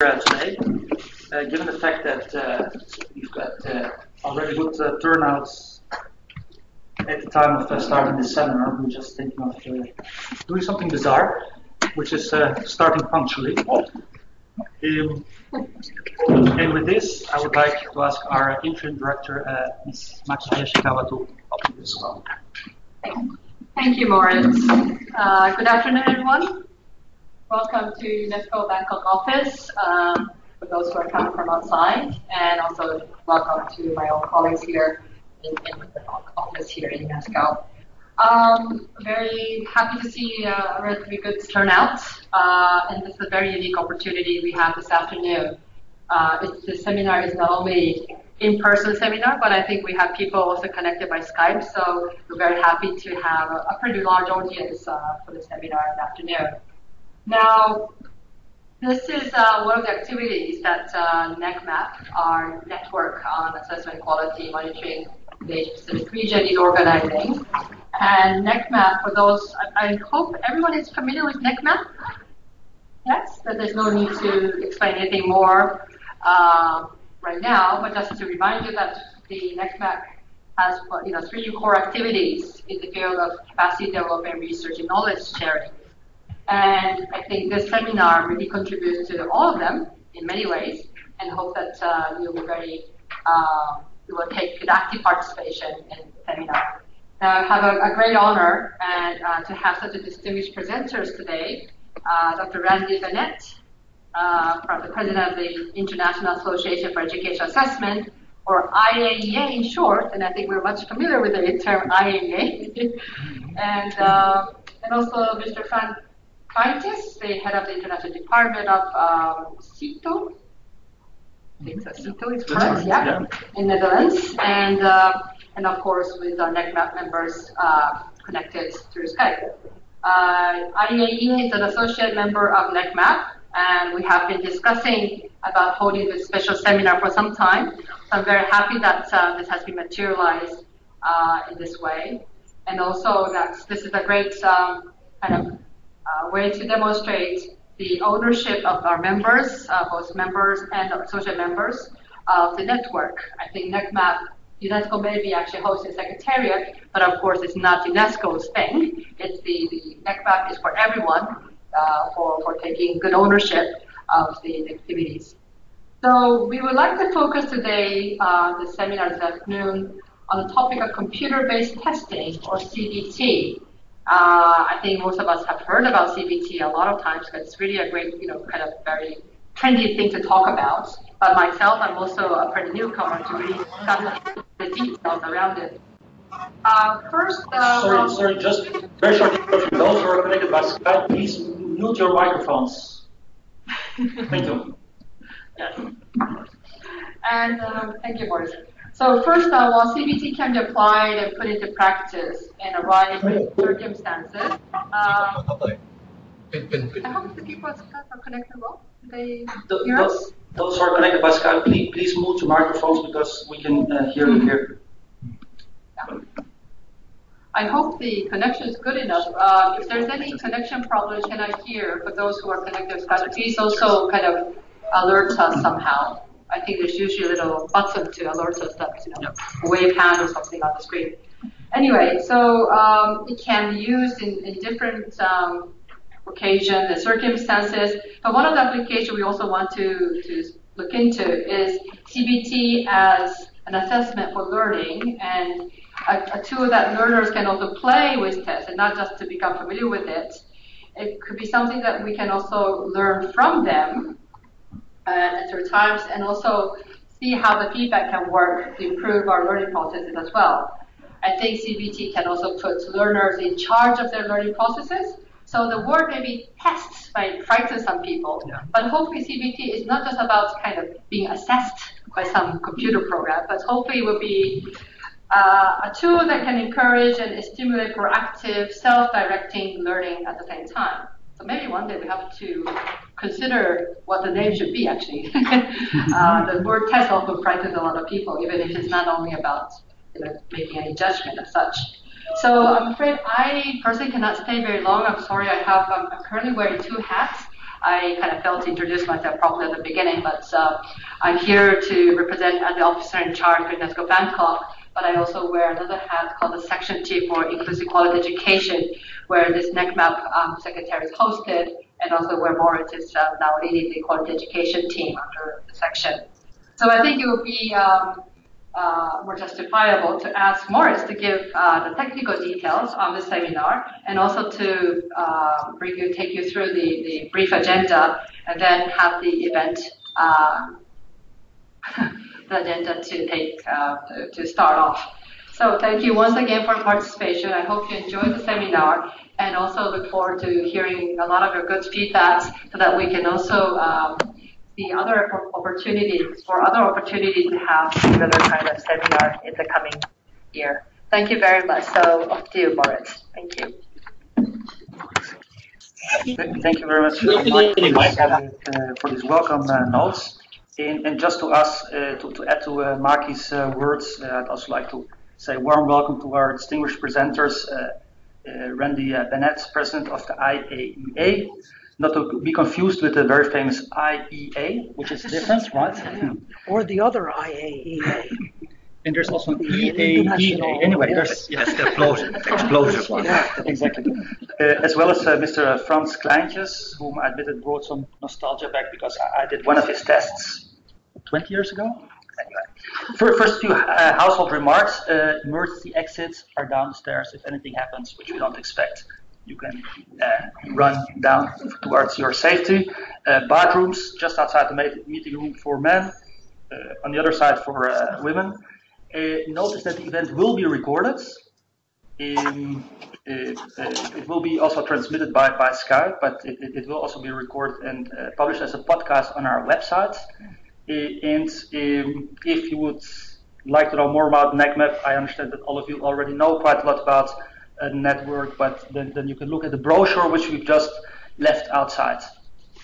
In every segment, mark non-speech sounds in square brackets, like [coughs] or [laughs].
uh, today. Uh, given the fact that uh, we've got uh, already good uh, turnouts at the time of uh, starting this seminar, we're just thinking of doing something bizarre, which is starting punctually. Um, and with this, I would like to ask our interim director, Ms. Maki Hayashikawa, to me as well. Thank you, Moritz. good afternoon, everyone. Welcome to UNESCO Bangkok office um, for those who are coming from outside, and also welcome to my own colleagues here in, in the office here in UNESCO. Um, very happy to see a relatively good turnout, uh, and this is a very unique opportunity we have this afternoon. Uh, the seminar is not only in-person seminar, but I think we have people also connected by Skype, so we're very happy to have a, a pretty large audience uh, for the seminar this afternoon. Now, this is uh, one of the activities that uh, NEQMAP, our Network on Assessment Quality Monitoring the Asia Pacific region, is organizing. And NEQMAP, for those, I, I hope everyone is familiar with NEQMAP. Yes, that there's no need to explain anything more uh, right now, but just to remind you that the NEQMAP has you know, three core activities in the field of capacity development, research, and knowledge sharing. And I think this seminar really contributes to all of them in many ways, and hope that uh, you'll very, uh, you will take good active participation in the seminar. Now, I have a, a great honor and uh, to have such a distinguished presenters today, uh, Dr. Randy Bennett, uh, from the president of the International Association for Education Assessment, or IAEA in short, and I think we're much familiar with the term IAEA, [laughs] and, uh, and also Mr. Frans Kleintjes, the head of the International Department of um, CITO. I think. CITO is correct, yeah, yeah, in Netherlands, and uh, and of course with our NEQMAP members uh, connected through Skype. Uh, IAE is an associate member of NEQMAP, and we have been discussing about holding this special seminar for some time. So I'm very happy that uh, this has been materialized uh, in this way, and also that this is a great um, kind of uh, way to demonstrate the ownership of our members, uh, both members and associate members of the network. I think NEQMAP, UNESCO maybe actually hosts hosting secretariat, but of course it's not UNESCO's thing. It's the, the NEQMAP is for everyone uh, for, for taking good ownership of the, the, activities. So we would like to focus today, uh, the seminar this afternoon, on the topic of computer-based testing, or CBT. Uh, I think most of us have heard about CBT a lot of times because it's really a great, you know, kind of very trendy thing to talk about. But myself, I'm also a pretty newcomer to really discuss the details around it. Uh, first, uh, sorry, well, sorry, just very short introduction. Those who are connected by Skype, please mute your microphones. [laughs] Thank you. Yes. And um, thank you, Boris. So first, uh, while CBT can be applied and put into practice in a variety of circumstances, uh, I hope the people at Skype are connected well. They the, hear those, us? Those who are connected by Skype, please, please move to microphones because we can uh, hear you here. Yeah. I hope the connection is good enough. Uh, if there's any connection problems, can I hear for those who are connected to Skype? Please also kind of alert us somehow. I think there's usually a little button to alert us that, you know, yep. wave hand or something on the screen. Anyway, so um, it can be used in, in different um, occasions and circumstances. But one of the applications we also want to, to look into is CBT as an assessment for learning and a, a tool that learners can also play with tests and not just to become familiar with it. It could be something that we can also learn from them uh, through times and also see how the feedback can work to improve our learning processes as well. I think CBT can also put learners in charge of their learning processes. So the word maybe tests might frighten some people, yeah. but hopefully CBT is not just about kind of being assessed by some computer program, but hopefully it will be uh, a tool that can encourage and stimulate proactive, self-directing learning at the same time. So maybe one day we have to consider what the name should be, actually. [laughs] uh, the word test often frightens a lot of people, even if it's not only about you know, making any judgment as such. So I'm afraid I personally cannot stay very long. I'm sorry, I have, um, I'm currently wearing two hats. I kind of failed to introduce myself properly at the beginning, but uh, I'm here to represent as the officer in charge for UNESCO Bangkok, but I also wear another hat called the Section Chief for Inclusive Quality Education, where this NEQMAP um, secretary is hosted, and also where Moritz is uh, now leading the quality education team under the section. So I think it would be um, uh, more justifiable to ask Moritz to give uh, the technical details on the seminar and also to uh, bring you, take you through the, the brief agenda and then have the event, uh, [laughs] agenda to take, uh, to, start off. So thank you once again for participation. I hope you enjoyed the seminar and also look forward to hearing a lot of your good feedbacks so that we can also um, see other opportunities for other opportunities to have similar kind of seminar in the coming year. Thank you very much. So to you, Moritz. Thank you. Thank you very much, uh, for this welcome uh, notes. And, and, just to us, uh, to, to, add to uh, Maki's uh, words, uh, I'd also like to say warm welcome to our distinguished presenters, uh, Randy Bennett, President of the IAEA, not to be confused with the very famous IEA, which is different, [laughs] right? [laughs] Or the other IAEA. And there's also an EAEA. Anyway, there's yes, the explosion, [laughs] explosive one. Yeah, exactly. Uh, as well as uh, Mr. Frans Kleintjes, whom I admitted brought some nostalgia back because I, I did one of his tests 20 years ago. Anyway, first few uh, household remarks. Uh, emergency exits are downstairs if anything happens, which we don't expect you can uh, run down towards your safety. Uh, bathrooms just outside the meeting room for men, uh, on the other side for uh, women. Notice that the event will be recorded. Um, it will be also transmitted by, by Skype, but it, it will also be recorded and published as a podcast on our website. And um, if you would like to know more about NEQMAP, I understand that all of you already know quite a lot about a network, but then, then you can look at the brochure which we've just left outside.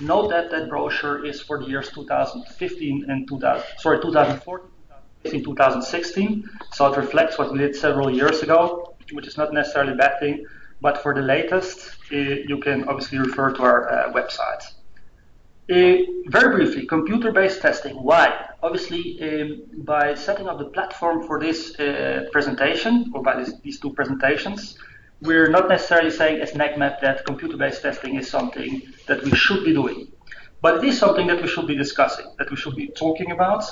Note that that brochure is for the years 2015 and 2000, sorry, 2014, 2016. So it reflects what we did several years ago, which is not necessarily a bad thing. But for the latest, uh, you can obviously refer to our uh, website. Uh, very briefly, computer-based testing. Why? Obviously, um, by setting up the platform for this uh, presentation, or by this, these two presentations, we're not necessarily saying as NEQMAP that computer-based testing is something that we should be doing. But it is something that we should be discussing, that we should be talking about,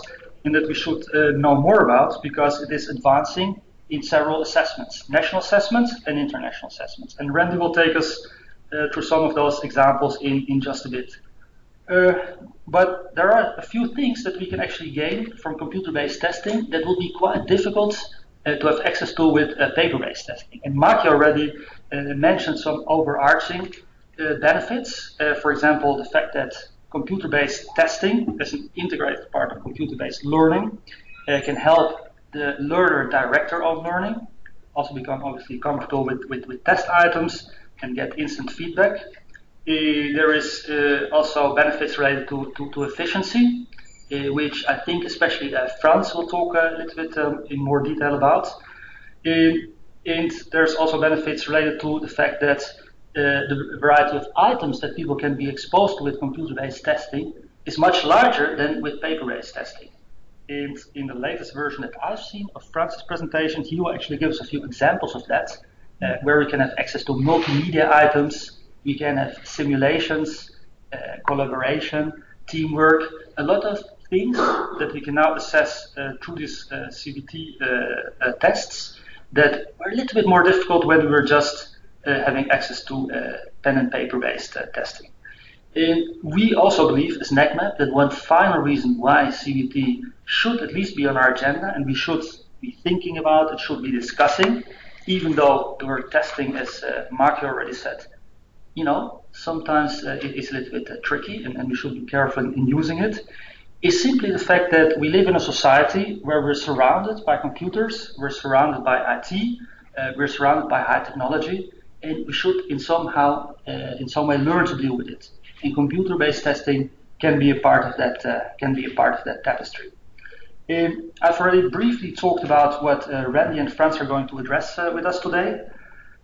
and that we should uh, know more about because it is advancing in several assessments, national assessments and international assessments. And Randy will take us uh, through some of those examples in, in just a bit. Uh, but there are a few things that we can actually gain from computer-based testing that will be quite difficult uh, to have access to with uh, paper-based testing. And Maki already uh, mentioned some overarching uh, benefits. Uh, for example, the fact that computer-based testing as an integrated part of computer-based learning can help the learner director of learning, also become obviously comfortable with, with, with test items and get instant feedback. Uh, there is uh, also benefits related to, to, to efficiency, uh, which I think especially Frans will talk a little bit um, in more detail about. and there's also benefits related to the fact that the variety of items that people can be exposed to with computer-based testing is much larger than with paper-based testing. And in the latest version that I've seen of Frans's presentation, he will actually give us a few examples of that, uh, where we can have access to multimedia items, we can have simulations, uh, collaboration, teamwork, a lot of things that we can now assess uh, through these uh, CBT uh, uh, tests that are a little bit more difficult when we were just uh, having access to pen and paper based testing. And we also believe as NEQMAP that one final reason why CBT should at least be on our agenda and we should be thinking about it, should be discussing, even though the word testing, as uh, Mark already said, you know, sometimes uh, it is a little bit uh, tricky and, and, we should be careful in, in using it, is simply the fact that we live in a society where we're surrounded by computers, we're surrounded by IT, uh, we're surrounded by high technology, and we should in somehow, uh, in some way, learn to deal with it. And computer-based testing can be a part of that, uh, can be a part of that tapestry. Um, I've already briefly talked about what uh, Randy and Frans are going to address with us today.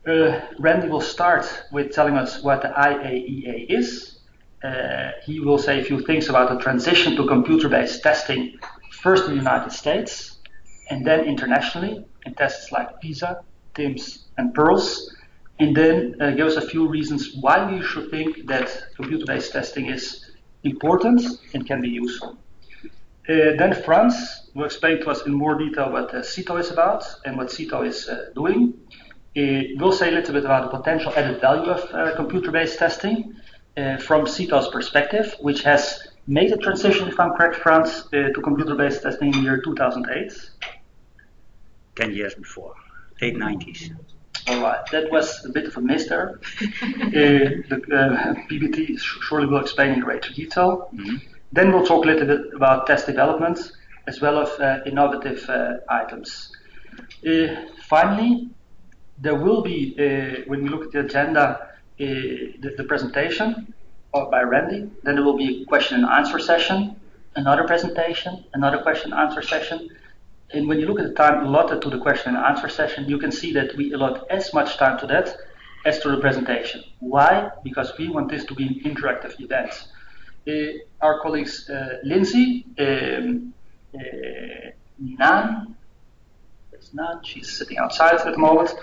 Uh, Randy will start with telling us what the IAEA is, Uh, he will say a few things about the transition to computer-based testing, first in the United States, and then internationally, in tests like PISA, TIMSS, and PIRLS, and then uh, give us a few reasons why we should think that computer-based testing is important and can be useful. Uh, then Frans will explain to us in more detail what uh, CITO is about and what CITO is uh, doing. we'll say a little bit about the potential added value of uh, computer-based testing uh, from CITO's perspective, which has made a transition, if I'm correct, uh, to computer-based testing in the year 2008. 10 years before, late 90s. All right, that was a bit of a miss there. [laughs] the PBT surely will explain in greater detail. Mm-hmm. Then we'll talk a little bit about test development as well as uh, innovative uh, items. Uh, finally, there will be, uh, when we look at the agenda, uh, the, the, presentation by Randy. Then there will be a question and answer session, another presentation, another question and answer session. And when you look at the time allotted to the question and answer session, you can see that we allot as much time to that as to the presentation. Why? Because we want this to be an interactive event. Uh, our colleagues uh, Lindsay, um, uh, Nan, Nan, she's sitting outside at the moment,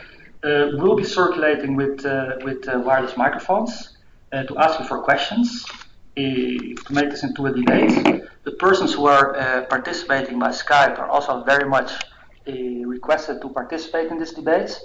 Uh, will be circulating with, uh, with uh, wireless microphones to ask you for questions, eh, to make this into a debate. The persons who are participating by Skype are also very much eh, requested to participate in this debate.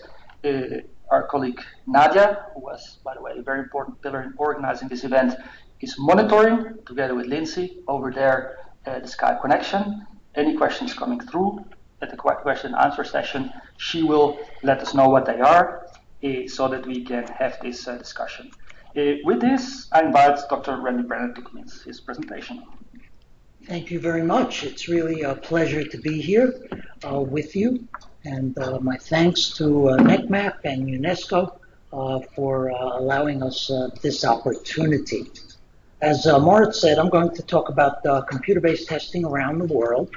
Uh, our colleague Nadia, who was, by the way, a very important pillar in organizing this event, is monitoring together with Lindsay over there uh, the Skype connection. Any questions coming through at the question and answer session, she will let us know what they are uh, so that we can have this uh, discussion. Uh, with this, I invite Dr. Randy Bennett to commence his presentation. Thank you very much. It's really a pleasure to be here uh, with you. And uh, my thanks to uh, NEQMAP and UNESCO for allowing us this opportunity. As uh, Moritz said, I'm going to talk about uh, computer-based testing around the world.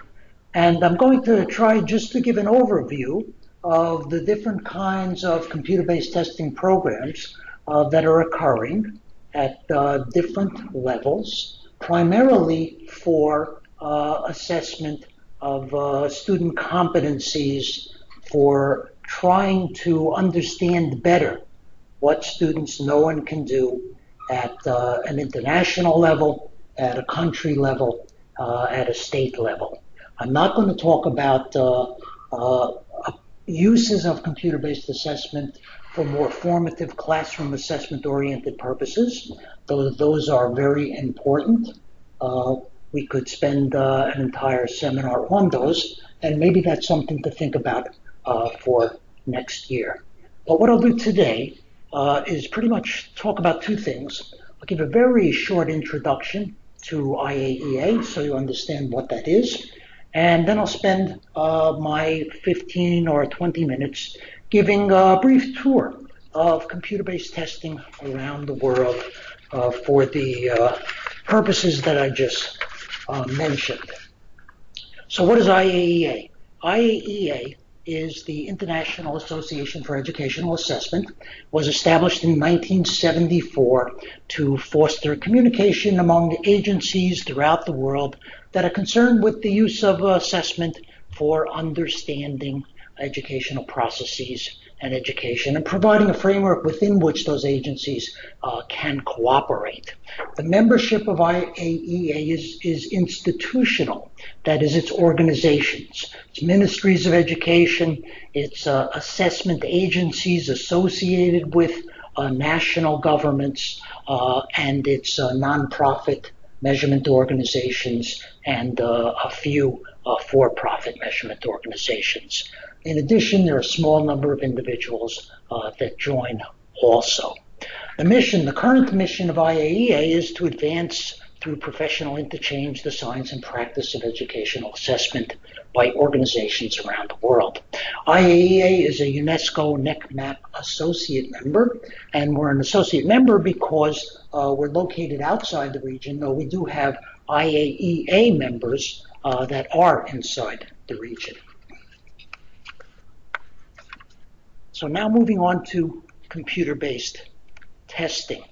And I'm going to try just to give an overview of the different kinds of computer-based testing programs uh, that are occurring at uh, different levels, primarily for uh, assessment of uh, student competencies for trying to understand better what students know and can do at uh, an international level, at a country level, uh, at a state level. I'm not going to talk about uh, uh, uses of computer-based assessment for more formative classroom assessment-oriented purposes. Those, those are very important. Uh, we could spend uh, an entire seminar on those, and maybe that's something to think about for next year. But what I'll do today uh, is pretty much talk about two things. I'll give a very short introduction to IAEA so you understand what that is. And then I'll spend uh, my 15 or 20 minutes giving a brief tour of computer-based testing around the world uh, for the uh, purposes that I just uh, mentioned. So what is IAEA? IAEA is the International Association for Educational Assessment, was established in 1974 to foster communication among the agencies throughout the world that are concerned with the use of assessment for understanding educational processes and education and providing a framework within which those agencies uh, can cooperate. The membership of IAEA is, is institutional. That is, its organizations, its ministries of education, its uh, assessment agencies associated with uh, national governments, uh, and its nonprofit measurement organizations, and uh, a few for-profit measurement organizations. In addition, there are a small number of individuals uh, that join also. The mission, the current mission of IAEA is to advance through professional interchange the science and practice of educational assessment by organizations around the world. IAEA is a UNESCO NEQMAP associate member, and we're an associate member because uh, we're located outside the region, though we do have IAEA members uh, that are inside the region. So now moving on to computer-based testing.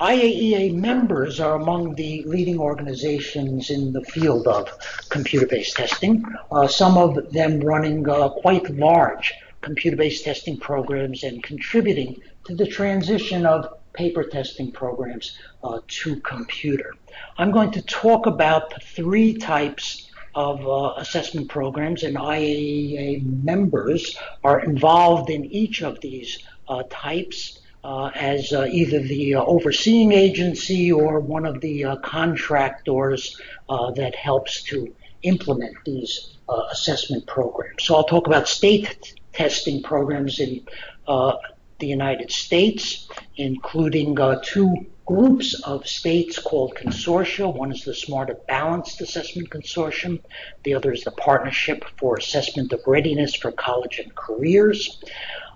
IAEA members are among the leading organizations in the field of computer-based testing, uh, some of them running uh, quite large computer-based testing programs and contributing to the transition of paper testing programs uh, to computer. I'm going to talk about three types of uh, assessment programs, and IAEA members are involved in each of these uh, types as uh, either the uh, overseeing agency or one of the contractors that helps to implement these assessment programs. So I'll talk about state testing programs in the United States, including uh, two groups of states called consortia. One is the Smarter Balanced Assessment Consortium. The other is the Partnership for Assessment of Readiness for College and Careers.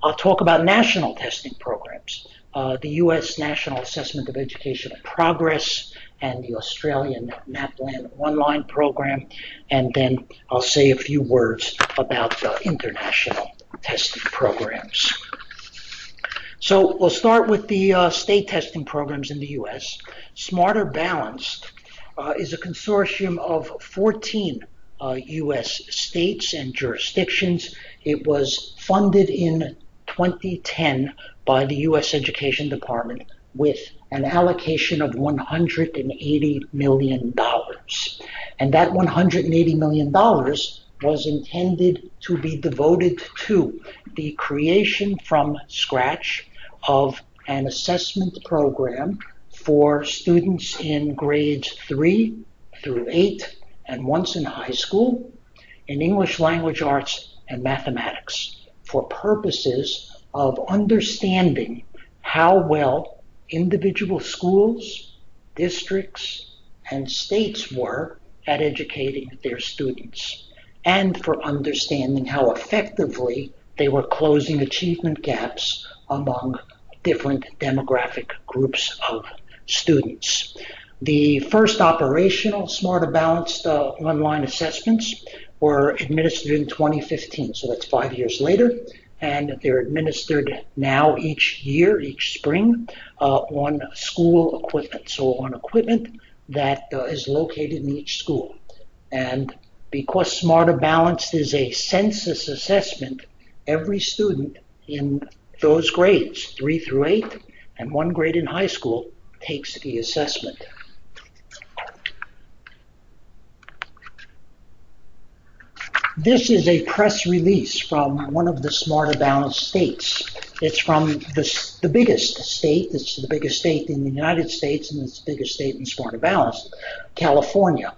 I'll talk about national testing programs, uh, the U.S. National Assessment of Educational Progress and the Australian NAPLAN online program, and then I'll say a few words about the international testing programs. So we'll start with the uh, state testing programs in the U.S. Smarter Balanced uh, is a consortium of 14 uh, U.S. states and jurisdictions. It was funded in 2010 by the U.S. Education Department with an allocation of $180 million. And that $180 million was intended to be devoted to the creation from scratch of an assessment program for students in grades 3 through 8 and once in high school in English language arts and mathematics for purposes of understanding how well individual schools, districts, and states were at educating their students, and for understanding how effectively they were closing achievement gaps among different demographic groups of students. The first operational Smarter Balanced uh, online assessments were administered in 2015, so that's five years later, and they're administered now each year, each spring, uh, on school equipment, so on equipment that uh, is located in each school. And because Smarter Balanced is a census assessment, every student in those grades, three through eight, and one grade in high school, takes the assessment. This is a press release from one of the Smarter Balanced states. It's from the, the biggest state, it's the biggest state in the United States, and it's the biggest state in Smarter Balanced, California.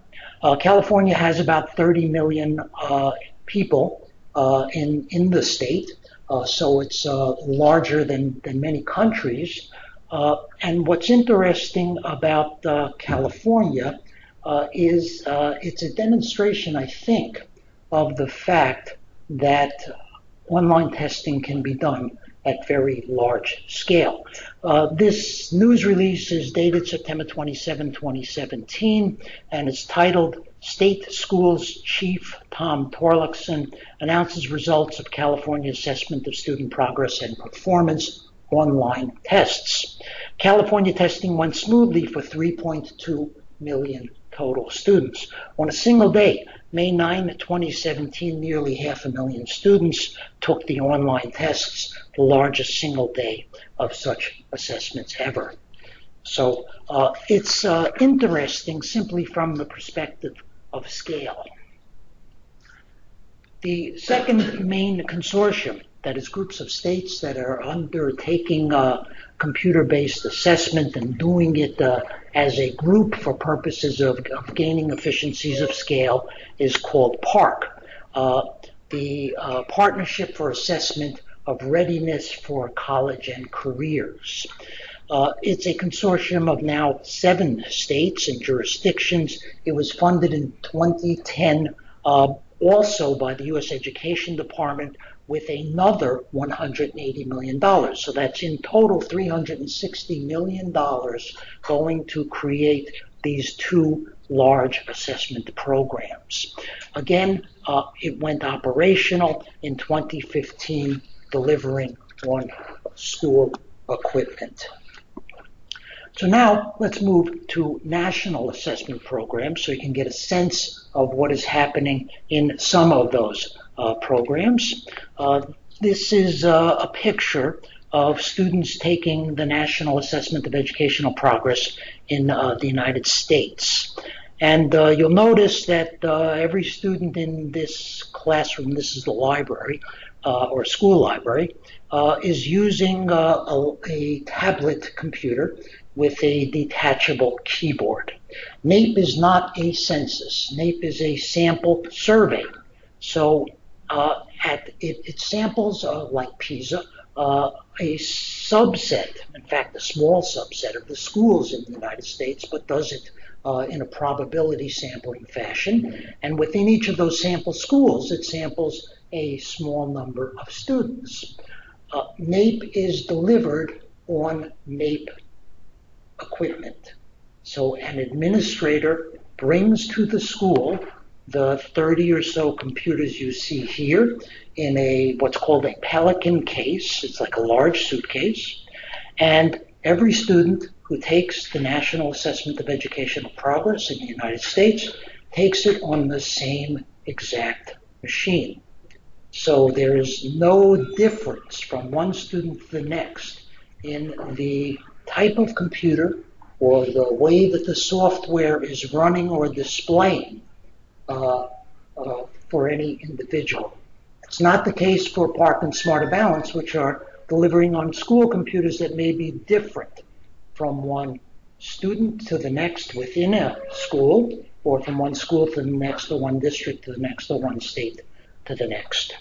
Uh, California has about 30 million uh, people uh, in, in the state, uh, so it's uh, larger than, than many countries. Uh, and what's interesting about California is it's a demonstration, I think, of the fact that online testing can be done at very large scale. Uh, this news release is dated September 27, 2017, and it's titled State Schools Chief Tom Torlakson announces results of California Assessment of Student Progress and Performance online tests. California testing went smoothly for 3.2 million total students. On a single day, May 9, 2017, nearly half a million students took the online tests, the largest single day of such assessments ever. So uh, it's uh, interesting simply from the perspective of scale. The second main consortium, that is groups of states that are undertaking uh, computer-based assessment and doing it uh, as a group for purposes of, of, gaining efficiencies of scale is called PARCC, uh, the uh, Partnership for Assessment of Readiness for College and Careers. Uh, it's a consortium of now seven states and jurisdictions. It was funded in 2010 uh, also by the U.S. Education Department with another $180 million. So that's in total $360 million going to create these two large assessment programs. Again, uh, it went operational in 2015, delivering on school equipment. So now let's move to national assessment programs so you can get a sense of what is happening in some of those uh, programs. Uh, this is uh, a picture of students taking the National Assessment of Educational Progress in uh, the United States. And uh, you'll notice that uh, every student in this classroom, this is the library or school library, is using a, a tablet computer with a detachable keyboard. NAEP is not a census. NAEP is a sample survey. So uh, at, it, it samples, uh, like PISA, uh, a subset, in fact, a small subset of the schools in the United States, but does it uh, in a probability sampling fashion. And within each of those sample schools, it samples a small number of students. Uh, is delivered on NAEP equipment. So an administrator brings to the school the 30 or so computers you see here in a what's called a Pelican case. It's like a large suitcase. And every student who takes the National Assessment of Educational Progress in the United States takes it on the same exact machine. So there is no difference from one student to the next in the type of computer or the way that the software is running or displaying uh, uh, for any individual. It's not the case for PARCC and Smarter Balance, which are delivering on school computers that may be different from one student to the next within a school, or from one school to the next, or one district to the next, or one state to the next.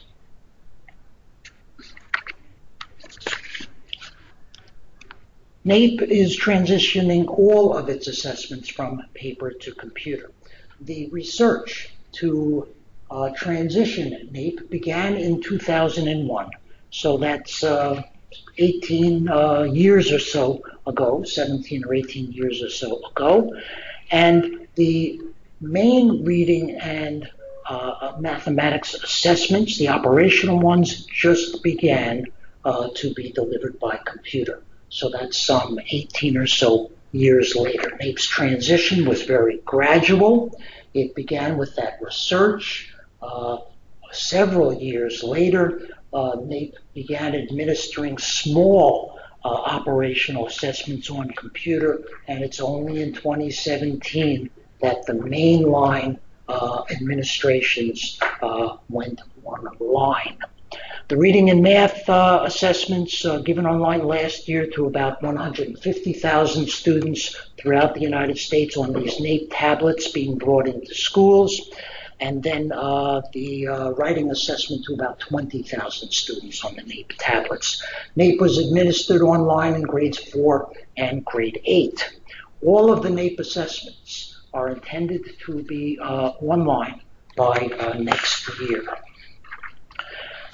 NAEP is transitioning all of its assessments from paper to computer. The research to uh, transition NAEP began in 2001. So that's uh, 18 uh, years or so ago, 17 or 18 years or so ago. And the main reading and uh, mathematics assessments, the operational ones, just began uh, to be delivered by computer. So that's some 18 or so years later. NAEP's transition was very gradual. It began with that research. Uh, several years later, uh, began administering small uh, operational assessments on computer, and it's only in 2017 that the mainline uh, administrations uh, went online. The reading and math uh, assessments uh, given online last year to about 150,000 students throughout the United States on these NAEP tablets being brought into schools. And then uh, the uh, writing assessment to about 20,000 students on the NAEP tablets. NAEP was administered online in grades 4 and grade 8. All of the NAEP assessments are intended to be uh, online by uh, next year.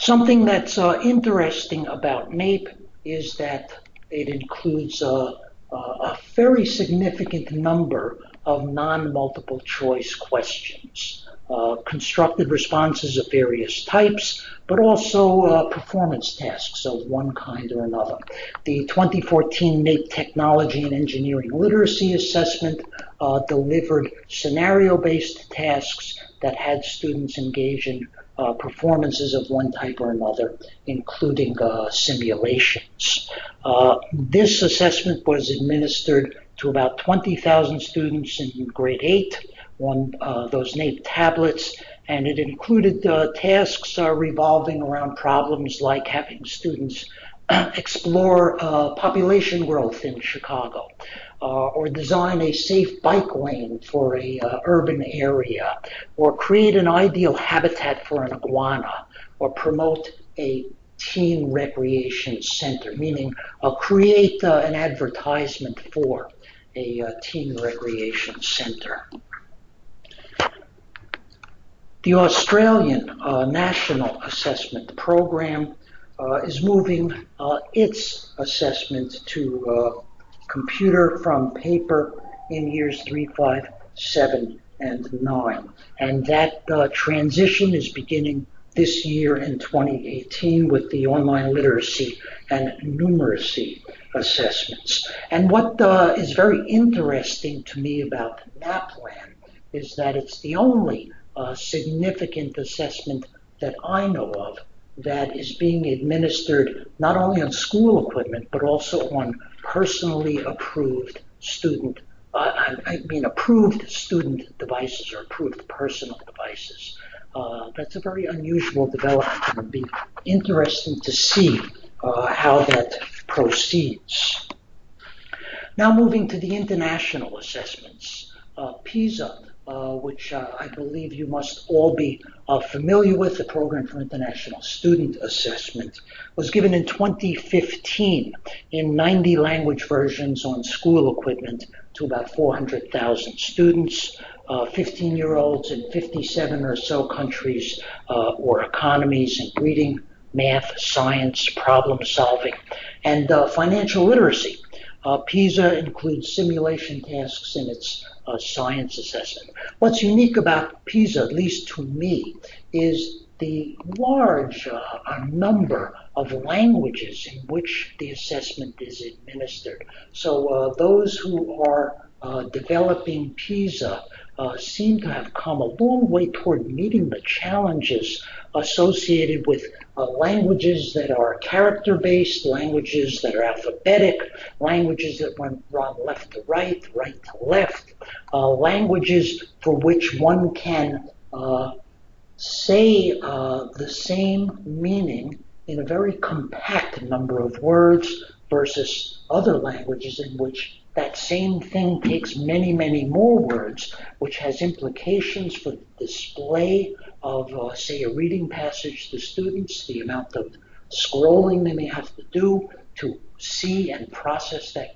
Something that's uh, interesting about NAEP is that it includes a, a very significant number of non-multiple choice questions, uh, constructed responses of various types, but also uh, performance tasks of one kind or another. The 2014 NAEP Technology and Engineering Literacy Assessment uh, delivered scenario-based tasks that had students engage in uh, performances of one type or another, including uh, simulations. Uh, this assessment was administered to about 20,000 students in grade 8 on uh, those NAEP tablets, and it included uh, tasks uh, revolving around problems like having students [clears throat] explore population growth in Chicago, uh, or design a safe bike lane for a uh, urban area, or create an ideal habitat for an iguana, or promote a teen recreation center, meaning uh, create uh, an advertisement for a uh, teen recreation center. The Australian uh, National Assessment Program is moving its assessment to computer from paper in years three, five, seven, and nine. And that uh, transition is beginning this year in 2018 with the online literacy and numeracy assessments. And what uh, is very interesting to me about NAPLAN is that it's the only uh, significant assessment that I know of that is being administered not only on school equipment but also on personally approved student uh, I mean approved student devices or approved personal devices. Uh, that's a very unusual development and it'll be interesting to see uh, how that proceeds. Now moving to the international assessments. Uh, PISA uh, which uh, I believe you must all be uh, familiar with, the Program for International Student Assessment, was given in 2015 in 90 language versions on school equipment to about 400,000 students, 15 year olds in 57 or so countries or economies in reading, math, science, problem solving, and financial literacy. Uh, PISA includes simulation tasks in its uh, science assessment. What's unique about PISA, at least to me, is the large uh, number of languages in which the assessment is administered. So uh, those who are uh, developing PISA uh, seem to have come a long way toward meeting the challenges associated with uh, languages that are character based, languages that are alphabetic, languages that run, run left to right, right to left, uh, languages for which one can uh, say uh, the same meaning in a very compact number of words versus other languages in which that same thing takes many, many more words, which has implications for the display of, uh, say, a reading passage to students, the amount of scrolling they may have to do to see and process that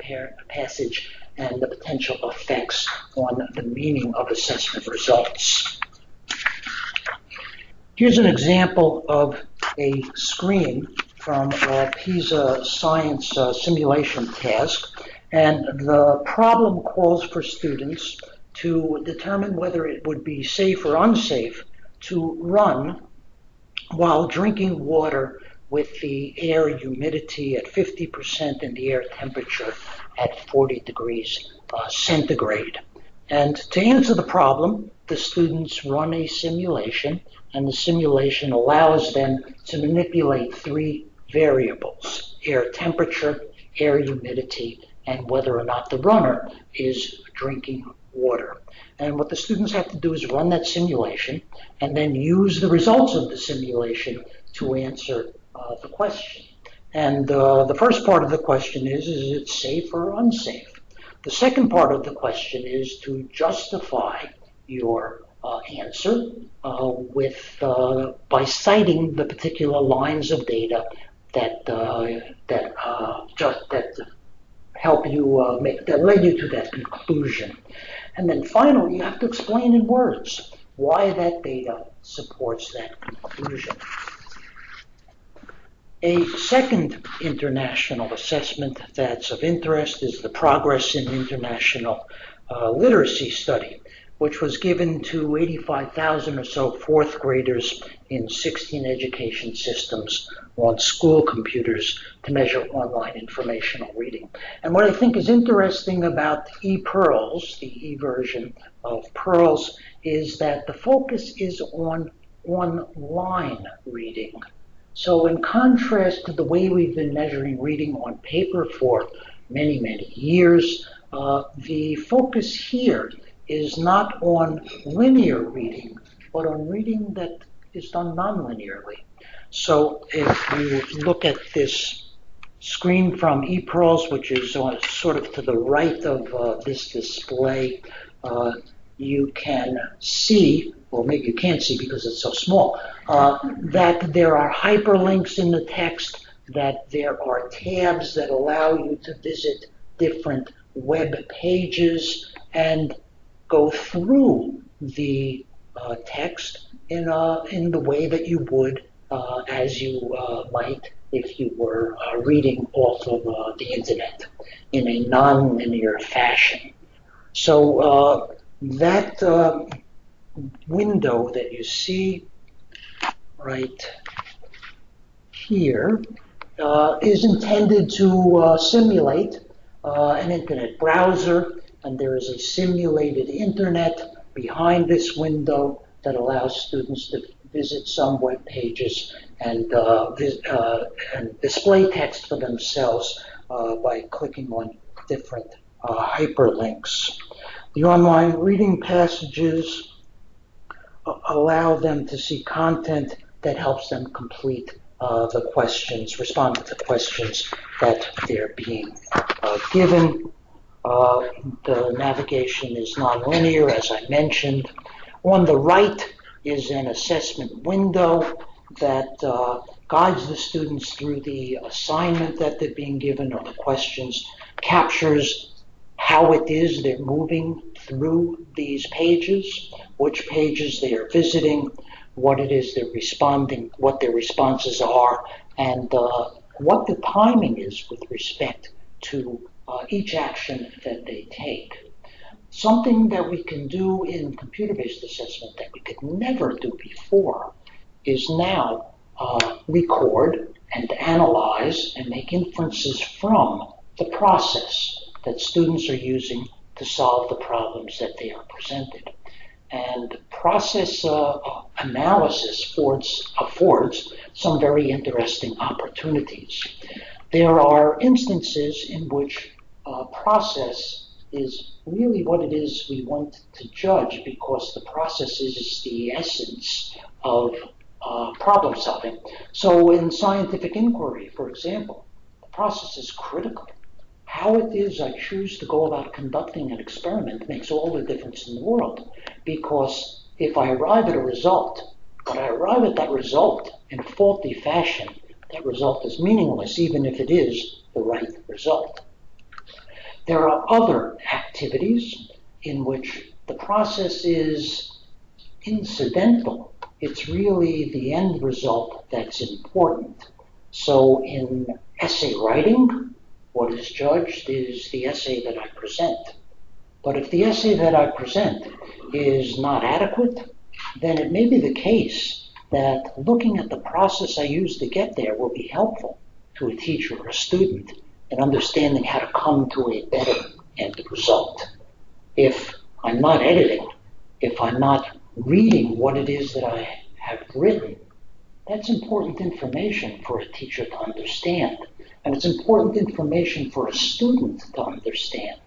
passage, and the potential effects on the meaning of assessment results. Here's an example of a screen from a PISA science uh, simulation task. And the problem calls for students to determine whether it would be safe or unsafe to run while drinking water with the air humidity at 50% and the air temperature at 40 degrees uh, centigrade. And to answer the problem, the students run a simulation, and the simulation allows them to manipulate three variables air temperature, air humidity, and whether or not the runner is drinking water. And what the students have to do is run that simulation and then use the results of the simulation to answer uh, the question. And uh, the first part of the question is, is it safe or unsafe? The second part of the question is to justify your uh, answer uh, with uh, by citing the particular lines of data that uh, that just that help you uh, make that led you to that conclusion. And then finally, you have to explain in words why that data supports that conclusion. A second international assessment that's of interest is the Progress in International uh, Literacy Study which was given to 85,000 or so fourth graders in 16 education systems on school computers to measure online informational reading. And what I think is interesting about ePIRLS, the e version of PIRLS, is that the focus is on online reading. So, in contrast to the way we've been measuring reading on paper for many, many years, uh, the focus here is not on linear reading, but on reading that is done nonlinearly. So if you look at this screen from ePIRLS, which is uh, sort of to the right of uh, this display, uh, you can see, or maybe you can't see because it's so small, uh, that there are hyperlinks in the text, that there are tabs that allow you to visit different web pages, and go through the uh, text in, a, in the way that you would uh, as you uh, might if you were uh, reading off of uh, the internet in a non-linear fashion. So uh, that window that you see right here uh, is intended to uh, simulate uh, an internet browser, and there is a simulated internet behind this window that allows students to visit some web pages and, uh, uh, and display text for themselves uh, by clicking on different hyperlinks. The online reading passages allow them to see content that helps them complete uh, the questions, respond to the questions that they're being uh, given. Uh, the navigation is nonlinear, as I mentioned. On the right is an assessment window that uh, guides the students through the assignment that they're being given or the questions, captures how it is they're moving through these pages, which pages they are visiting, what it is they're responding, what their responses are, and uh, what the timing is with respect to uh, each action that they take. Something that we can do in computer-based assessment that we could never do before is now uh, record and analyze and make inferences from the process that students are using to solve the problems that they are presented. And process uh, analysis affords, affords some very interesting opportunities. There are instances in which uh, process is really what it is we want to judge because the process is the essence of uh, problem solving. So in scientific inquiry, for example, the process is critical. How it is I choose to go about conducting an experiment makes all the difference in the world because if I arrive at a result, but I arrive at that result in a faulty fashion, that result is meaningless even if it is the right result. There are other activities in which the process is incidental. It's really the end result that's important. So in essay writing, what is judged is the essay that I present. But if the essay that I present is not adequate, then it may be the case that looking at the process I used to get there will be helpful to a teacher or a student in understanding how to come to a better end result. If I'm not editing, if I'm not reading what it is that I have written, that's important information for a teacher to understand. And it's important information for a student to understand,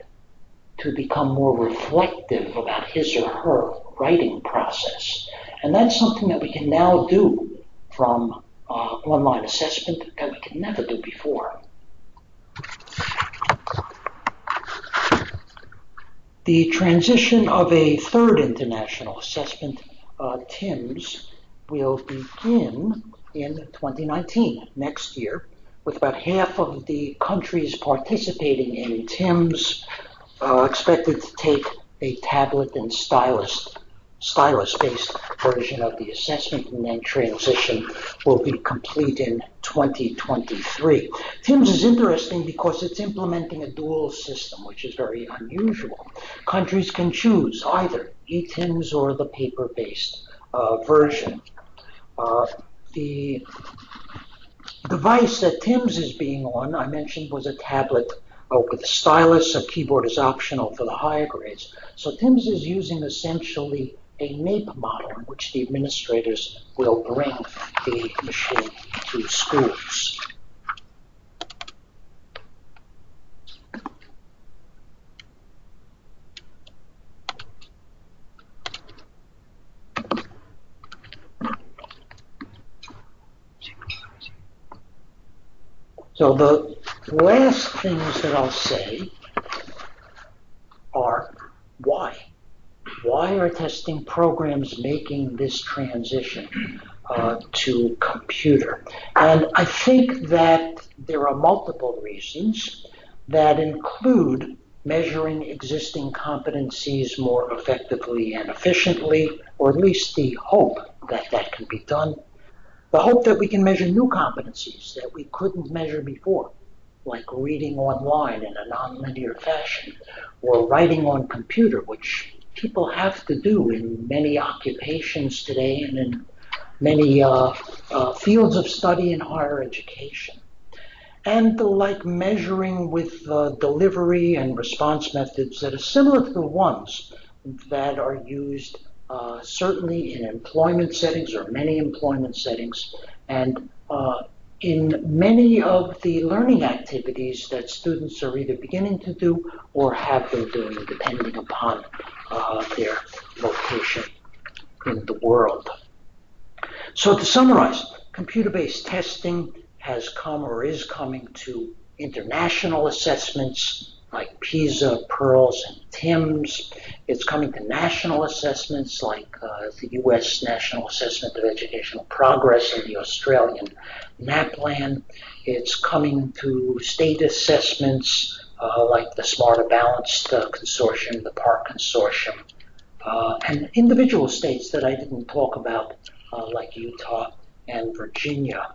to become more reflective about his or her writing process. And that's something that we can now do from uh, online assessment that we could never do before. The transition of a third international assessment, uh, TIMSS, will begin in 2019, next year, with about half of the countries participating in TIMSS uh, expected to take a tablet and stylus stylus-based version of the assessment and then transition will be complete in 2023. TIMSS is interesting because it's implementing a dual system, which is very unusual. Countries can choose either eTIMSS or the paper-based uh, version. Uh, the device that TIMSS is being on, I mentioned, was a tablet uh, with a stylus. A keyboard is optional for the higher grades. So TIMSS is using essentially a NAEP model in which the administrators will bring the machine to schools. So the last things that I'll say are why? Why are testing programs making this transition uh, to computer? And I think that there are multiple reasons that include measuring existing competencies more effectively and efficiently, or at least the hope that that can be done the hope that we can measure new competencies that we couldn't measure before, like reading online in a nonlinear fashion, or writing on computer, which people have to do in many occupations today and in many uh, uh, fields of study in higher education. And like measuring with uh, delivery and response methods that are similar to the ones that are used uh, certainly in employment settings or many employment settings and uh, in many of the learning activities that students are either beginning to do or have been doing, depending upon uh, their location in the world. So to summarize, computer-based testing has come or is coming to international assessments like PISA, PIRLS, and TIMSS. It's coming to national assessments like uh, the U.S. National Assessment of Educational Progress and the Australian NAPLAN. It's coming to state assessments uh, like the Smarter Balanced uh, Consortium, the PARCC Consortium, uh, and individual states that I didn't talk about, uh, like Utah and Virginia.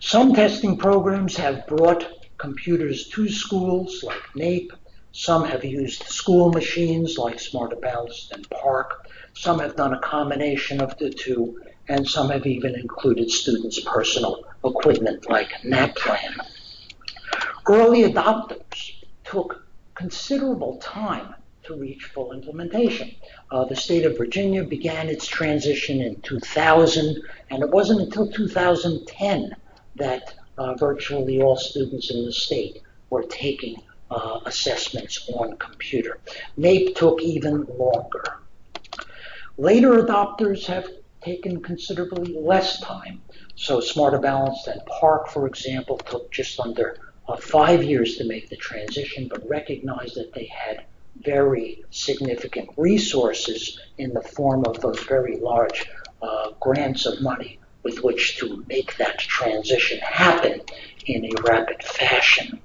Some testing programs have brought computers to schools like NAEP. Some have used school machines like Smarter Balanced and PARCC. Some have done a combination of the two, and some have even included students' personal equipment like NAPLAN. Early adopters took considerable time to reach full implementation. Uh, the state of Virginia began its transition in 2000, and it wasn't until 2010 that uh, virtually all students in the state were taking uh, assessments on computer. NAEP took even longer. Later adopters have taken considerably less time. So Smarter Balanced and PARCC, for example, took just under uh, five years to make the transition, but recognized that they had very significant resources in the form of those very large uh, grants of money with which to make that transition happen in a rapid fashion.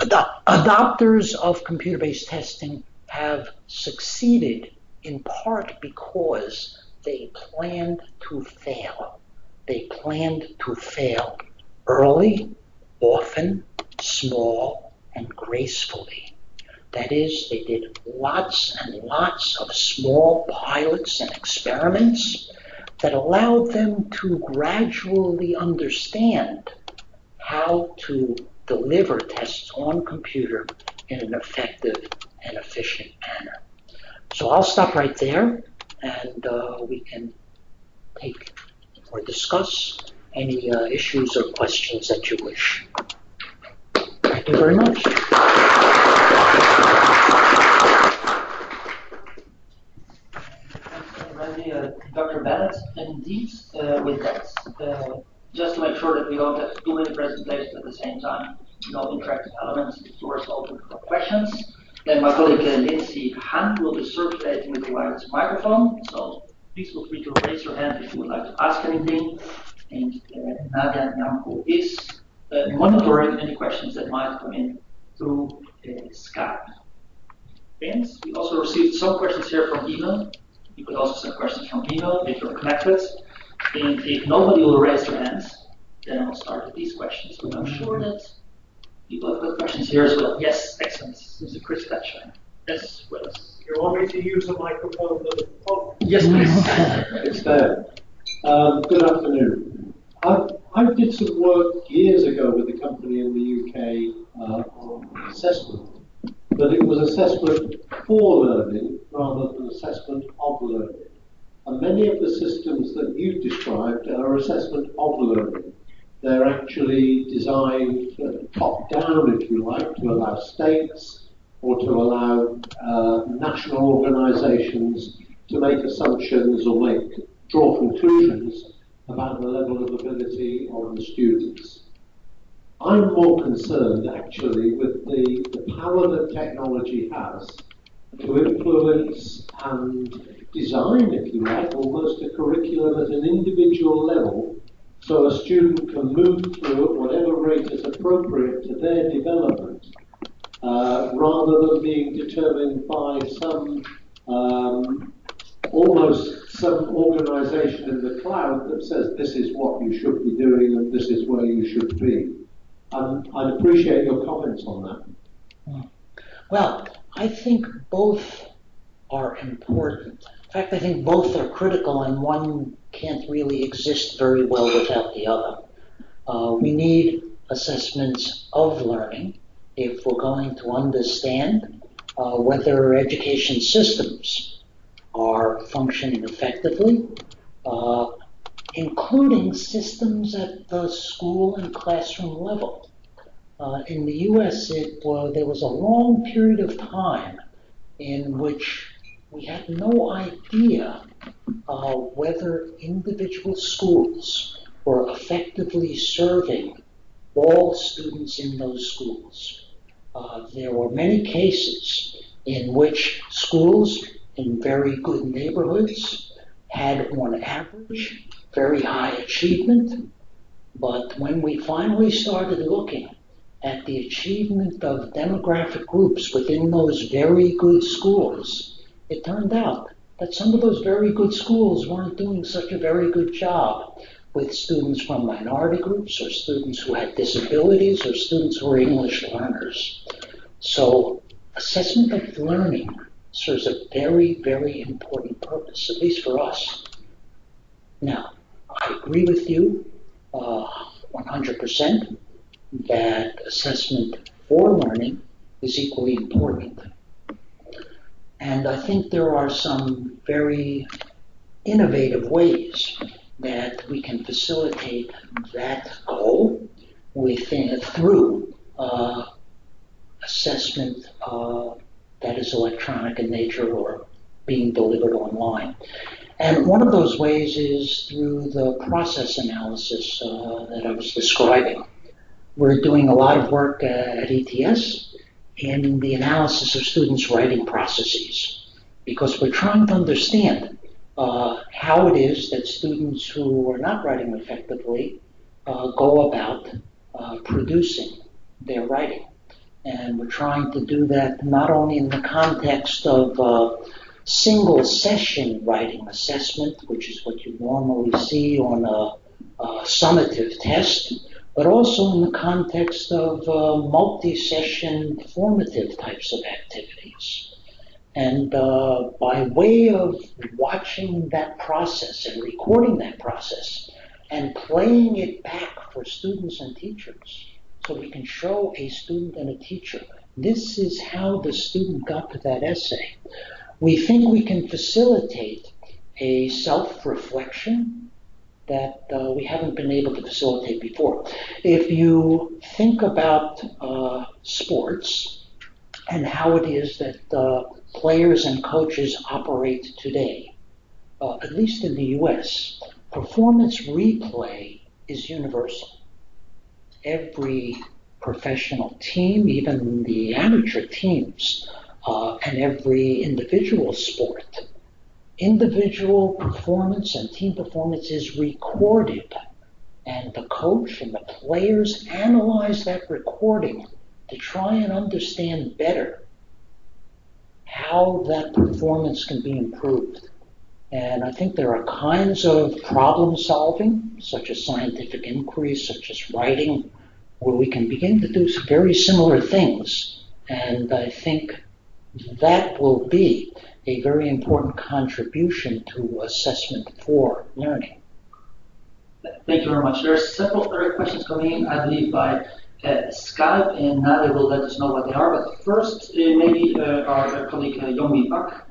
The adopters of computer-based testing have succeeded in part because they planned to fail. They planned to fail early, often, small, and gracefully. That is, they did lots and lots of small pilots and experiments that allowed them to gradually understand how to deliver tests on computer in an effective and efficient manner. So I'll stop right there and uh, we can take or discuss any uh, issues or questions that you wish. Thank you very much. uh, Dr. Bennett, and indeed, uh, with that, uh, just to make sure that we don't have too many presentations at the same time, no interactive elements, the floor is open for questions. Then my colleague uh, Lindsay Han will be circulating with the wireless microphone, so please feel free to raise your hand if you would like to ask anything. And uh, Nadia Nyamko is uh, monitoring any questions that might come in through uh, Skype. And we also received some questions here from email. You could also send questions from email if you're connected. And if nobody will raise their hands, then I'll start with these questions. But I'm sure that people have got questions here as well. Yes, excellent. This is Chris Thatcher. Yes, well. You want me to use the microphone that oh. Yes, please. [laughs] it's there. Um, good afternoon. I, I did some work years ago with a company in the UK uh, on assessment but it was assessment for learning rather than assessment of learning. And many of the systems that you've described are assessment of learning. They're actually designed top down, if you like, to allow states or to allow uh, national organizations to make assumptions or make draw conclusions about the level of ability of the students. I'm more concerned actually with the, the power that technology has to influence and design, if you like, almost a curriculum at an individual level so a student can move through at whatever rate is appropriate to their development uh, rather than being determined by some um, almost some organization in the cloud that says this is what you should be doing and this is where you should be. I'd appreciate your comments on that. Well, I think both are important. In fact, I think both are critical, and one can't really exist very well without the other. Uh, we need assessments of learning if we're going to understand uh, whether education systems are functioning effectively, uh, including systems at the school and classroom level. Uh, in the U.S., it, there was a long period of time in which we had no idea uh, whether individual schools were effectively serving all students in those schools. Uh, there were many cases in which schools in very good neighborhoods had, on average, very high achievement. But when we finally started looking at the achievement of demographic groups within those very good schools, it turned out that some of those very good schools weren't doing such a very good job with students from minority groups or students who had disabilities or students who were English learners. So assessment of learning serves a very, very important purpose, at least for us. Now, I agree with you uh, 100% that assessment for learning is equally important. And I think there are some very innovative ways that we can facilitate that goal within, through uh, assessment uh, that is electronic in nature or being delivered online. And one of those ways is through the process analysis uh, that I was describing. We're doing a lot of work uh, at ETS in the analysis of students' writing processes because we're trying to understand uh, how it is that students who are not writing effectively uh, go about uh, producing their writing. And we're trying to do that not only in the context of uh, single session writing assessment, which is what you normally see on a, a summative test, but also in the context of uh, multi-session formative types of activities. And uh, by way of watching that process and recording that process and playing it back for students and teachers, so we can show a student and a teacher this is how the student got to that essay. We think we can facilitate a self reflection that uh, we haven't been able to facilitate before. If you think about uh, sports and how it is that uh, players and coaches operate today, uh, at least in the US, performance replay is universal every professional team, even the amateur teams, uh, and every individual sport. Individual performance and team performance is recorded, and the coach and the players analyze that recording to try and understand better how that performance can be improved. And I think there are kinds of problem solving, such as scientific inquiry, such as writing, where we can begin to do very similar things. And I think that will be a very important contribution to assessment for learning. Thank you very much. There are several other questions coming in, I believe, by uh, Skype, and Nadia will let us know what they are. But first, uh, maybe uh, our colleague uh, Yongmi Pak.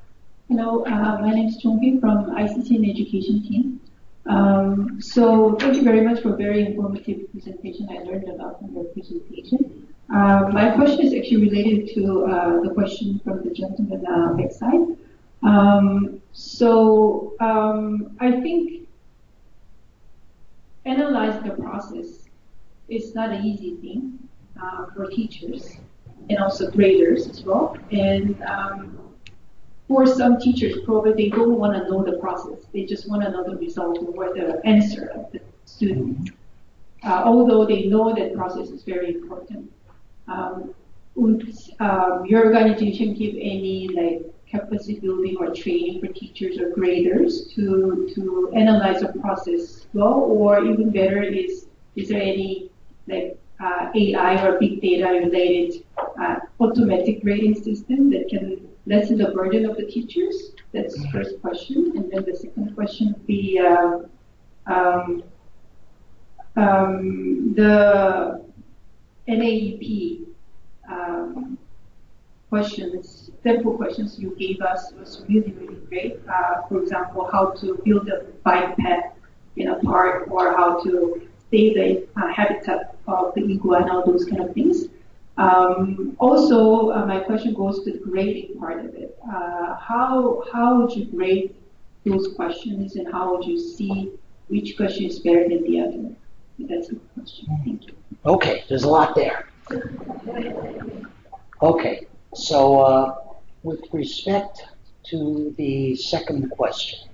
Hello, uh, my name is Chongbi from ICT and Education team. Um, so thank you very much for a very informative presentation. I learned a lot from your presentation. Uh, my question is actually related to uh, the question from the gentleman uh, backside. Um, so um, I think analyzing the process is not an easy thing uh, for teachers and also graders as well. And um, for some teachers, probably they don't want to know the process. They just want to know the result or the answer of the student. Uh, although they know that process is very important. Um, would um, your organization give any like capacity building or training for teachers or graders to to analyze the process well, or even better is is there any like uh, AI or big data related uh, automatic grading system that can lessen the burden of the teachers? That's the first question. And then the second question would be, uh, um, um, the NAEP um, questions, simple questions you gave us was really, really great. Uh, for example, how to build a bike path in a park or how to save the uh, habitat of the iguana, All those kind of things. Um, also, uh, my question goes to the grading part of it. Uh, how, how would you grade those questions and how would you see which question is better than the other? That's the question. Thank you. Okay, there's a lot there. Okay, so uh, with respect to the second question,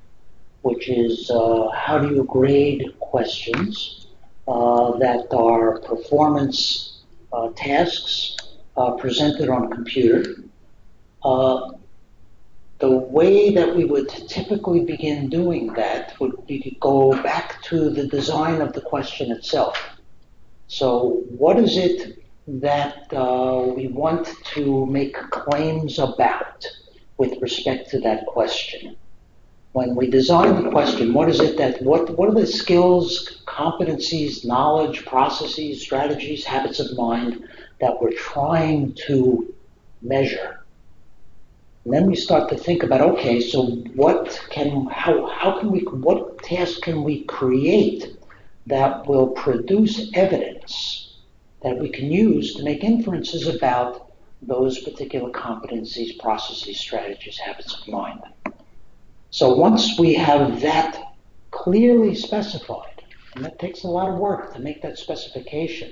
which is uh, how do you grade questions uh, that are performance uh, tasks uh, presented on a computer? Uh, the way that we would typically begin doing that would be to go back to the design of the question itself. So, what is it that uh, we want to make claims about with respect to that question? When we design the question, what is it that what what are the skills, competencies, knowledge, processes, strategies, habits of mind that we're trying to measure? And then we start to think about, okay, so what can, how, how can we, what task can we create that will produce evidence that we can use to make inferences about those particular competencies, processes, strategies, habits of mind. So once we have that clearly specified, and that takes a lot of work to make that specification,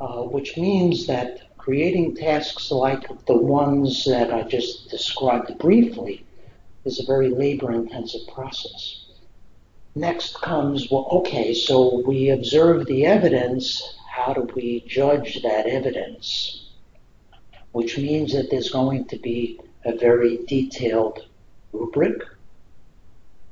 uh, which means that creating tasks like the ones that I just described briefly is a very labor intensive process. Next comes, well, okay, so we observe the evidence. How do we judge that evidence? Which means that there's going to be a very detailed rubric,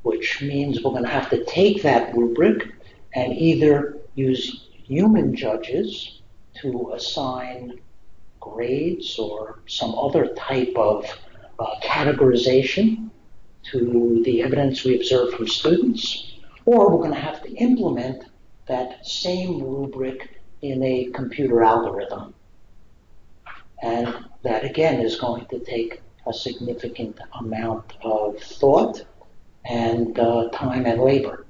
which means we're going to have to take that rubric and either use human judges to assign grades or some other type of uh, categorization to the evidence we observe from students, or we're going to have to implement that same rubric in a computer algorithm. And that again is going to take a significant amount of thought and uh, time and labor.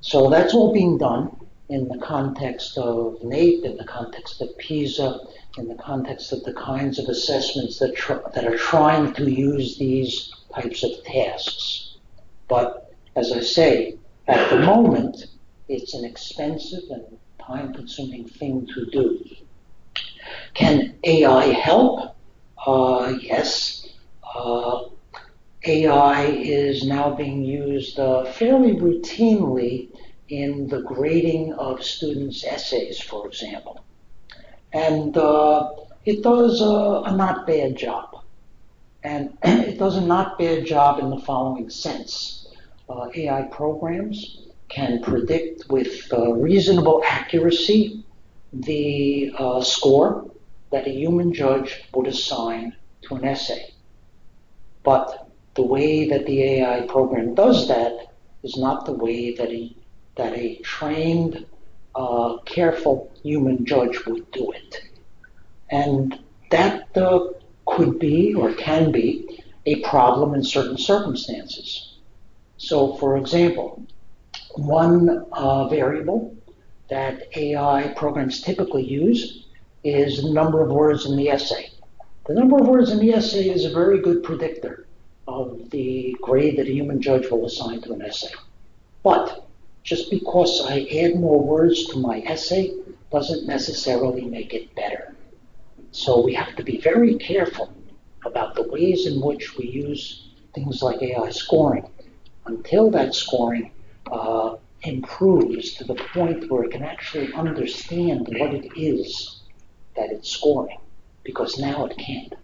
So that's all being done in the context of NAEP, in the context of PISA, in the context of the kinds of assessments that, that are trying to use these types of tasks. But as I say, at the moment, it's an expensive and time consuming thing to do. Can AI help? Uh, yes. Uh, AI is now being used uh, fairly routinely in the grading of students' essays, for example. And uh, it does a, a not bad job. And [clears throat] it does a not bad job in the following sense. Uh, AI programs can predict with uh, reasonable accuracy the uh, score that a human judge would assign to an essay. But the way that the AI program does that is not the way that a, that a trained uh, careful human judge would do it. And that uh, could be or can be a problem in certain circumstances. So, for example, one uh, variable that AI programs typically use is the number of words in the essay. The number of words in the essay is a very good predictor of the grade that a human judge will assign to an essay. But just because I add more words to my essay doesn't necessarily make it better. So we have to be very careful about the ways in which we use things like AI scoring until that scoring uh, improves to the point where it can actually understand what it is that it's scoring, because now it can't.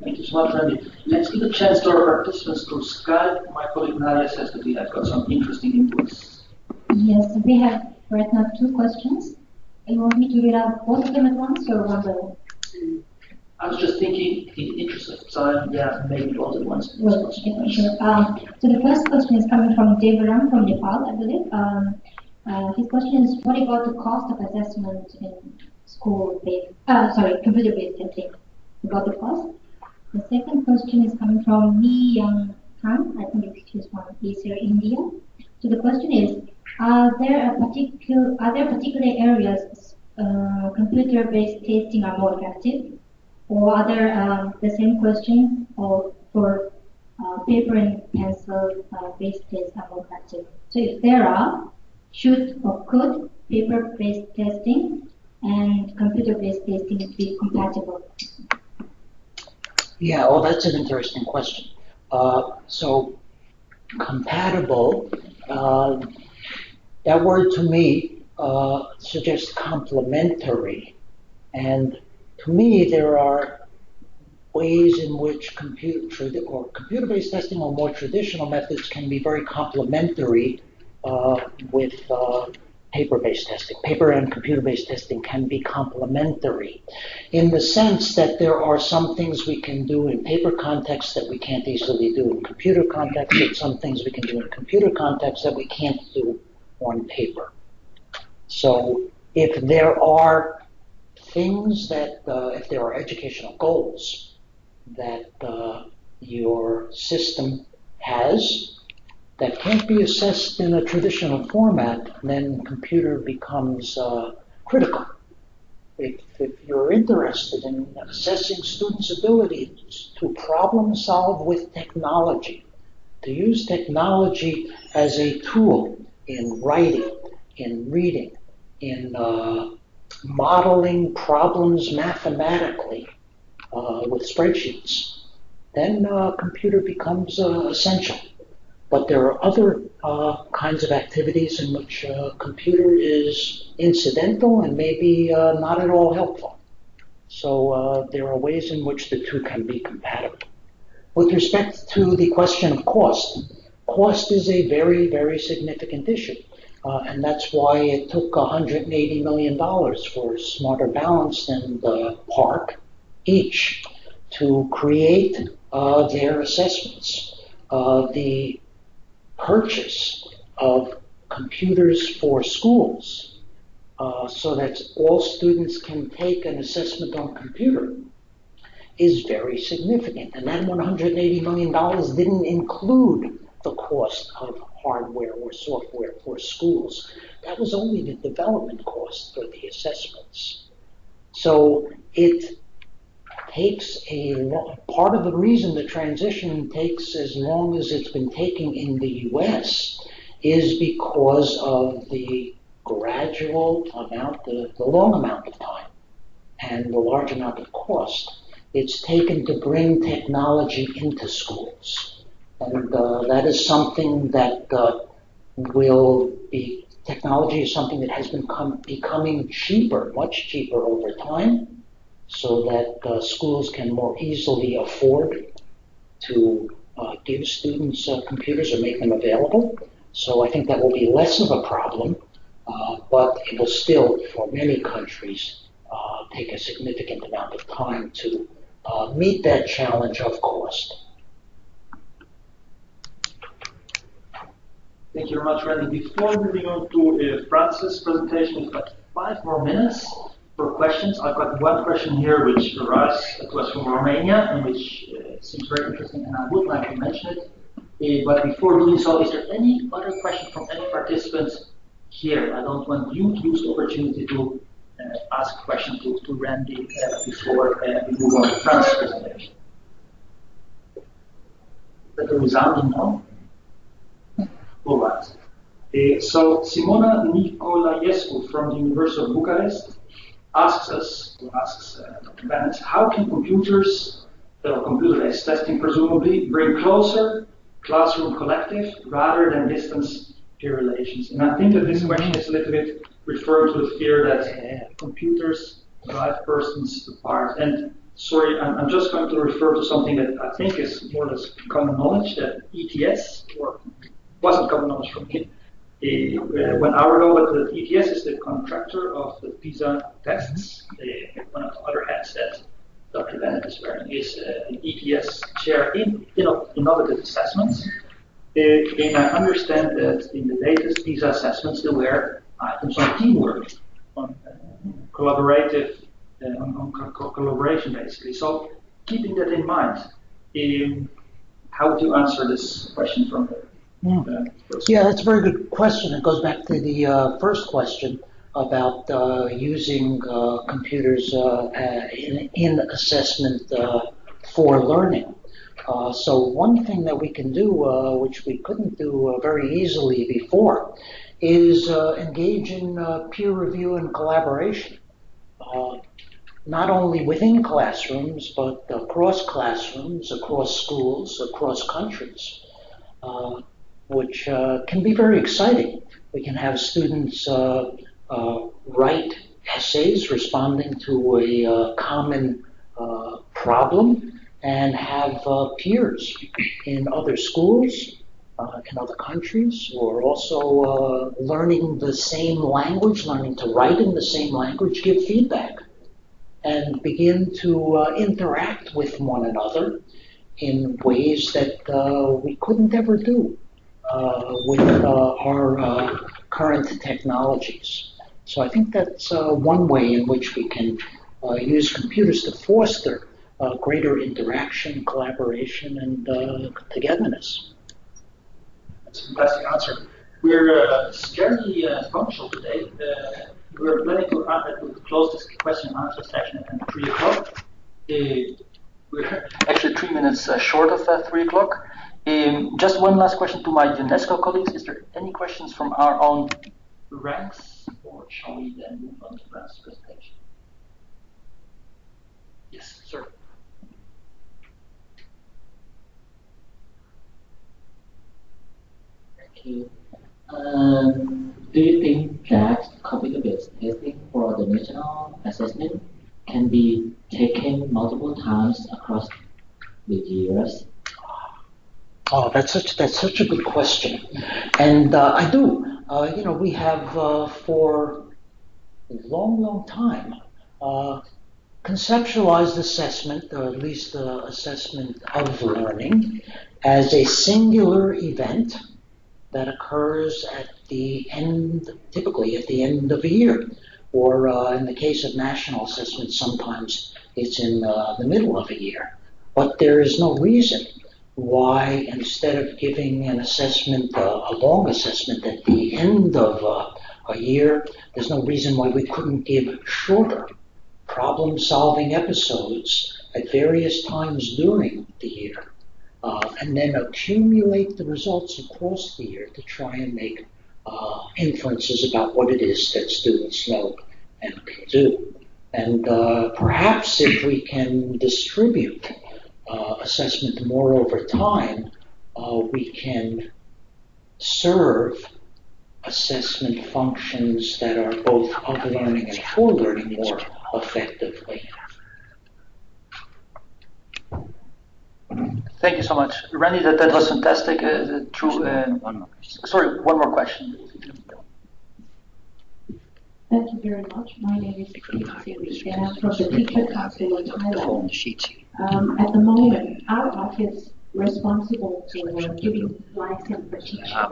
Thank you so much, Randy. Let's give a chance to our participants to Skype. My colleague Nadia says that we have got some interesting inputs. Yes, we have right now two questions. You want me to read out both of them at once or one by one? I was just thinking, in the interest of time, yeah, maybe all at once. Well, sure. Um, so the first question is coming from Devaram from Nepal, I believe. Um, uh, his question is, what about the cost of assessment in school-based, uh, sorry, computer-based testing? About the cost. The second question is coming from Lee Young Han, I think it's his from Asia, India. So the question is, are there a particular, are there particular areas uh, computer-based testing are more effective? Or are there um, the same question or for uh, paper and pencil uh, based tests are more effective? So if there are, should or could paper-based testing and computer-based testing be compatible? Yeah, well, that's an interesting question. Uh, so, compatible, uh, that word to me uh, suggests complementary. And to me, there are ways in which computer or computer-based testing or more traditional methods can be very complementary uh, with uh, paper-based testing. Paper and computer-based testing can be complementary in the sense that there are some things we can do in paper context that we can't easily do in computer context, and some things we can do in computer context that we can't do on paper. So if there are things that, uh, if there are educational goals that uh, your system has that can't be assessed in a traditional format, then computer becomes uh, critical. If, if, you're interested in assessing students' ability to problem solve with technology, to use technology as a tool in writing, in reading, in uh, modeling problems mathematically uh, with spreadsheets, then uh, computer becomes uh, essential. But there are other uh, kinds of activities in which uh, computer is incidental and maybe uh, not at all helpful. So there are ways in which the two can be compatible. With respect to the question of cost, cost is a very, very significant issue. Uh, and that's why it took $180 million for Smarter Balanced and PARCC each to create uh, their assessments. Uh, the purchase of computers for schools uh, so that all students can take an assessment on computer is very significant. And that $180 million didn't include the cost of hardware or software for schools. That was only the development cost for the assessments. So it takes a part of the reason the transition takes as long as it's been taking in the US is because of the gradual amount, the, the long amount of time and the large amount of cost it's taken to bring technology into schools. And uh, that is something that uh, will be, technology is something that has been becoming cheaper, much cheaper over time so that uh, schools can more easily afford to uh, give students uh, computers or make them available. So I think that will be less of a problem, uh, but it will still, for many countries, take a significant amount of time to meet that challenge of cost. Thank you very much, Randy. Before moving on to Francis' presentation, we've got five more minutes for questions. I've got one question here which arises to us from Romania and which uh, seems very interesting and I would like to mention it. Uh, but before doing so, is there any other question from any participants here? I don't want you to lose the opportunity to uh, ask a question to, to Randy uh, before uh, we move on to Frans's presentation. That a resounding no? All right. Uh, so Simona Nicolaescu from the University of Bucharest asks us, or asks uh. Bennett, how can computers, uh, computer-based testing presumably, bring closer classroom collective rather than distance peer relations? And I think that this question is a little bit referring to the fear that uh, computers drive persons apart. And sorry, I'm, I'm, just going to refer to something that I think is more or less common knowledge, that ETS, or wasn't knowledge from me, uh, one hour ago, but the ETS is the contractor of the PISA tests. Uh, one of the other heads that Dr. Bennett is wearing is uh, an ETS chair in innovative assessments. and I understand that in the latest PISA assessments, there were items on teamwork, on uh, collaborative, uh, on, on co collaboration basically. So keeping that in mind, um, how would you answer this question from the Hmm. Yeah, that's a very good question. It goes back to the uh, first question about uh, using uh, computers uh, in, in, assessment uh, for learning. Uh, so one thing that we can do, which we couldn't do very easily before, is engage in peer review and collaboration. not only within classrooms, but across classrooms, across schools, across countries which uh, can be very exciting. We can have students uh, uh, write essays responding to a uh, common uh, problem and have uh, peers in other schools, in other countries, or also learning the same language, learning to write in the same language, give feedback and begin to interact with one another in ways that we couldn't ever do uh, with uh, our uh, current technologies. So I think that's one way in which we can use computers to foster greater interaction, collaboration, and togetherness. That's a fantastic answer. We're uh, scarcely uh, punctual today. Uh, we're planning to, uh, close this question and answer session at 3 o'clock. we're [laughs] actually three minutes short of 3 o'clock. Um, just one last question to my UNESCO colleagues. Is there any questions from our own ranks, or shall we then move on to Brandt's presentation? Yes, sir. Thank you. Um, do you think that computer-based testing for the national assessment can be taken multiple times across the years Oh, that's such that's such a good question, and uh, I do. Uh, you know, we have uh, for a long, long time uh, conceptualized assessment, or at least the assessment of learning, as a singular event that occurs at the end, typically at the end of a year, or uh, in the case of national assessment, sometimes it's in uh, the middle of a year. But there is no reason why instead of giving an assessment, uh, a long assessment at the end of uh, a year, there's no reason why we couldn't give shorter problem solving episodes at various times during the year. Uh, and then accumulate the results across the year to try and make uh, inferences about what it is that students know and can do. And uh, perhaps if we can distribute uh, assessment more over time, uh, we can serve assessment functions that are both of learning and for learning more effectively. Thank you so much, Randy. That, that was fantastic. Uh, true. Uh, sorry, one more question. Thank you very much. My name is Kate and I'm from the Teacher Council in Thailand. Um, at the moment, our office responsible for giving license for teaching. Uh,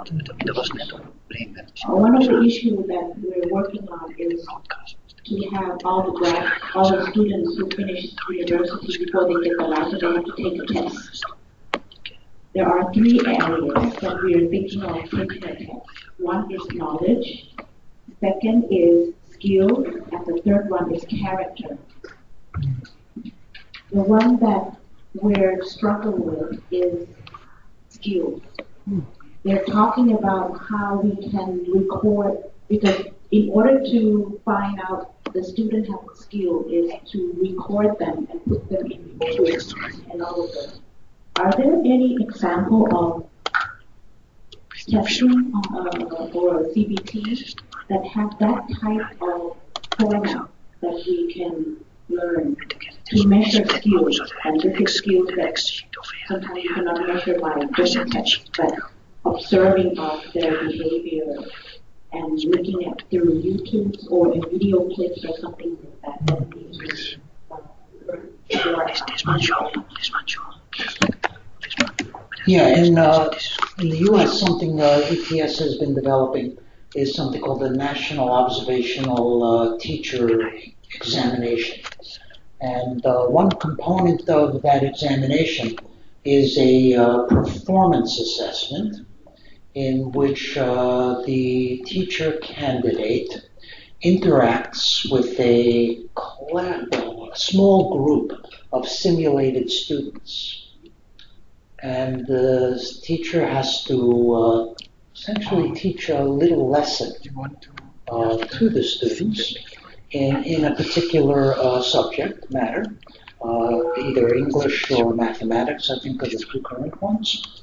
one of the issues that we're working on is to have all the grad, all the students who finish university before they get the license, they have to take a test. There are three areas that we are thinking of taking a test. One is knowledge, second is skill, and the third one is character. The one that we're struggling with is skills. They're talking about how we can record, because in order to find out the student has a skill is to record them and put them in books and all of that. Are there any example of testing uh, or CBT that have that type of format that we can learn to measure skills, and this is skills that sometimes you cannot measure by written text, but observing of their behavior and looking at through YouTube or a video clip or something like that. This one show, this one show. Yeah, in, uh, in the U.S., something uh, ETS has been developing is something called the National Observational uh, Teacher Examination. And uh, one component of that examination is a uh, performance assessment in which uh, the teacher candidate interacts with a, cla- a small group of simulated students. And the teacher has to uh, essentially teach a little lesson uh, to the students in, in a particular uh, subject matter, uh, either English or mathematics, I think are the two current ones.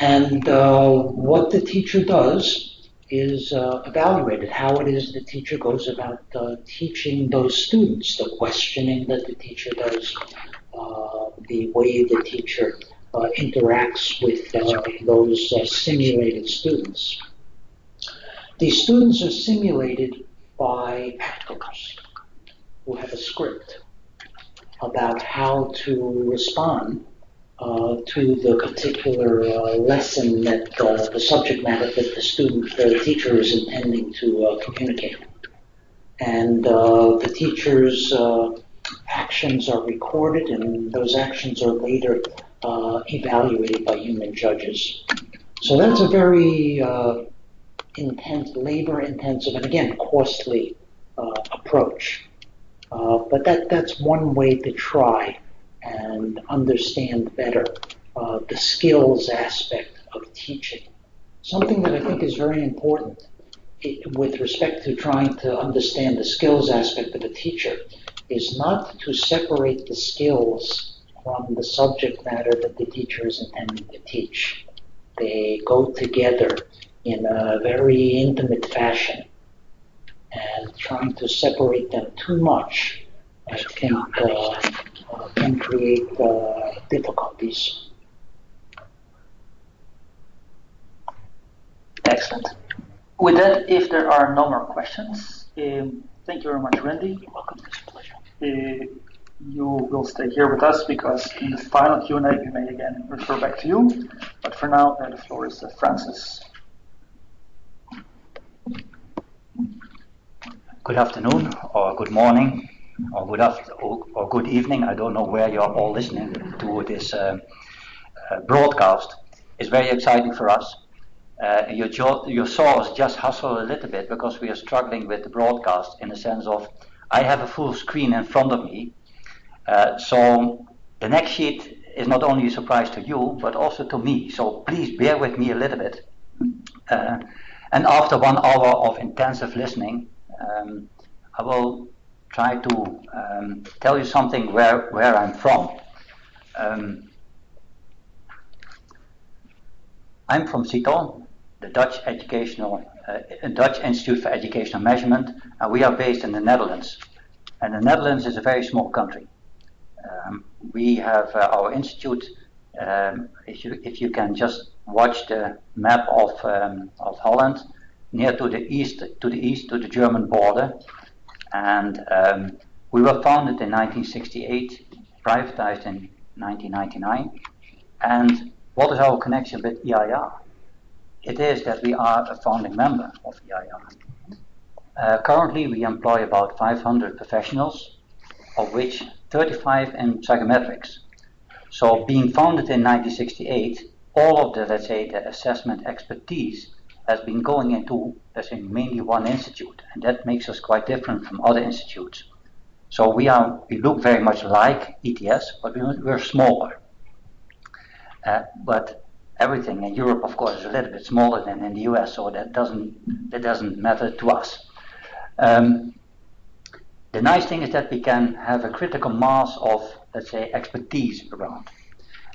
And uh, what the teacher does is uh, evaluated how it is the teacher goes about uh, teaching those students, the questioning that the teacher does, uh, the way the teacher interacts with uh, those uh, simulated students. These students are simulated by actors who have a script about how to respond uh, to the particular uh, lesson that uh, the subject matter that the student, the teacher is intending to uh, communicate. And uh, the teacher's uh, actions are recorded, and those actions are later uh, evaluated by human judges. So that's a very uh, intense, labor intensive, and again, costly uh, approach. Uh, but that, that's one way to try and understand better uh, the skills aspect of teaching. Something that I think is very important i- with respect to trying to understand the skills aspect of a teacher is not to separate the skills from the subject matter that the teacher is intending to teach. They go together in a very intimate fashion. And trying to separate them too much, I think, uh, uh, can create uh, difficulties. Excellent. With that, if there are no more questions, um, thank you very much, Randy. Welcome. It's a pleasure. Uh, you will stay here with us because in the final Q&A, we may again refer back to you. But for now, uh, the floor is uh, Frans's. Good afternoon, or good morning, or good after, or, or good evening. I don't know where you are all listening to this um, uh, broadcast. It's very exciting for us. Uh, you, jo- you saw us just hustle a little bit because we are struggling with the broadcast in the sense of I have a full screen in front of me. Uh, so the next sheet is not only a surprise to you, but also to me. So please bear with me a little bit. Uh, and after one hour of intensive listening, um, I will try to um, tell you something where, where I'm from. Um, I'm from CITO, the Dutch Educational, uh, Dutch Institute for Educational Measurement, and we are based in the Netherlands. And the Netherlands is a very small country. Um, we have uh, our institute. Um, if you if you can just watch the map of um, of Holland, near to the east to the east to the German border, and um, we were founded in 1968, privatized in 1999. And what is our connection with EIR? It is that we are a founding member of EIR. Uh, currently, we employ about 500 professionals, of which 35 in psychometrics. So, being founded in 1968, all of the, let's say, the assessment expertise has been going into, let's say, mainly one institute, and that makes us quite different from other institutes. So we are, we look very much like ETS, but we, we're smaller. Uh, but everything in Europe, of course, is a little bit smaller than in the US, so that doesn't that doesn't matter to us. Um, the nice thing is that we can have a critical mass of, let's say, expertise around.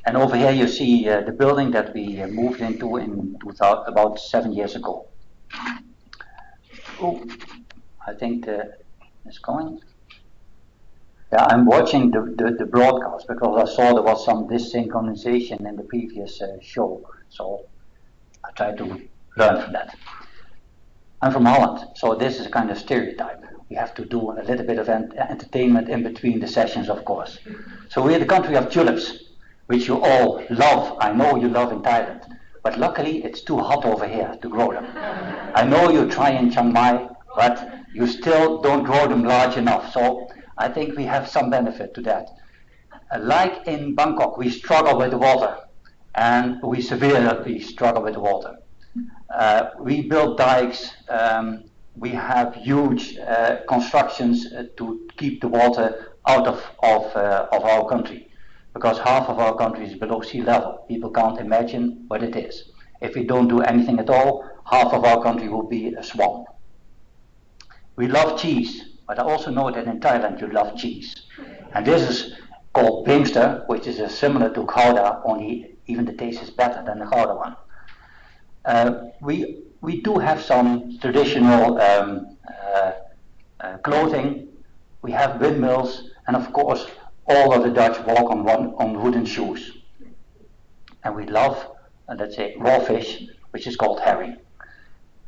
And over here you see uh, the building that we uh, moved into in 2000, about seven years ago. Oh, I think the, it's going. Yeah, I'm watching the, the, the, broadcast because I saw there was some dysynchronization in the previous uh, show. So I try to learn from that. I'm from Holland, so this is a kind of stereotype. We have to do a little bit of ent- entertainment in between the sessions, of course. So we're the country of tulips, which you all love. I know you love in Thailand. But luckily, it's too hot over here to grow them. I know you try in Chiang Mai, but you still don't grow them large enough. So I think we have some benefit to that. Uh, like in Bangkok, we struggle with the water, and we severely struggle with the water. Uh, we build dikes. Um, we have huge uh, constructions uh, to keep the water out of of, uh, of our country because half of our country is below sea level. People can't imagine what it is. If we don't do anything at all, half of our country will be a swamp. We love cheese, but I also know that in Thailand you love cheese. And this is called Beemster, which is similar to Gouda, only even the taste is better than the Gouda one. Uh, we, we do have some traditional um, uh, uh, clothing, we have windmills, and of course all of the Dutch walk on, one, on wooden shoes. And we love, uh, let's say, raw fish, which is called herring.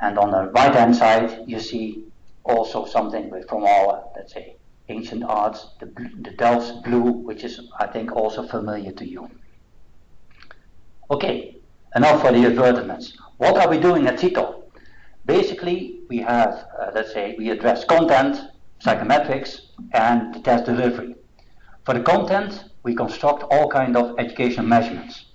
And on the right hand side, you see also something from our, let's say, ancient arts, the, the Delft's blue, which is, I think, also familiar to you. Okay, enough for the advertisements. What are we doing at CITO? Basically, we have, uh, let's say, we address content, psychometrics, and test delivery. For the content, we construct all kind of education measurements,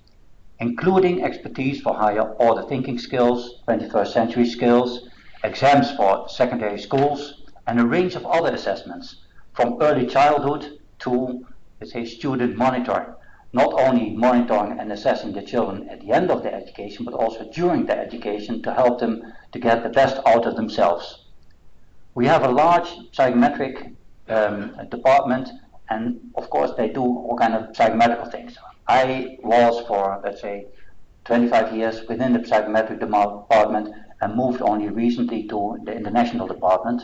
including expertise for higher order thinking skills, 21st century skills, exams for secondary schools, and a range of other assessments, from early childhood to, let's say, student monitoring. Not only monitoring and assessing the children at the end of their education, but also during their education to help them to get the best out of themselves. We have a large psychometric um, department and of course they do all kind of psychometrical things. I was for let's say 25 years within the psychometric department and moved only recently to the international department.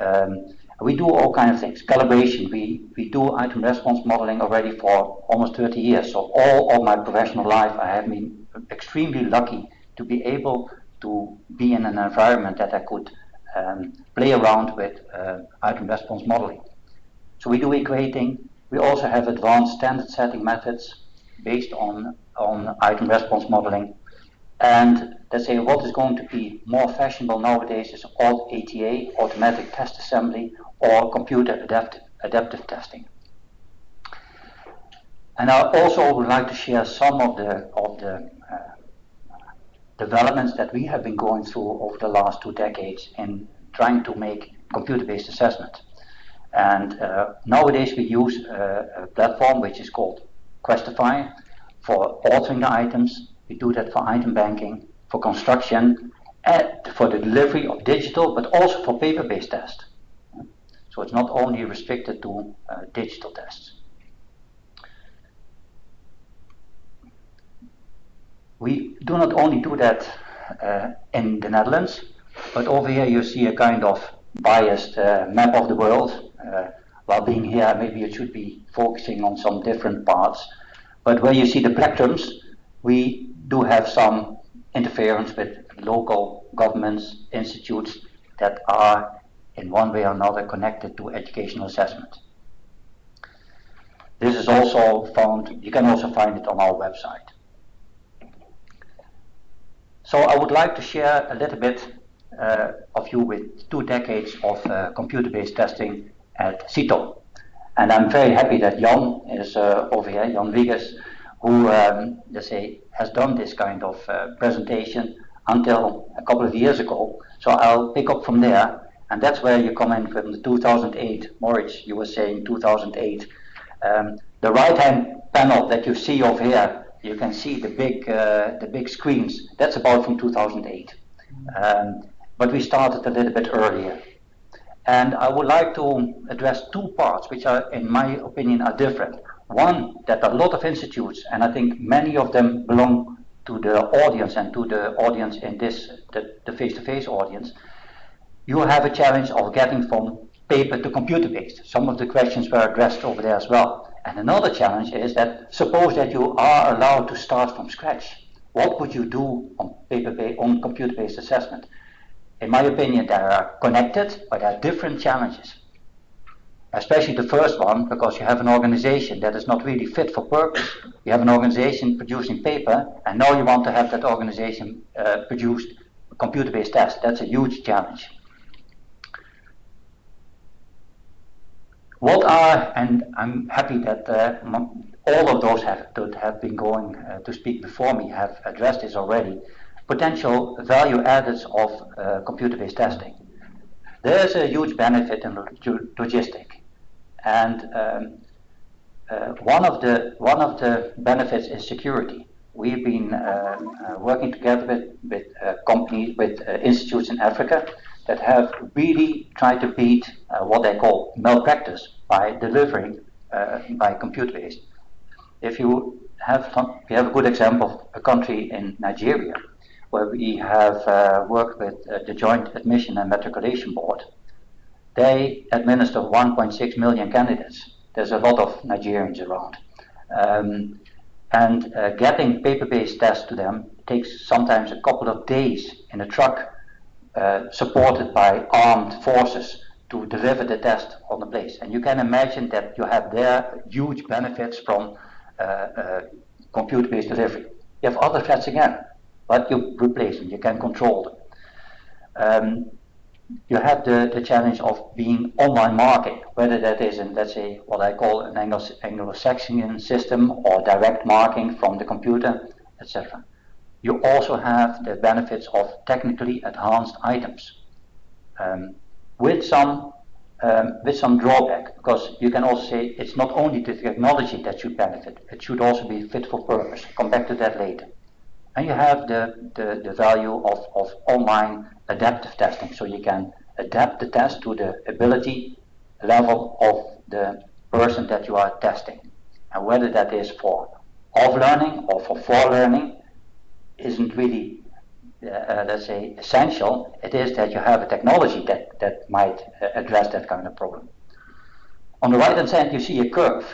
Um, we do all kinds of things. Calibration, we, we do item response modeling already for almost 30 years. So all of my professional life I have been extremely lucky to be able to be in an environment that I could um, play around with uh, item response modeling. So we do equating. We also have advanced standard setting methods based on, on item response modeling. And let's say what is going to be more fashionable nowadays is ATA, automatic test assembly, or computer adaptive, adaptive testing. And I also would like to share some of the, of the uh, developments that we have been going through over the last two decades in trying to make computer-based assessment. And uh, nowadays we use a, a, platform which is called Questify for authoring the items. We do that for item banking, for construction, and for the delivery of digital, but also for paper-based tests. So it's not only restricted to uh, digital tests. We do not only do that uh, in the Netherlands, but over here you see a kind of biased uh, map of the world uh, while being here, maybe it should be focusing on some different parts. But where you see the plectrums, we do have some interference with local governments, institutes that are in one way or another connected to educational assessment. This is also found, you can also find it on our website. So I would like to share a little bit uh, of you with two decades of uh, computer-based testing at CITO. And I'm very happy that Jan is uh, over here, Jan Wiegers, who, um, let's say, has done this kind of uh, presentation until a couple of years ago. So I'll pick up from there. And that's where you come in from the 2008. Moritz, you were saying 2008. Um, the right-hand panel that you see over here, you can see the big, uh, the big screens. That's about from 2008. Um, but we started a little bit earlier. And I would like to address two parts, which are, in my opinion, are different. One, that a lot of institutes, and I think many of them belong to the audience and to the audience in this, the face-to-face audience, you have a challenge of getting from paper to computer-based. Some of the questions were addressed over there as well. And another challenge is that suppose that you are allowed to start from scratch. What would you do on paper based, on computer-based assessment? in my opinion, they are connected, but they are different challenges. Especially the first one, because you have an organization that is not really fit for purpose. You have an organization producing paper, and now you want to have that organization uh, produced computer-based tests. That's a huge challenge. What are, and I'm happy that uh, all of those have, that have been going uh, to speak before me have addressed this already, potential value added of uh, computer-based testing. There's a huge benefit in logistic, and um, uh, one of the one of the benefits is security. We've been uh, uh, working together with with uh, companies, with institutes in Africa that have really tried to beat what they call malpractice by delivering by computer-based. If you have we have a good example of a country in Nigeria where we have uh, worked with uh, the Joint Admission and Matriculation Board. They administer 1.6 million candidates. There's a lot of Nigerians around. Um, and uh, getting paper-based tests to them takes sometimes a couple of days in a truck uh, supported by armed forces to deliver the test on the place. And you can imagine that you have there huge benefits from uh, uh, computer-based delivery. You have other threats again but you replace them, you can control them. Um, you have the, the challenge of being online marketing, whether that is in, let's say, what I call an Anglo-Saxon system or direct marketing from the computer, etc. You also have the benefits of technically advanced items um, with some um, with some drawback, because you can also say it's not only the technology that should benefit, it should also be fit for purpose. Come back to that later. And you have the, the, the value of, of online adaptive testing. So you can adapt the test to the ability level of the person that you are testing. And whether that is for off learning or for for learning isn't really, uh, let's say, essential. It is that you have a technology that, that might uh, address that kind of problem. On the right hand side, you see a curve.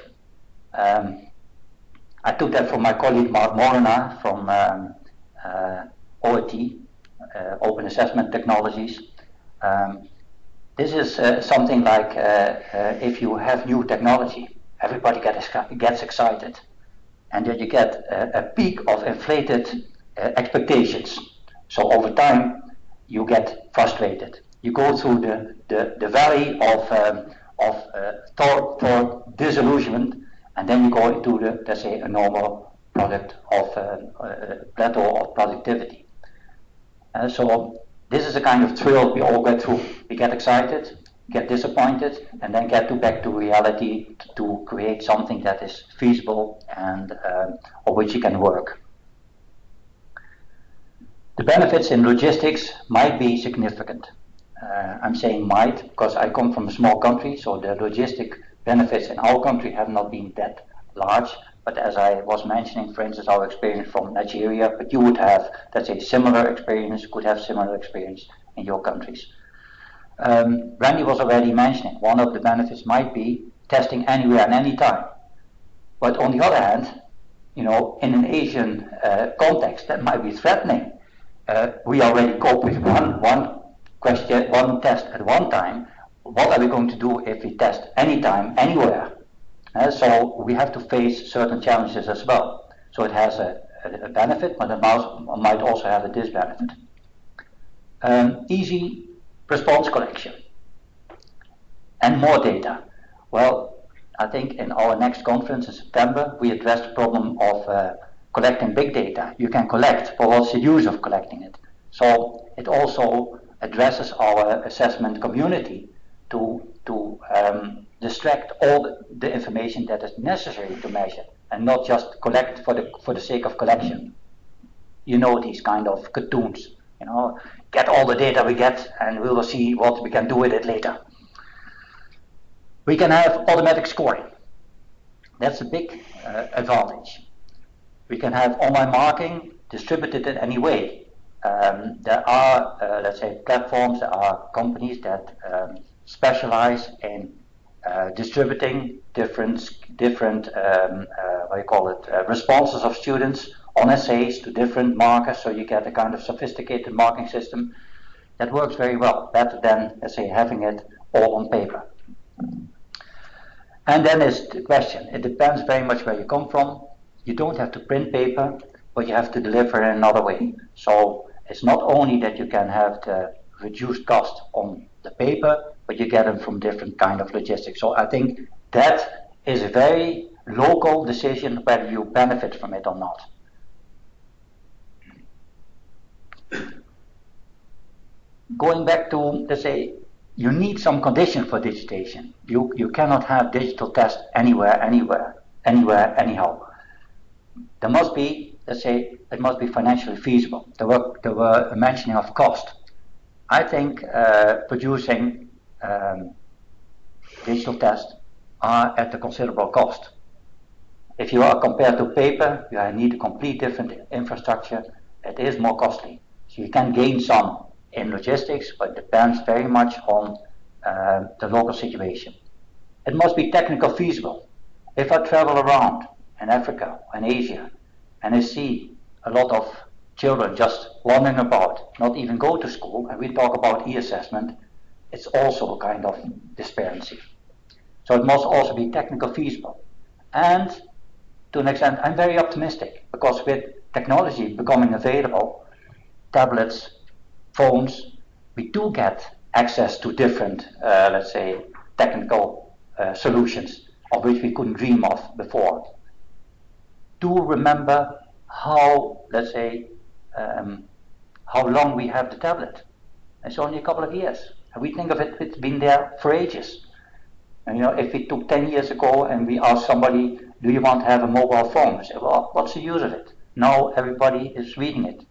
Um, I took that from my colleague Mark from um, uh, uh, Open Assessment Technologies. Um, this is uh, something like if you have new technology, everybody gets, gets excited. And then you get a, a peak of inflated expectations. So over time, you get frustrated. You go through the, the, the valley of, um, of uh, for disillusionment and then you go into the, let's say, a normal product of uh, uh, plateau of productivity. Uh, so this is a kind of thrill we all get through. We get excited, get disappointed, and then get to back to reality to, create something that is feasible and uh, of which you can work. The benefits in logistics might be significant. Uh, I'm saying might because I come from a small country, so the logistic benefits in our country have not been that large. But as I was mentioning, for instance, our experience from Nigeria, but you would have, let's say, similar experience, could have similar experience in your countries. Um, Randy was already mentioning one of the benefits might be testing anywhere and anytime. But on the other hand, you know, in an Asian uh, context, that might be threatening. Uh, we already cope with one, one question, one test at one time, what are we going to do if we test anytime, anywhere? Uh, so we have to face certain challenges as well. So it has a, a benefit, but it might also have a disbenefit. Um, easy response collection and more data. Well, I think in our next conference in September, we addressed the problem of uh, collecting big data. You can collect, but what's the use of collecting it? So it also addresses our assessment community to, to um, distract all the, the, information that is necessary to measure and not just collect for the, for the sake of collection. You know these kind of cartoons, you know, get all the data we get and we will see what we can do with it later. We can have automatic scoring. That's a big uh, advantage. We can have online marking distributed in any way. Um, there are, uh, let's say, platforms, there are companies that um, specialize in uh, distributing different different um, uh, what you call it uh, responses of students on essays to different markers, so you get a kind of sophisticated marking system. That works very well, better than, let's say, having it all on paper. And then is the question. It depends very much where you come from. You don't have to print paper, but you have to deliver in another way. So it's not only that you can have the reduced cost on the paper, but you get them from different kind of logistics. So I think that is a very local decision whether you benefit from it or not. Going back to, let's say, you need some condition for digitation. You, you cannot have digital tests anywhere, anywhere, anywhere, anyhow. There must be, let's say, it must be financially feasible. There were, there were a mentioning of cost. I think uh, producing um, digital tests are at a considerable cost. If you are compared to paper, you need a complete different infrastructure. It is more costly. So you can gain some in logistics, but depends very much on uh, the local situation. It must be technical feasible. If I travel around in Africa and Asia and I see a lot of children just wandering about, not even go to school, and we talk about e-assessment, it's also a kind of disparity. So it must also be technical feasible. And to an extent, I'm very optimistic because with technology becoming available, tablets, phones, we do get access to different, uh, let's say, technical uh, solutions of which we couldn't dream of before. Do remember how, let's say, um, how long we have the tablet. It's only a couple of years. We think of it, it's been there for ages. And you know, if we took 10 years ago and we asked somebody, do you want to have a mobile phone? They say, well, what's the use of it? Now everybody is reading it,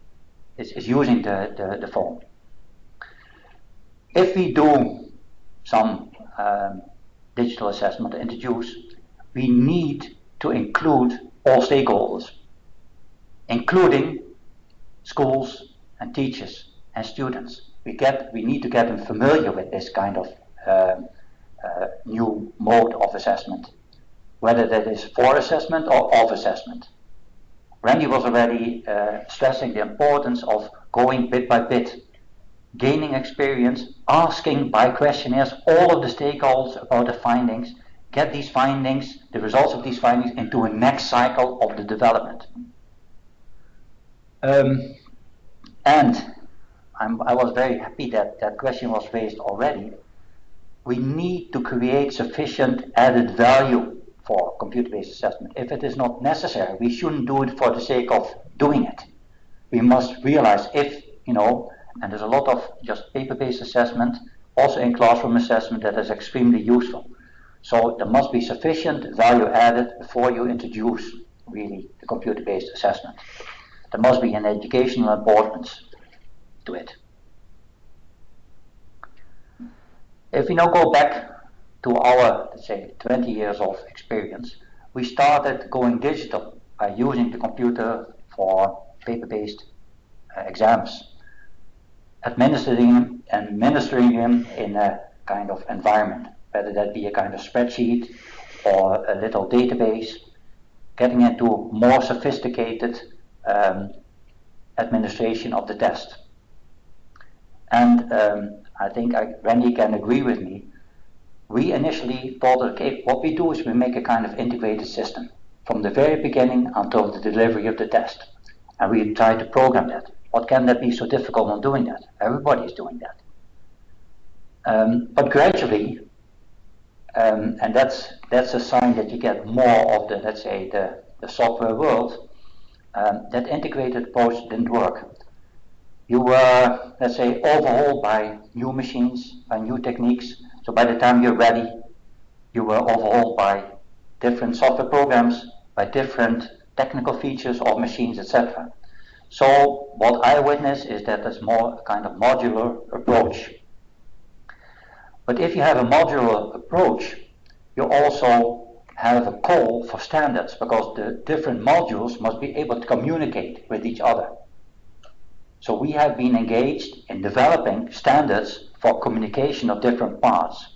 is, is using the, the, the phone. If we do some um, digital assessment to introduce, we need to include all stakeholders, including schools and teachers and students. We get, we need to get them familiar with this kind of um, uh, new mode of assessment, whether that is for assessment or of assessment. Randy was already uh, stressing the importance of going bit by bit, gaining experience, asking by questionnaires all of the stakeholders about the findings, get these findings, the results of these findings, into a next cycle of the development. Um, and I'm, i was very happy that that question was raised already we need to create sufficient added value for computer-based assessment. If it is not necessary, we shouldn't do it for the sake of doing it. We must realize if, you know, and there's a lot of just paper-based assessment, also in classroom assessment that is extremely useful. So there must be sufficient value added before you introduce really the computer-based assessment. There must be an educational importance to it. If we now go back to our, let's say, 20 years of experience, we started going digital by using the computer for paper-based uh, exams, administering them and administering them in a kind of environment, whether that be a kind of spreadsheet or a little database, getting into more sophisticated um, administration of the test. And um, I think I, Randy can agree with me. We initially thought, okay, what we do is we make a kind of integrated system from the very beginning until the delivery of the test. And we try to program that. What can that be so difficult on doing that? Everybody is doing that. Um, but gradually, um, and that's that's a sign that you get more of the let's say the, the software world. Um, that integrated approach didn't work. You were, let's say, overhauled by new machines, by new techniques. So by the time you're ready, you were overhauled by different software programs, by different technical features of machines, etc. So what I witness is that there's more a kind of modular approach. But if you have a modular approach, you also have a call for standards because the different modules must be able to communicate with each other. So we have been engaged in developing standards for communication of different parts.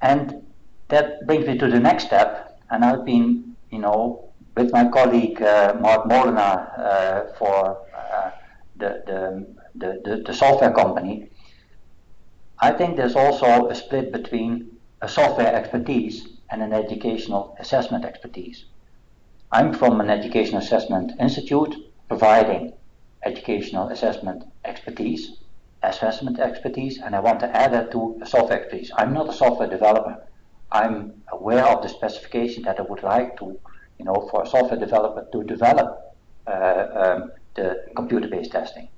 And that brings me to the next step, and I've been, you know, with my colleague uh, Mark Molenaar uh, for uh, the, the the, the, the software company, I think there's also a split between a software expertise and an educational assessment expertise. I'm from an educational assessment institute providing educational assessment expertise, assessment expertise, and I want to add that to software expertise. I'm not a software developer. I'm aware of the specification that I would like to, you know, for a software developer to develop uh, um, the computer-based testing.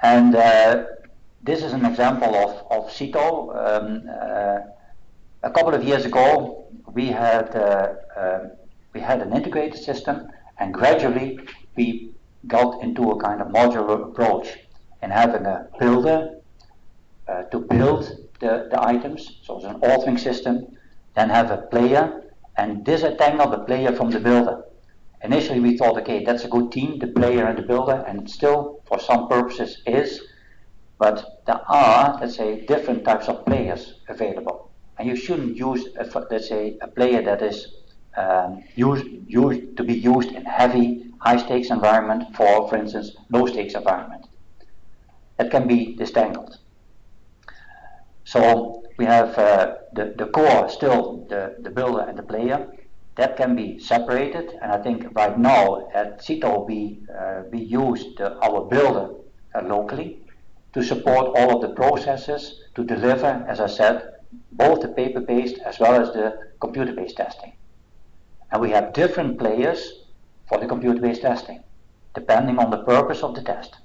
And uh, this is an example of, of CITO. Um, uh, a couple of years ago, we had uh, um, we had an integrated system, and gradually we got into a kind of modular approach and having a builder uh, to build the, the items, so it's an authoring system, then have a player, and disentangle the player from the builder. Initially we thought, okay, that's a good team, the player and the builder, and still for some purposes is, but there are, let's say, different types of players available. And you shouldn't use, a, let's say, a player that is um, used, used to be used in heavy, high stakes environment for, for instance, low stakes environment. That can be disentangled. So we have uh, the, the core still the, the builder and the player. That can be separated, and I think right now at CITO we, uh, we use our builder uh, locally to support all of the processes to deliver, as I said, both the paper-based as well as the computer-based testing. And we have different players for the computer-based testing, depending on the purpose of the test.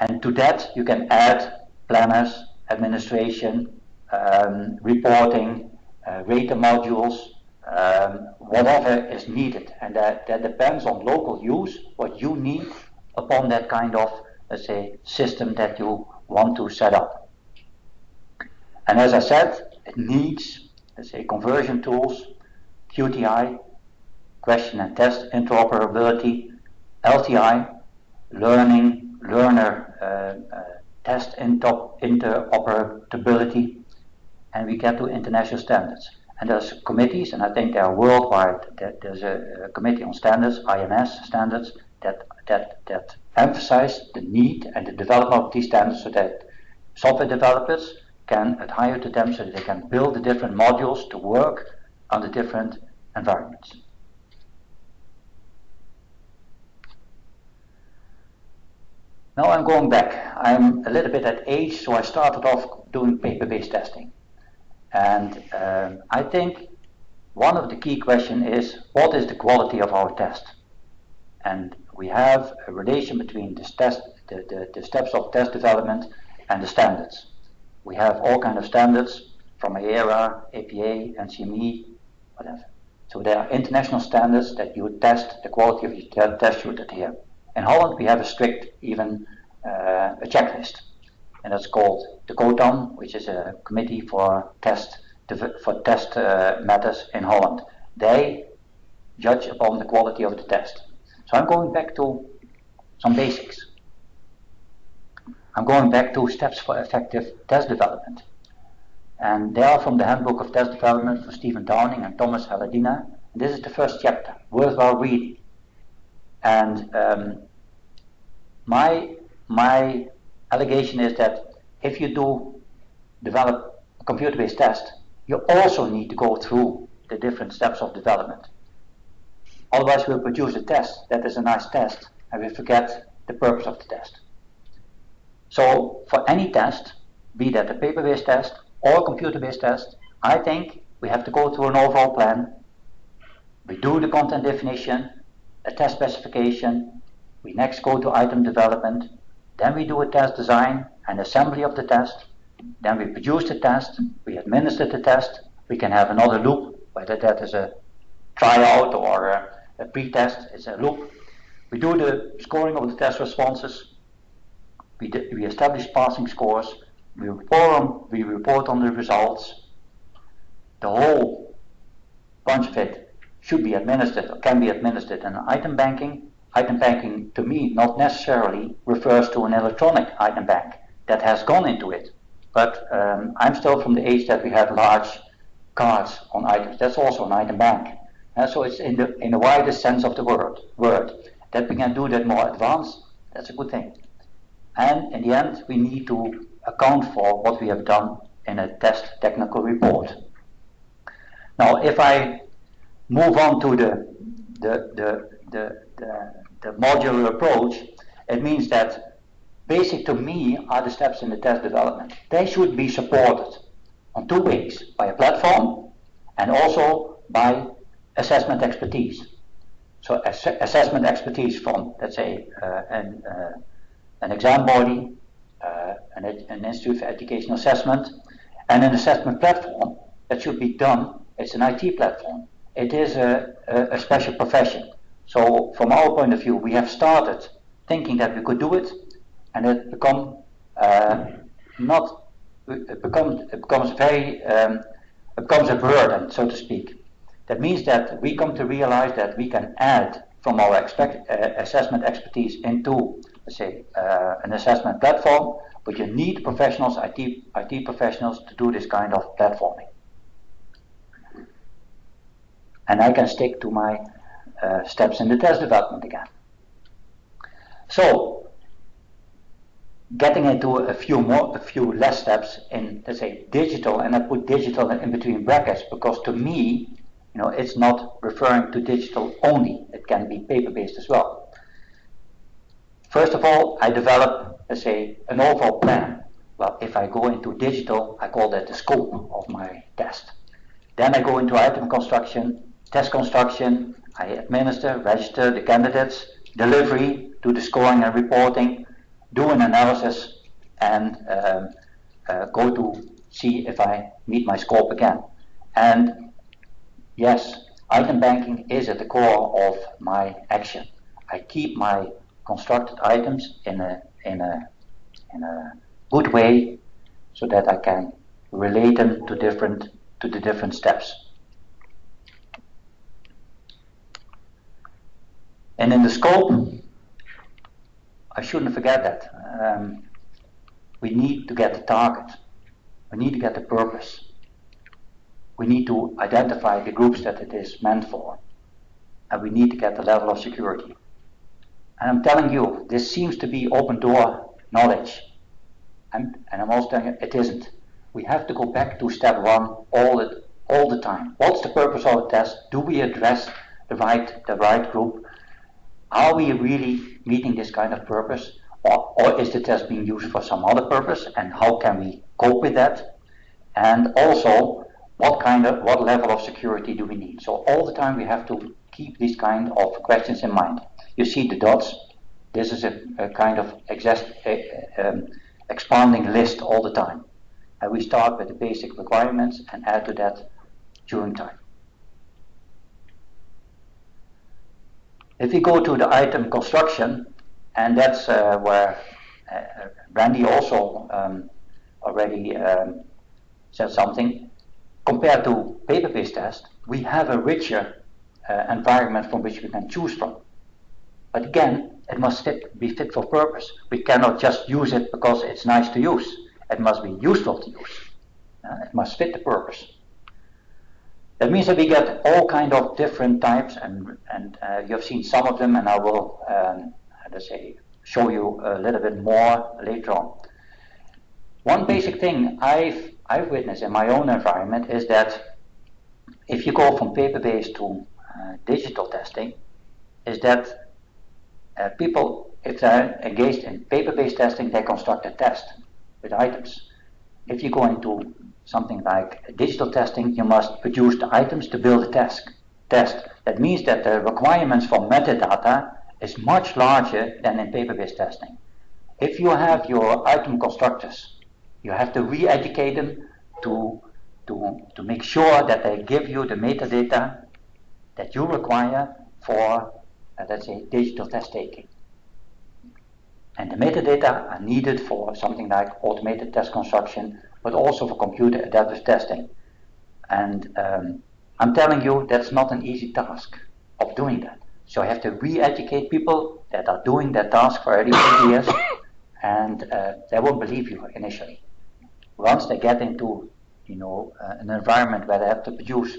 And to that you can add planners, administration, um, reporting, uh, rater modules, um, whatever is needed. And that, that depends on local use, what you need upon that kind of, let's say, system that you want to set up. And as I said, it needs, let's say, conversion tools, QTI, question and test interoperability, LTI, learning, learner uh, uh, test interoperability, and we get to international standards. And there's committees, and I think they are worldwide. There's a, a committee on standards, IMS standards, that that that emphasize the need and the development of these standards so that software developers can adhere to them so that they can build the different modules to work the different environments. Now I'm going back. I'm a little bit at age, so I started off doing paper-based testing. And um, I think one of the key questions is, what is the quality of our test? And we have a relation between the, test, the, the, the steps of test development and the standards. We have all kind of standards from AERA, APA, NCME, whatever. So there are international standards that you would test the quality of your test you adhere. In Holland, we have a strict, even uh, a checklist, and that's called the COTAN, which is a committee for test for test uh, matters in Holland. They judge upon the quality of the test. So I'm going back to some basics. I'm going back to steps for effective test development. And they are from the Handbook of Test Development for Steven Downing and Thomas Haladyna. This is the first chapter, worthwhile reading. And um, my my allegation is that if you do develop a computer-based test, you also need to go through the different steps of development. Otherwise, we'll produce a test that is a nice test, and we forget the purpose of the test. So, for any test, be that a paper-based test or computer-based test, I think we have to go through an overall plan. We do the content definition, a test specification, we next go to item development, then we do a test design and assembly of the test, then we produce the test, we administer the test, we can have another loop, whether that is a tryout or a, a pre-test, it's a loop. We do the scoring of the test responses, we, we establish passing scores, we report, on, we report on the results, the whole bunch of it should be administered or can be administered in item banking, item banking to me not necessarily refers to an electronic item bank that has gone into it. But um, I'm still from the age that we have large cards on items. That's also an item bank. Uh, so it's in the in the widest sense of the word. Word. that we can do that more advanced, that's a good thing. And in the end, we need to account for what we have done in a test technical report. Now, if I move on to the, the, the, the, the, the modular approach, it means that basic to me are the steps in the test development. They should be supported on two ways, by a platform and also by assessment expertise. So ass assessment expertise from, let's say, uh, an, uh, an exam body, an, an, institute for educational assessment, and an assessment platform that should be done. It's an IT platform. It is a, a, a special profession. So from our point of view, we have started thinking that we could do it, and it become uh, not it becomes it becomes very um, it becomes a burden, so to speak. That means that we come to realize that we can add from our expect, uh, assessment expertise into, say, uh, an assessment platform, but you need professionals, IT, IT professionals, to do this kind of platforming. And I can stick to my uh, steps in the test development again. So, getting into a few more, a few less steps in, let's say, digital, and I put digital in between brackets because to me, you know, it's not referring to digital only. It can be paper-based as well. First of all, I develop, let's say, an overall plan. Well, if I go into digital, I call that the scope of my test. Then I go into item construction, test construction, I administer, register the candidates, delivery, do the scoring and reporting, do an analysis, and um, uh, go to see if I meet my scope again. And yes, item banking is at the core of my action. I keep my constructed items in a in a in a good way so that I can relate them to different to the different steps. And in the scope, I shouldn't forget that. Um, we need to get the target. We need to get the purpose. We need to identify the groups that it is meant for. And we need to get the level of security. And I'm telling you, this seems to be open door knowledge. And, and I'm also telling you, it isn't. We have to go back to step one all the, all the time. What's the purpose of the test? Do we address the right, the right group? Are we really meeting this kind of purpose? Or, or is the test being used for some other purpose? And how can we cope with that? And also, what kind of, what level of security do we need? So all the time we have to keep these kind of questions in mind. You see the dots. This is a, a kind of exist, um, expanding list all the time. And we start with the basic requirements and add to that during time. If we go to the item construction, and that's uh, where uh, Randy also um, already um, said something, compared to paper-based test, we have a richer uh, environment from which we can choose from. But again, it must fit, be fit for purpose. We cannot just use it because it's nice to use. It must be useful to use. Uh, it must fit the purpose. That means that we get all kind of different types, and and uh, you have seen some of them, and I will, um, let's say, show you a little bit more later on. One basic thing I've I've witnessed in my own environment is that if you go from paper-based to uh, digital testing, is that uh, people, if they're engaged in paper-based testing, they construct a test with items. If you go into something like digital testing, you must produce the items to build a test. test. That means that the requirements for metadata is much larger than in paper-based testing. If you have your item constructors, you have to re-educate them to, to, to make sure that they give you the metadata that you require for, uh, let's say, digital test taking. And the metadata are needed for something like automated test construction but also for computer adaptive testing. And um, I'm telling you, that's not an easy task of doing that. So I have to re-educate people that are doing that task for already [coughs] years, and uh, they won't believe you initially. Once they get into, you know, uh, an environment where they have to produce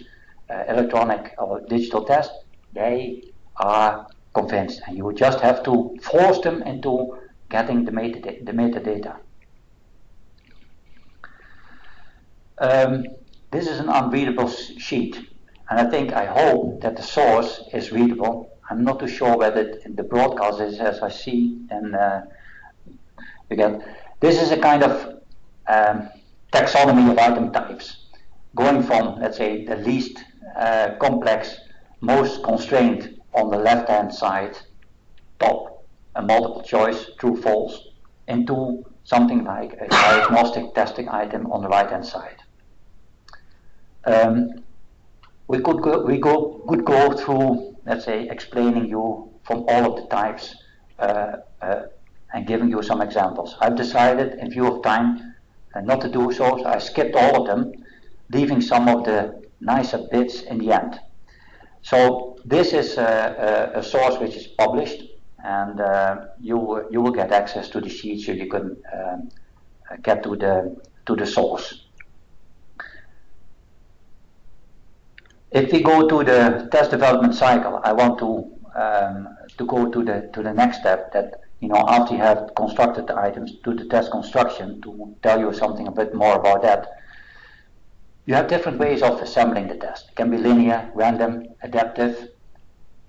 uh, electronic or digital tests, they are convinced, and you just have to force them into getting the, metadata. The metadata. Um, this is an unreadable sheet, and I think, I hope that the source is readable. I'm not too sure whether the broadcast is as I see, and uh, again, this is a kind of um, taxonomy of item types, going from, let's say, the least uh, complex, most constrained on the left-hand side, top, a multiple choice, true, false, into something like a diagnostic testing item on the right-hand side. Um, we could go, we go, could go through, let's say, explaining you from all of the types uh, uh, and giving you some examples. I've decided, in view of time, uh, not to do so, so I skipped all of them, leaving some of the nicer bits in the end. So this is a, a, a source which is published, and uh, you you will get access to the sheet so you can um, get to the to the source. If we go to the test development cycle, I want to um, to go to the to the next step that you know after you have constructed the items do the test construction to tell you something a bit more about that. You have different ways of assembling the test. It can be linear, random, adaptive.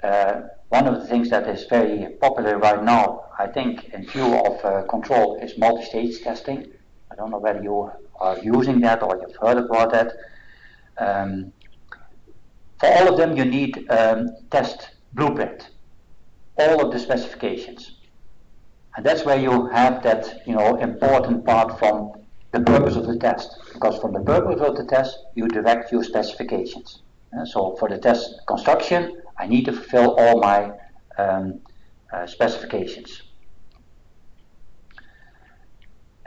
Uh, one of the things that is very popular right now, I think, in view of uh, control, is multi-stage testing. I don't know whether you are using that or you've heard about that. Um, for all of them, you need um, test blueprint, all of the specifications. And that's where you have that, you know, important part from the purpose of the test. Because from the purpose of the test, you direct your specifications. Uh, so for the test construction, I need to fulfill all my um, uh, specifications.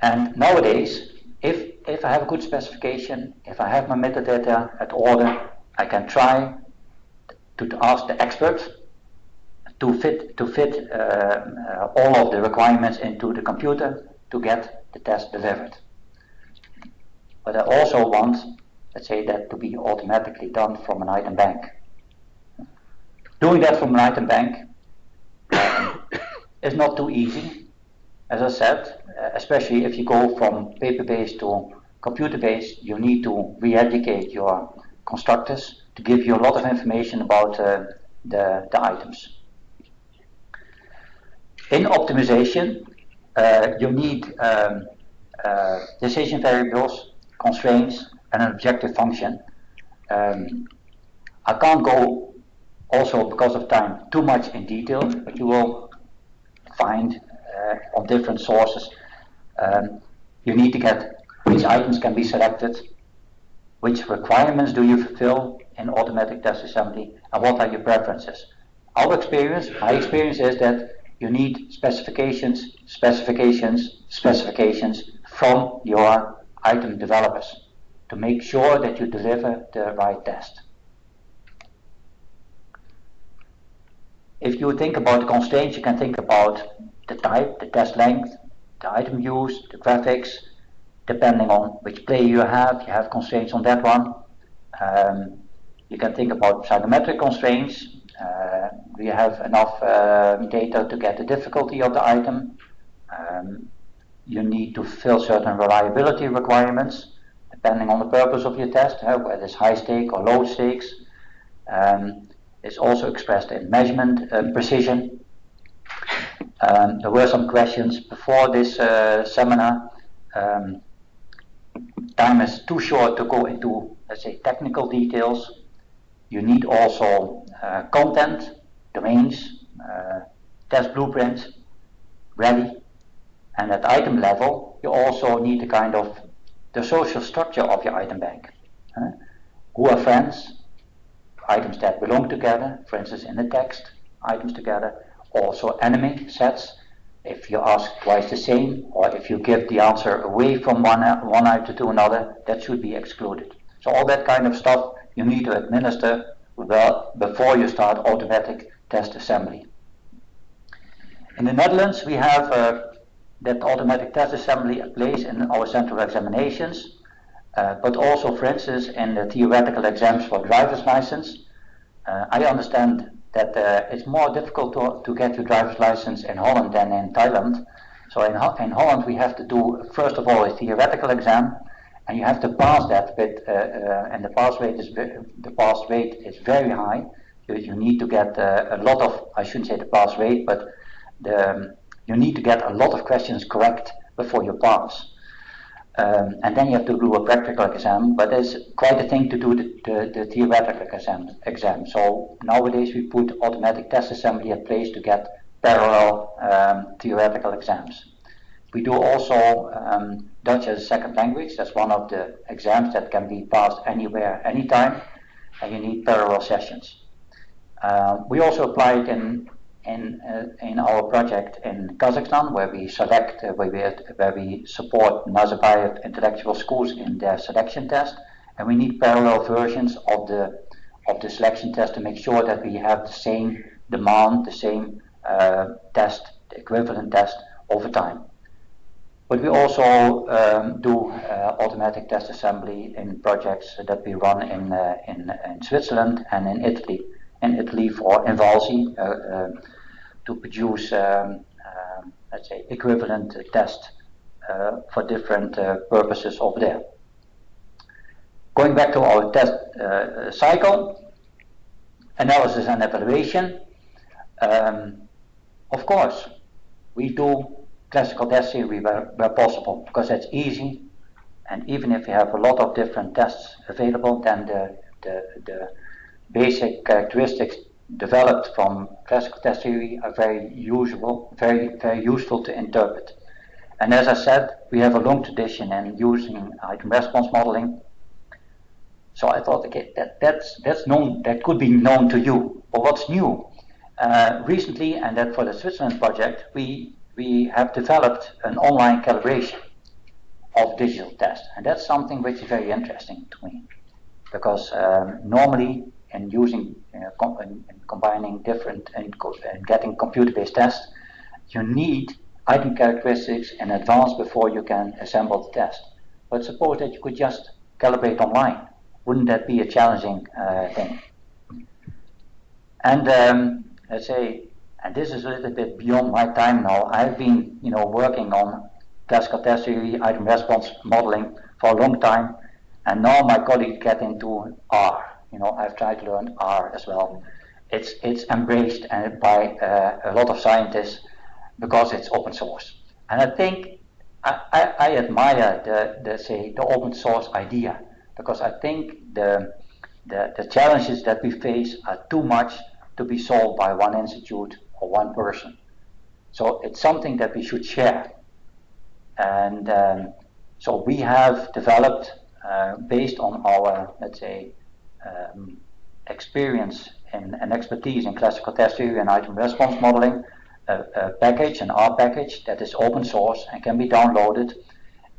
And nowadays, if, if I have a good specification, if I have my metadata at order, I can try to ask the expert to fit to fit uh, uh, all of the requirements into the computer to get the test delivered. But I also want, let's say, that to be automatically done from an item bank. Doing that from an item bank [coughs] is not too easy, as I said, uh, especially if you go from paper-based to computer-based, you need to re-educate your constructors to give you a lot of information about uh, the, the items. In optimization, uh, you need um, uh, decision variables, constraints, and an objective function. Um, I can't go also because of time too much in detail, but you will find uh, on different sources. Um, you need to get which items can be selected, which requirements do you fulfill in automatic test assembly, and what are your preferences? Our experience, my experience is that you need specifications, specifications, specifications from your item developers to make sure that you deliver the right test. If you think about the constraints, you can think about the type, the test length, the item use, the graphics, depending on which player you have, you have constraints on that one. Um, you can think about psychometric constraints. Uh, do you have enough uh, data to get the difficulty of the item? Um, you need to fill certain reliability requirements depending on the purpose of your test, whether it's high stake or low stakes. Um, it's also expressed in measurement uh, precision. Um, there were some questions before this uh, seminar. Um, time is too short to go into, let's say, technical details. You need also uh, content, domains, uh, test blueprint ready. And at item level, you also need the kind of the social structure of your item bank. Uh, who are friends? Items that belong together, for instance, in the text, items together. Also enemy sets. If you ask twice the same, or if you give the answer away from one, one item to another, that should be excluded. So all that kind of stuff you need to administer well before you start automatic test assembly. In the Netherlands, we have uh, that automatic test assembly place in our central examinations, uh, but also, for instance, in the theoretical exams for driver's license. Uh, I understand that uh, it's more difficult to, to get your driver's license in Holland than in Thailand. So in, in Holland we have to do first of all a theoretical exam, and you have to pass that with, uh, uh, and the pass rate is the pass rate is very high. You, you need to get uh, a lot of I shouldn't say the pass rate, but the, um, you need to get a lot of questions correct before you pass. Um, and then you have to do a practical exam, but it's quite a thing to do the, the, the theoretical exam, exam. So nowadays we put automatic test assembly in place to get parallel um, theoretical exams. We do also um, Dutch as a second language. That's one of the exams that can be passed anywhere, anytime, and you need parallel sessions. Uh, we also apply it in in, uh, in our project in Kazakhstan, where we select, uh, where, we, where we support Nazarbayev intellectual schools in their selection test, and we need parallel versions of the of the selection test to make sure that we have the same demand, the same uh, test, the equivalent test over time. But we also um, do uh, automatic test assembly in projects that we run in, uh, in, in Switzerland and in Italy in Italy for Invalsi uh, uh, to produce, um, um, let's say, equivalent test uh, for different purposes over there. Going back to our test cycle, analysis and evaluation. Um, of course, we do classical test theory where, where possible because that's easy and even if you have a lot of different tests available then the, the, the basic characteristics developed from classical test theory are very usable, very, very useful to interpret. And as I said, we have a long tradition in using item response modeling. So I thought, okay, that, that's, that's known, that could be known to you. But what's new? Uh, recently, and that for the Switzerland project, we, we have developed an online calibration of digital tests. And that's something which is very interesting to me. Because um, normally and using uh, com and, and, combining different and, and getting computer-based tests, you need item characteristics in advance before you can assemble the test. But suppose that you could just calibrate online. Wouldn't that be a challenging uh, thing? And um, let's say, and this is a little bit beyond my time now. I've been, you know, working on test theory, item response modeling for a long time, and now my colleagues get into R you know, I've tried to learn R as well. It's it's embraced and by uh, a lot of scientists because it's open source. And I think I, I, I admire the, the say the open source idea because I think the, the the challenges that we face are too much to be solved by one institute or one person. So it's something that we should share. And um, so we have developed, uh, based on our, let's say, um, experience and, expertise in classical test theory and item response modeling, a, a, package, an R package that is open source and can be downloaded.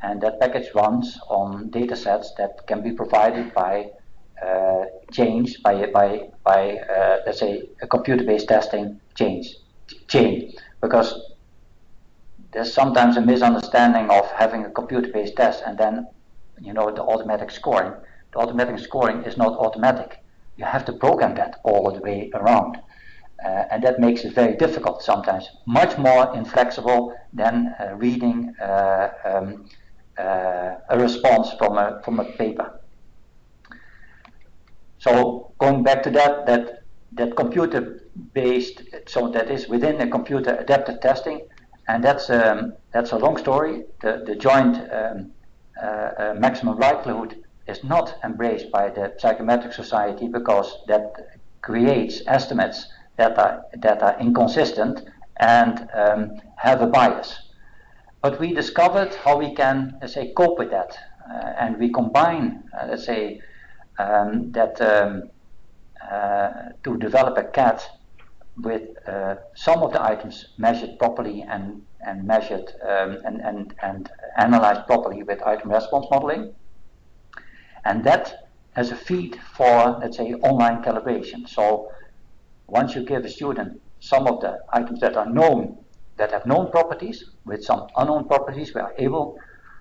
And that package runs on data sets that can be provided by uh, change by by by uh, let's say a computer-based testing change chain because there's sometimes a misunderstanding of having a computer-based test and then you know the automatic scoring the automatic scoring is not automatic. You have to program that all the way around. Uh, and that makes it very difficult sometimes, much more inflexible than uh, reading uh, um, uh, a response from a, from a paper. So going back to that, that, that computer-based, so that is within the computer adaptive testing, and that's, um, that's a long story. The, the joint um, uh, uh, maximum likelihood is not embraced by the psychometric society because that creates estimates that are that are inconsistent and um, have a bias. But we discovered how we can, let's say, cope with that, uh, and we combine, uh, let's say, um, that um, uh, to develop a CAT with uh, some of the items measured properly and and measured um, and, and and analyzed properly with item response modeling and that as a feed for, let's say, online calibration. So once you give a student some of the items that are known, that have known properties, with some unknown properties, we are able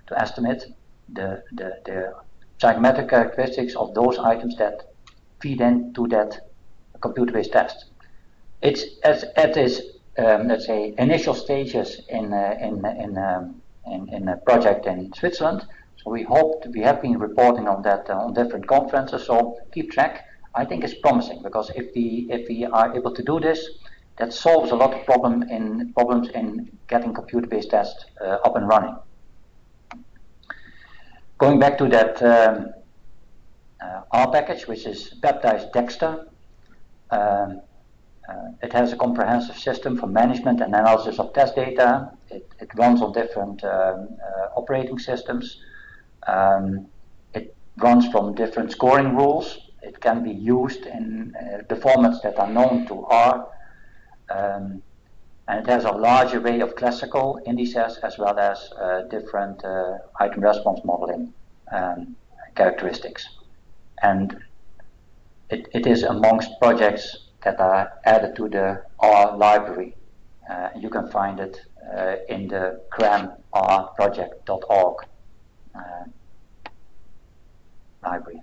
to estimate the, the, the psychometric characteristics of those items that feed into that computer-based test. it's as at its um, let's say initial stages in uh, in in, um, in in a project in Switzerland. So we hope to, we have been reporting on that uh, on different conferences. So keep track. I think it's promising because if we if we are able to do this, that solves a lot of problem in problems in getting computer-based tests uh, up and running. Going back to that um, uh, R package, which is baptized Dexter. Um, uh, it has a comprehensive system for management and analysis of test data. It, it runs on different um, uh, operating systems. Um, it runs from different scoring rules. It can be used in uh, the formats that are known to R. Um, and it has a large array of classical indices as well as uh, different uh, item response modeling um, characteristics. And it, it is amongst projects that are added to the R library. Uh, you can find it uh, in the cran.r-project.org uh, library.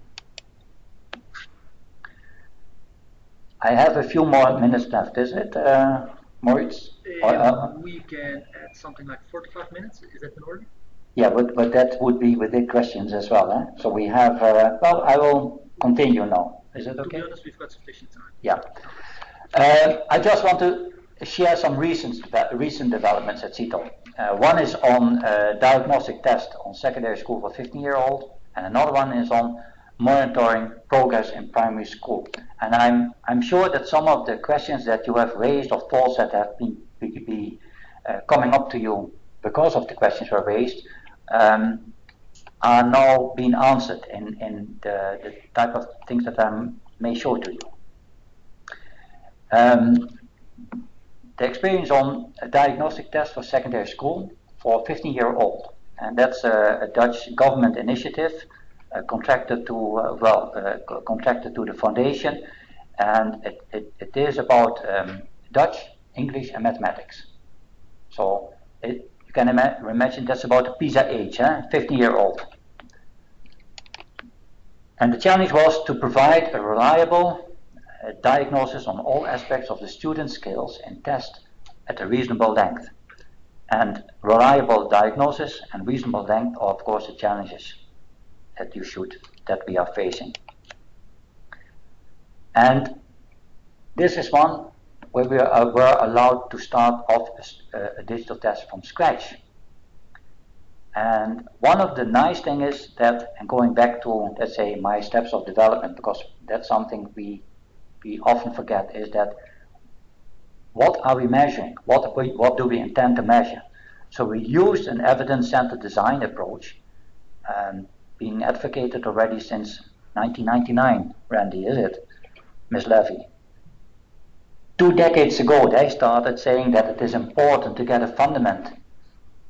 I have a few more minutes left, is it, uh, Moritz? Uh, uh, we can add something like 45 minutes, is that in order? Yeah, but, but that would be with the questions as well. Eh? So we have, uh, well, I will continue now. Is it okay? To be honest, we've got sufficient time. Yeah. Uh, I just want to share some recent, recent developments at CITO. Uh, one is on uh, diagnostic test on secondary school for 15 year old, and another one is on monitoring progress in primary school. And I'm, I'm sure that some of the questions that you have raised or thoughts that have been be, be uh, coming up to you because of the questions were raised um, are now being answered in, in the, the, type of things that I may show to you. Um, the experience on a diagnostic test for secondary school for 15 year old, and that's a, a Dutch government initiative uh, contracted to uh, well uh, contracted to the foundation, and it, it, it is about um, Dutch, English, and mathematics. So it, can ima imagine that's about the PISA age, eh? 15 year old. And the challenge was to provide a reliable diagnosis on all aspects of the student skills and test at a reasonable length. And reliable diagnosis and reasonable length are, of course, the challenges that you should, that we are facing. And this is one where we are, uh, were allowed to start off a, uh, a digital test from scratch. And one of the nice things is that, and going back to, let's say, my steps of development, because that's something we, we often forget, is that what are we measuring? What, we, what do we intend to measure? So we used an evidence-centered design approach, um, being advocated already since 1999, Randy, is it? Mislevy two decades ago, they started saying that it is important to get a fundament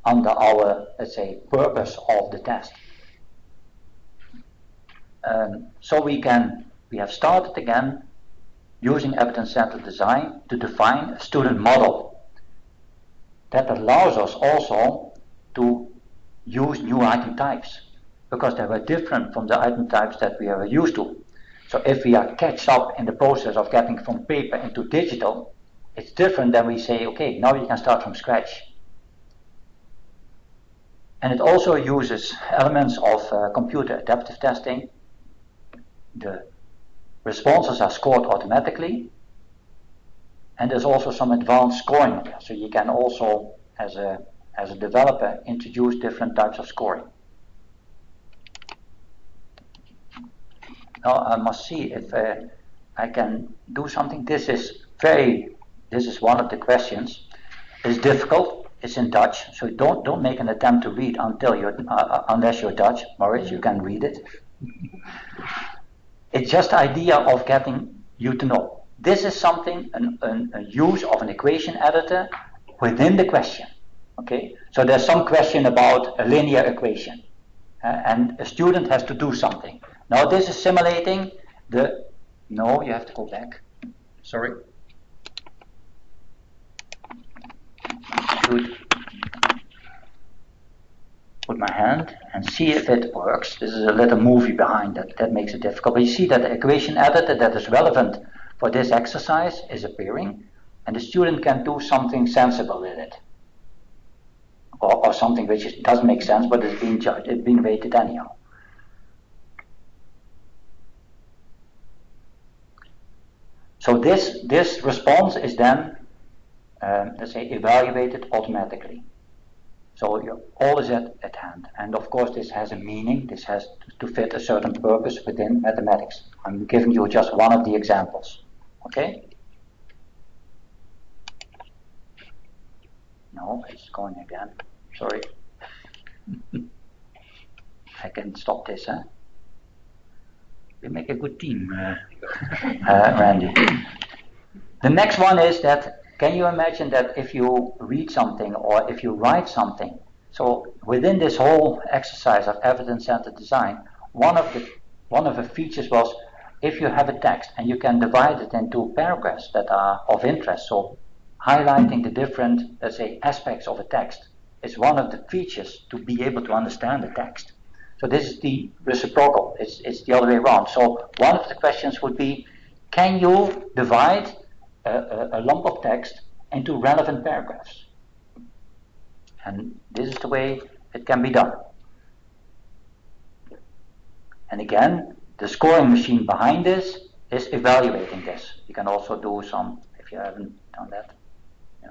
under our, let's say, purpose of the test. Um, so we can, we have started again using evidence-centered design to define a student model that allows us also to use new item types because they were different from the item types that we are used to. So if we are catch up in the process of getting from paper into digital, it's different than we say, okay, now you can start from scratch. And it also uses elements of uh, computer adaptive testing. The responses are scored automatically. And there's also some advanced scoring. So you can also, as a, as a developer, introduce different types of scoring. Now I must see if uh, I can do something. This is very, this is one of the questions. It's difficult. It's in Dutch, so don't don't make an attempt to read until you're uh, uh unless you're Dutch. Moritz, you can read it. [laughs] it's just the idea of getting you to know. This is something an, an, a use of an equation editor within the question. Okay, so there's some question about a linear equation, uh, and a student has to do something. Now this is simulating the, no, you have to go back. Sorry. Should put my hand and see if it works. This is a little movie behind that, that makes it difficult. But you see that the equation editor that is relevant for this exercise is appearing. and the student can do something sensible with it. Or, or something which doesn't make sense, but it's being judged, it's being rated anyhow. So this, this response is then, um, let's say, evaluated automatically. So all is at, at hand. And of course, this has a meaning. This has to fit a certain purpose within mathematics. I'm giving you just one of the examples. Okay? No, it's going again. Sorry. [laughs] I can stop this, huh? We make a good team, uh, [laughs] uh, Randy. The next one is that can you imagine that if you read something or if you write something, so within this whole exercise of evidence-centered design, one of the one of the features was if you have a text and you can divide it into paragraphs that are of interest, so highlighting the different, let's say, aspects of a text is one of the features to be able to understand the text. So this is the reciprocal, it's, it's the other way around. So one of the questions would be, can you divide a, a, lump of text into relevant paragraphs. And this is the way it can be done. And again, the scoring machine behind this is evaluating this. You can also do some, if you haven't done that. Yeah.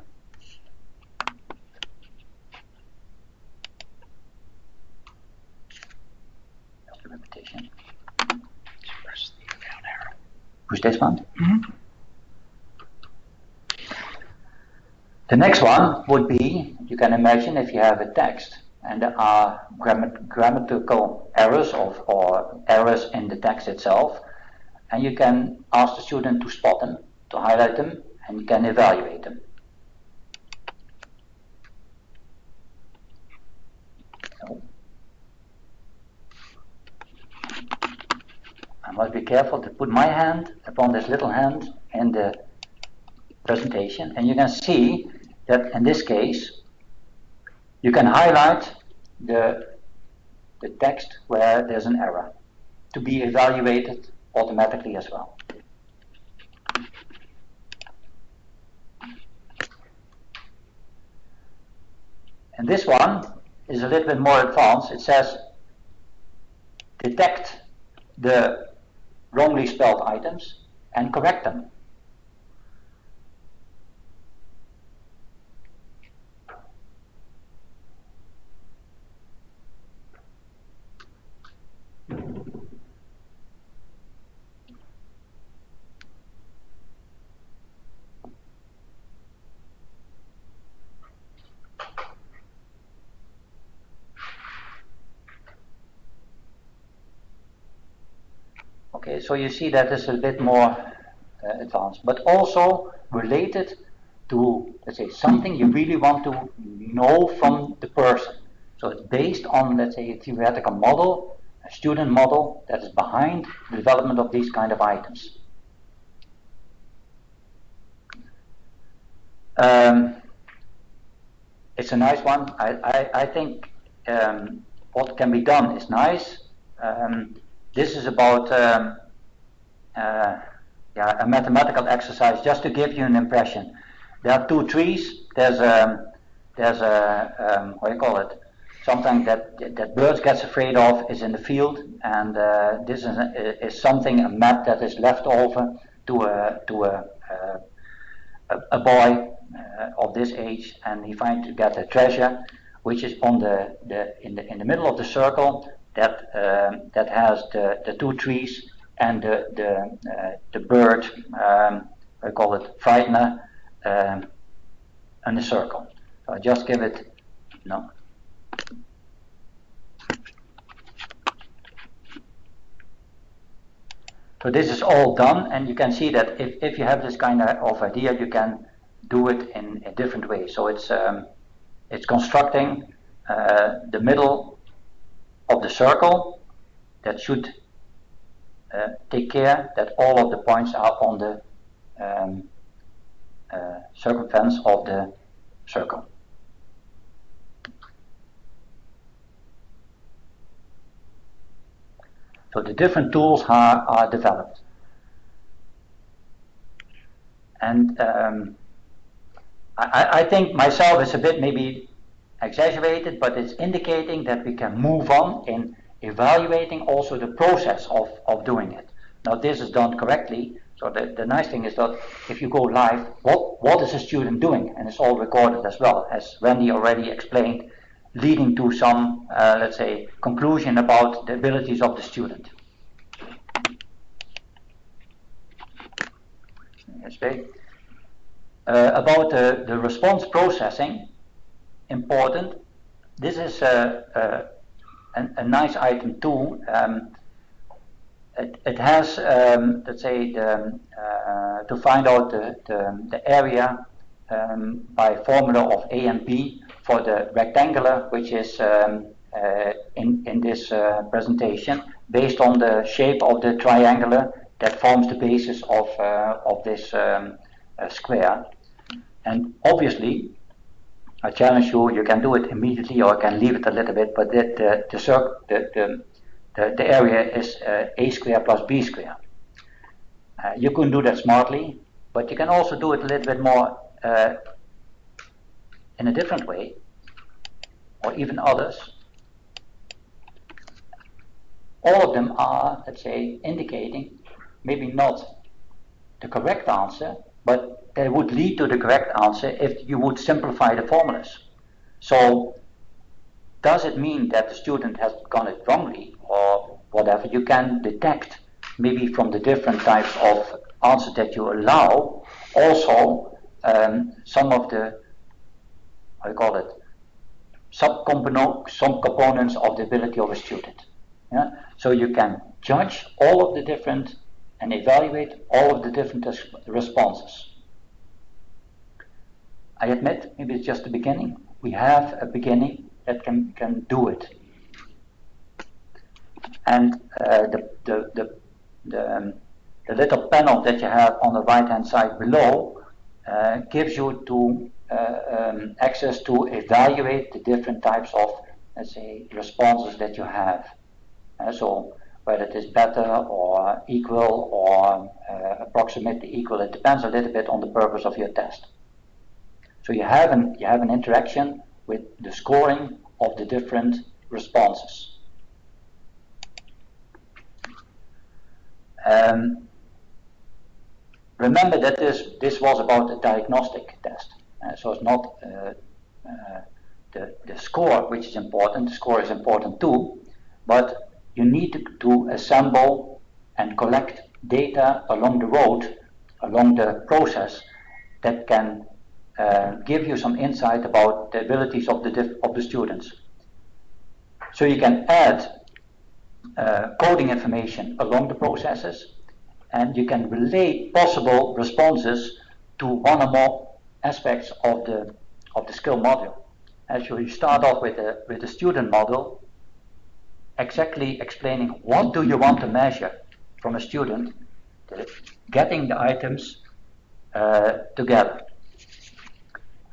repetition. Push this one. Mm -hmm. The next one would be, you can imagine if you have a text and there are grammatical errors of, or errors in the text itself, and you can ask the student to spot them, to highlight them, and you can evaluate them. I must be careful to put my hand upon this little hand in the presentation, and you can see that in this case, you can highlight the, the text where there's an error to be evaluated automatically as well. And this one is a little bit more advanced. It says detect the wrongly spelled items and correct them. Okay, so you see that is a bit more uh, advanced, but also related to, let's say, something you really want to know from the person. So it's based on, let's say, a theoretical model, a student model that is behind the development of these kind of items. Um, it's a nice one. I, I, I think um, what can be done is nice. Um, this is about um, uh, yeah, a mathematical exercise just to give you an impression. There are two trees. There's a there's a um, what do you call it? Something that that birds gets afraid of is in the field, and uh, this is, a, is something a map that is left over to a to a a, a boy uh, of this age, and he finds to get a treasure, which is on the, the in the in the middle of the circle that um, that has the, the two trees and the the uh, the bird um, I call it frightener um, and the circle. So I just give it no. So this is all done, and you can see that if, if you have this kind of idea, you can do it in a different way. So it's um, it's constructing uh, the middle of the circle that should take care that all of the points are on the um, uh, circumference of the circle. So the different tools are, are developed. And um, I, I think myself is a bit maybe exaggerated, but it's indicating that we can move on in evaluating also the process of, of doing it. Now this is done correctly, so the, the nice thing is that if you go live, what, what is a student doing? And it's all recorded as well, as Randy already explained, leading to some, uh, let's say, conclusion about the abilities of the student. Yes, uh, about the, the response processing, important. This is a, a, nice item too. Um, it, it, has, um, let's say, the, uh, to find out the, the, the area um, by formula of A and B for the rectangular, which is um, uh, in, in this uh, presentation, based on the shape of the triangular that forms the basis of, uh, of this um, uh, square. And obviously, I challenge you, you can do it immediately or I can leave it a little bit, but the, the, the, the, the, the area is uh, a square plus b square. Uh, you can do that smartly, but you can also do it a little bit more uh, in a different way, or even others. All of them are, let's say, indicating maybe not the correct answer, but they would lead to the correct answer if you would simplify the formulas. So does it mean that the student has got it wrongly or whatever? You can detect maybe from the different types of answers that you allow also um, some of the, how you call it, subcomponents of the ability of a student. Yeah? So you can judge all of the different and evaluate all of the different responses. I admit, maybe it's just the beginning. We have a beginning that can, can do it. And uh, the, the, the, the, um, the, little panel that you have on the right hand side below uh, gives you to uh, um, access to evaluate the different types of, let's say, responses that you have. Uh, so whether it is better or equal or uh, approximately equal. It depends a little bit on the purpose of your test. So you have an, you have an interaction with the scoring of the different responses. Um, remember that this, this was about a diagnostic test. Uh, so it's not uh, uh, the, the score which is important. The score is important too, but you need to, to assemble and collect data along the road, along the process that can uh, give you some insight about the abilities of the, of the students. So you can add uh, coding information along the processes and you can relate possible responses to one or more aspects of the, of the skill module. As you start off with a, with a student model, exactly explaining what do you want to measure from a student, getting the items uh, together.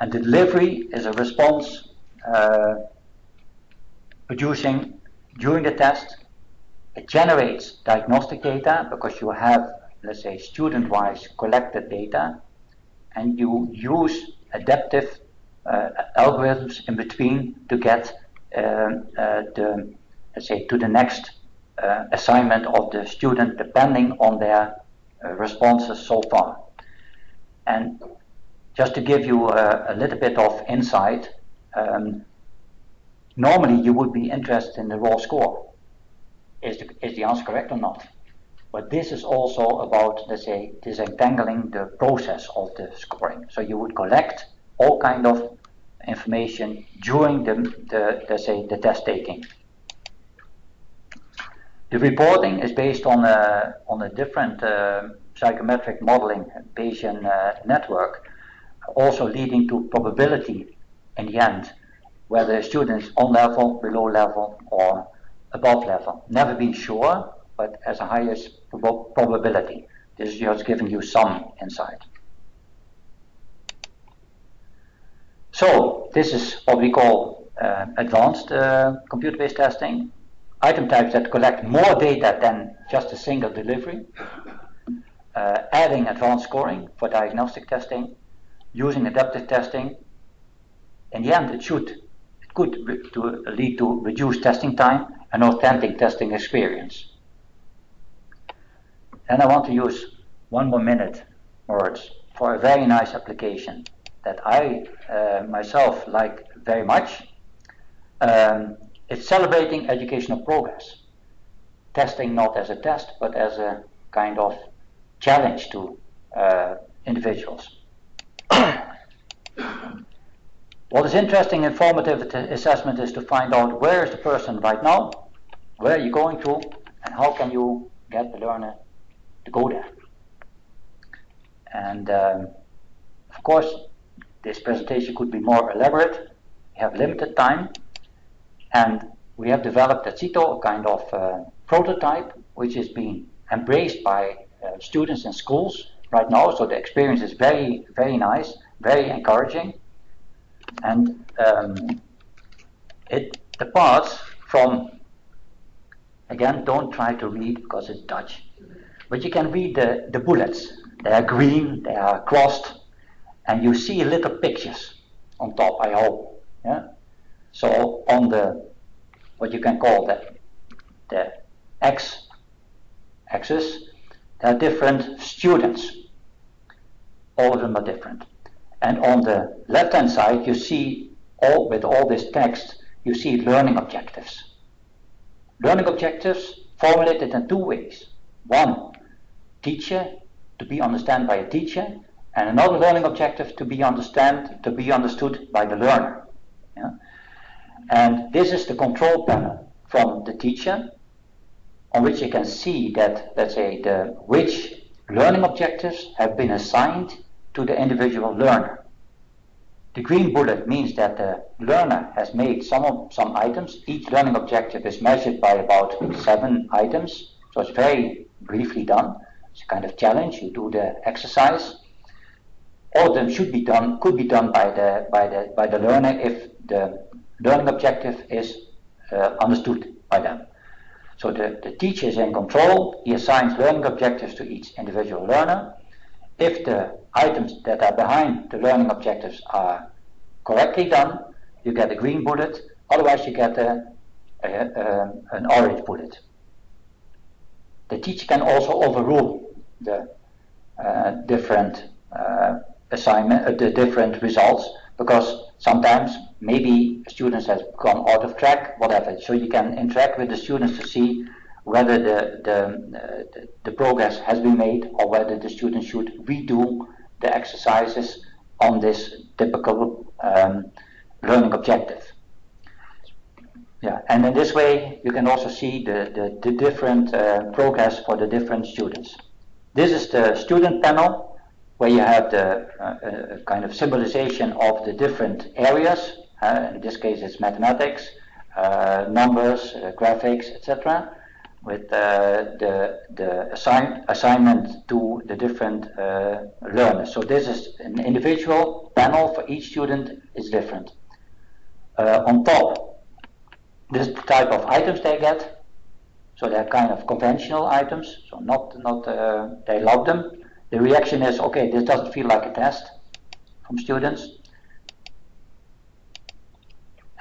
And delivery is a response uh, producing during the test. It generates diagnostic data because you have, let's say, student-wise collected data, and you use adaptive uh, algorithms in between to get um, uh, the let's say, to the next uh, assignment of the student depending on their uh, responses so far. And just to give you a, a little bit of insight, um, normally you would be interested in the raw score. Is the, is the answer correct or not? But this is also about, let's say, disentangling the process of the scoring. So you would collect all kind of information during the, the let's say, the test taking. The reporting is based on a, on a different uh, psychometric modeling Bayesian uh, network, also leading to probability in the end, whether a student is on level, below level, or above level. Never been sure, but as a highest prob probability. This is just giving you some insight. So this is what we call uh, advanced uh, computer-based testing item types that collect more data than just a single delivery, uh, adding advanced scoring for diagnostic testing, using adaptive testing, in the end, it should, it could to lead to reduced testing time and authentic testing experience. And I want to use one more minute words for a very nice application that I uh, myself like very much. Um, it's celebrating educational progress. Testing not as a test, but as a kind of challenge to uh, individuals. What is interesting in formative assessment is to find out where is the person right now, where are you going to, and how can you get the learner to go there. And um, of course, this presentation could be more elaborate. We have limited time, and we have developed at CITO a kind of uh, prototype which is being embraced by uh, students and schools right now. So the experience is very, very nice, very encouraging, and um, it departs from. Again, don't try to read because it's Dutch, but you can read the, the bullets. They are green, they are crossed, and you see little pictures on top, I hope. Yeah? So on the, what you can call the, the X axis, there are different students. All of them are different. And on the left-hand side, you see all, with all this text, you see learning objectives. Learning objectives formulated in two ways. One, teacher to be understood by a teacher, and another learning objective to be understand to be understood by the learner. Yeah? And this is the control panel from the teacher, on which you can see that, let's say, the which learning objectives have been assigned to the individual learner. The green bullet means that the learner has made some of, some items. Each learning objective is measured by about seven items, so it's very briefly done. It's a kind of challenge. You do the exercise. All of them should be done, could be done by the by the by the learner if the learning objective is uh, understood by them. So the, the teacher is in control. He assigns learning objectives to each individual learner. If the items that are behind the learning objectives are correctly done, you get a green bullet. Otherwise, you get a, a, a, an orange bullet. The teacher can also overrule the uh, different uh, assignment, uh, the different results, because sometimes maybe students have gone out of track, whatever. So you can interact with the students to see whether the, the, uh, the progress has been made or whether the students should redo the exercises on this typical um, learning objective. Yeah, and in this way you can also see the, the, the different uh, progress for the different students. This is the student panel where you have the uh, uh, kind of symbolization of the different areas. Uh, in this case it's mathematics, uh, numbers, uh, graphics, etc. with uh, the, the assign, assignment to the different uh, learners. So this is an individual panel for each student is different. Uh, on top this type of items they get. So they're kind of conventional items. So not not uh, they love them. The reaction is okay. This doesn't feel like a test from students.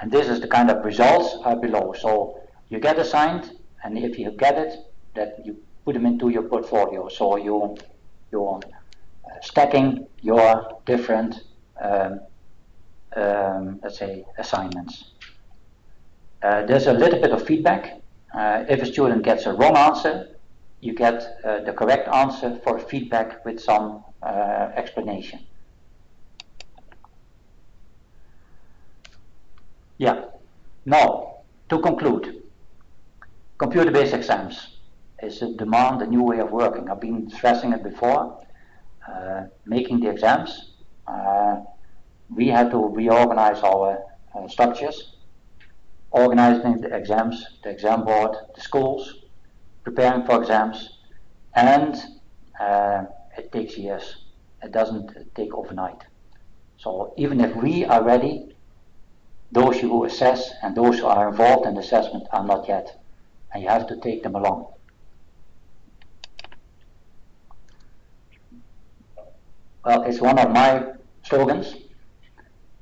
And this is the kind of results are below. So you get assigned, and if you get it, that you put them into your portfolio. So you you're uh, stacking your different um, um, let's say assignments. Uh, there's a little bit of feedback. Uh, if a student gets a wrong answer, you get uh, the correct answer for feedback with some explanation. Yeah. Now, to conclude, computer-based exams is a demand, a new way of working. I've been stressing it before. Uh, making the exams, uh, we had to reorganize our uh, structures organizing the exams, the exam board, the schools, preparing for exams, and uh, it takes years. It doesn't take overnight. So even if we are ready, those who assess and those who are involved in assessment are not yet. And you have to take them along. Well, it's one of my slogans.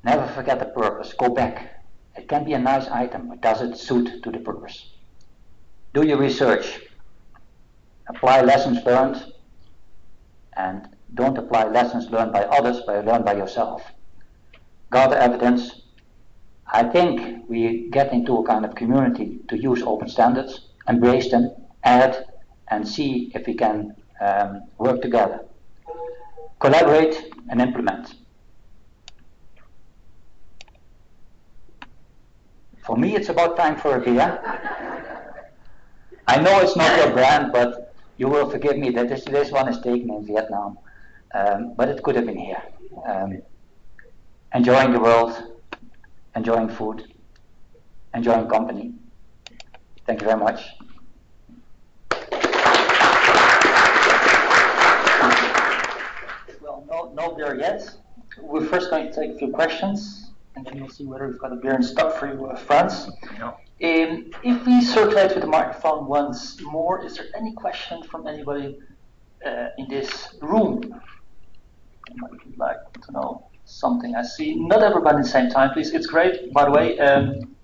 Never forget the purpose. Go back. It can be a nice item, but does it suit to the purpose? Do your research. Apply lessons learned, and don't apply lessons learned by others, but learn by yourself. Gather evidence. I think we get into a kind of community to use open standards, embrace them, add, and see if we can um, work together. Collaborate and implement. For me, it's about time for a beer. I know it's not your brand, but you will forgive me that this, this one is taken in Vietnam. Um, but it could have been here. Um, enjoying the world, enjoying food, enjoying company. Thank you very much. Well, no, no beer yet. We're first going to take a few questions and then we'll see whether we've got a beer in stock for you, uh, Frans. Um, if we circulate with the microphone once more, is there any question from anybody uh, in this room? Would like to know something? I see not everybody at the same time, please. It's great, by the way. Um,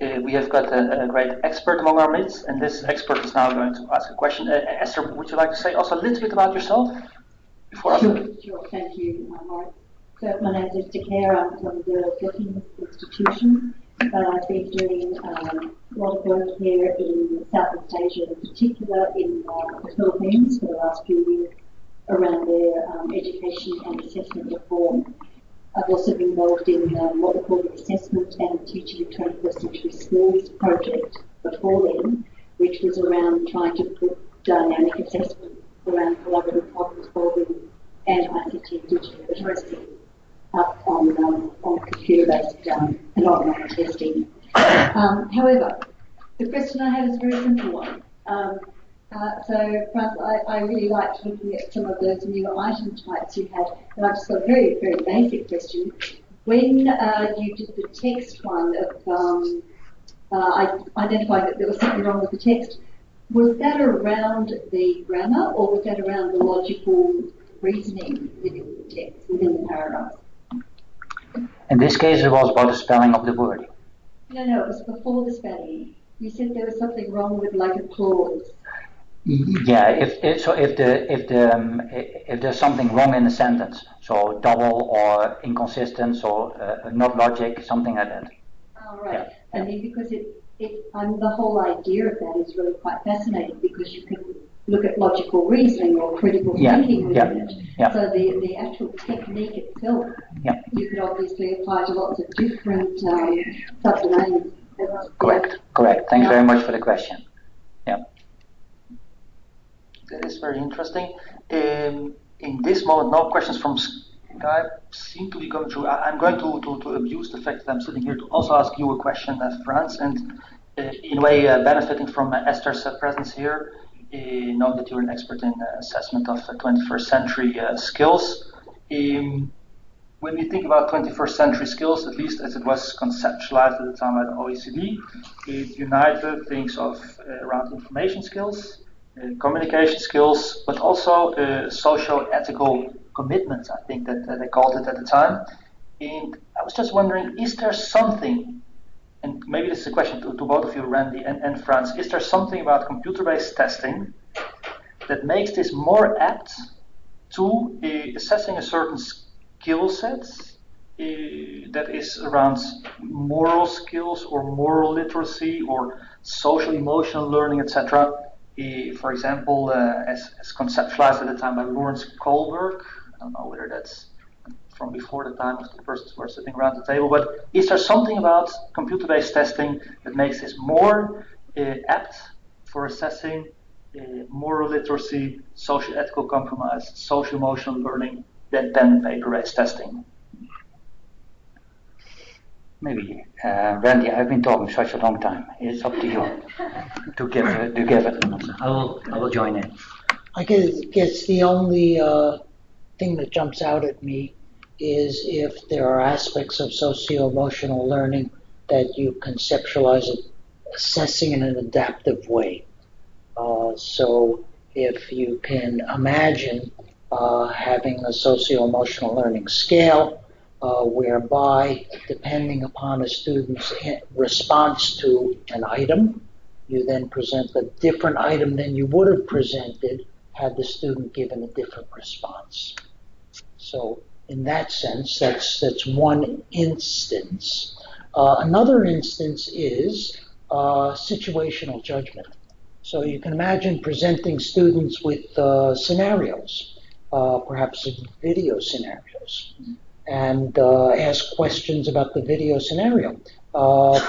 uh, we have got a, a, great expert among our midst, and this expert is now going to ask a question. Uh, Esther, would you like to say also a little bit about yourself? Before sure, sure. Thank you, Mark. So my name is Takara. I'm from the Brookings Institution, but I've been doing um, a lot of work here in Southeast Asia, in particular in uh, the Philippines for the last few years around their um, education and assessment reform. I've also been involved in um, what we call the Assessment and Teaching of 21st Century Skills project before then, which was around trying to put dynamic assessment around collaborative problem solving and ICT digital literacy up on, um, on computer-based um, and online testing. Um, however, the question I have is a very simple one. Um, uh, so, Frans, I, I, really liked looking at some of those new item types you had, and I've just got a very, very basic question. When uh, you did the text one of um, uh, identifying that there was something wrong with the text, was that around the grammar or was that around the logical reasoning within the text, within the paragraphs? In this case, it was about the spelling of the word. No, no, it was before the spelling. You said there was something wrong with like a clause. Yeah, if, if so, if the if the um, if there's something wrong in the sentence, so double or inconsistent, so uh, not logic, something like that. Oh, right. Yeah. And then because it, it, um, the whole idea of that is really quite fascinating because you can look at logical reasoning or critical yeah, thinking yeah, it. Yeah. So the, the actual technique itself, yeah. you could obviously apply to lots of different um, subdomains. Correct, correct. Thanks very much for the question. Yeah. That is very interesting. Um, in this moment, no questions from Skype seem to be coming through. I, am going to, to, to abuse the fact that I'm sitting here to also ask you a question, uh, Frans, and uh, in a way uh, benefiting from uh, Esther's uh, presence here. Uh, know that you're an expert in assessment of 21st uh, century skills. Um, when we think about 21st century skills, at least as it was conceptualized at the time by the OECD, it united things of around information skills, communication skills, but also uh, socio-ethical commitments, I think that uh, they called it at the time. And I was just wondering, is there something and maybe this is a question to, to both of you, Randy and, and Frans, is there something about computer-based testing that makes this more apt to uh, assessing a certain skill set uh, that is around moral skills or moral literacy or social emotional learning, etc. Uh, for example, uh, as, as conceptualized at the time by Lawrence Kohlberg, I don't know whether that's from before the time of the persons who are sitting around the table. But is there something about computer-based testing that makes this more uh, apt for assessing uh, moral literacy, social ethical compromise, social emotional learning than pen and paper-based testing? Maybe, uh, Randy. I've been talking such a long time. It's up to you [laughs] to give it. To give it. I will. I will join in. I guess, guess the only uh, thing that jumps out at me is if there are aspects of socio-emotional learning that you conceptualize it assessing in an adaptive way. Uh, so if you can imagine uh, having a socio-emotional learning scale, uh, whereby, depending upon a student's response to an item, you then present a different item than you would have presented had the student given a different response. So, in that sense, that's that's one instance. Uh, another instance is uh, situational judgment. So you can imagine presenting students with uh, scenarios, uh, perhaps video scenarios, and uh, ask questions about the video scenario. Uh,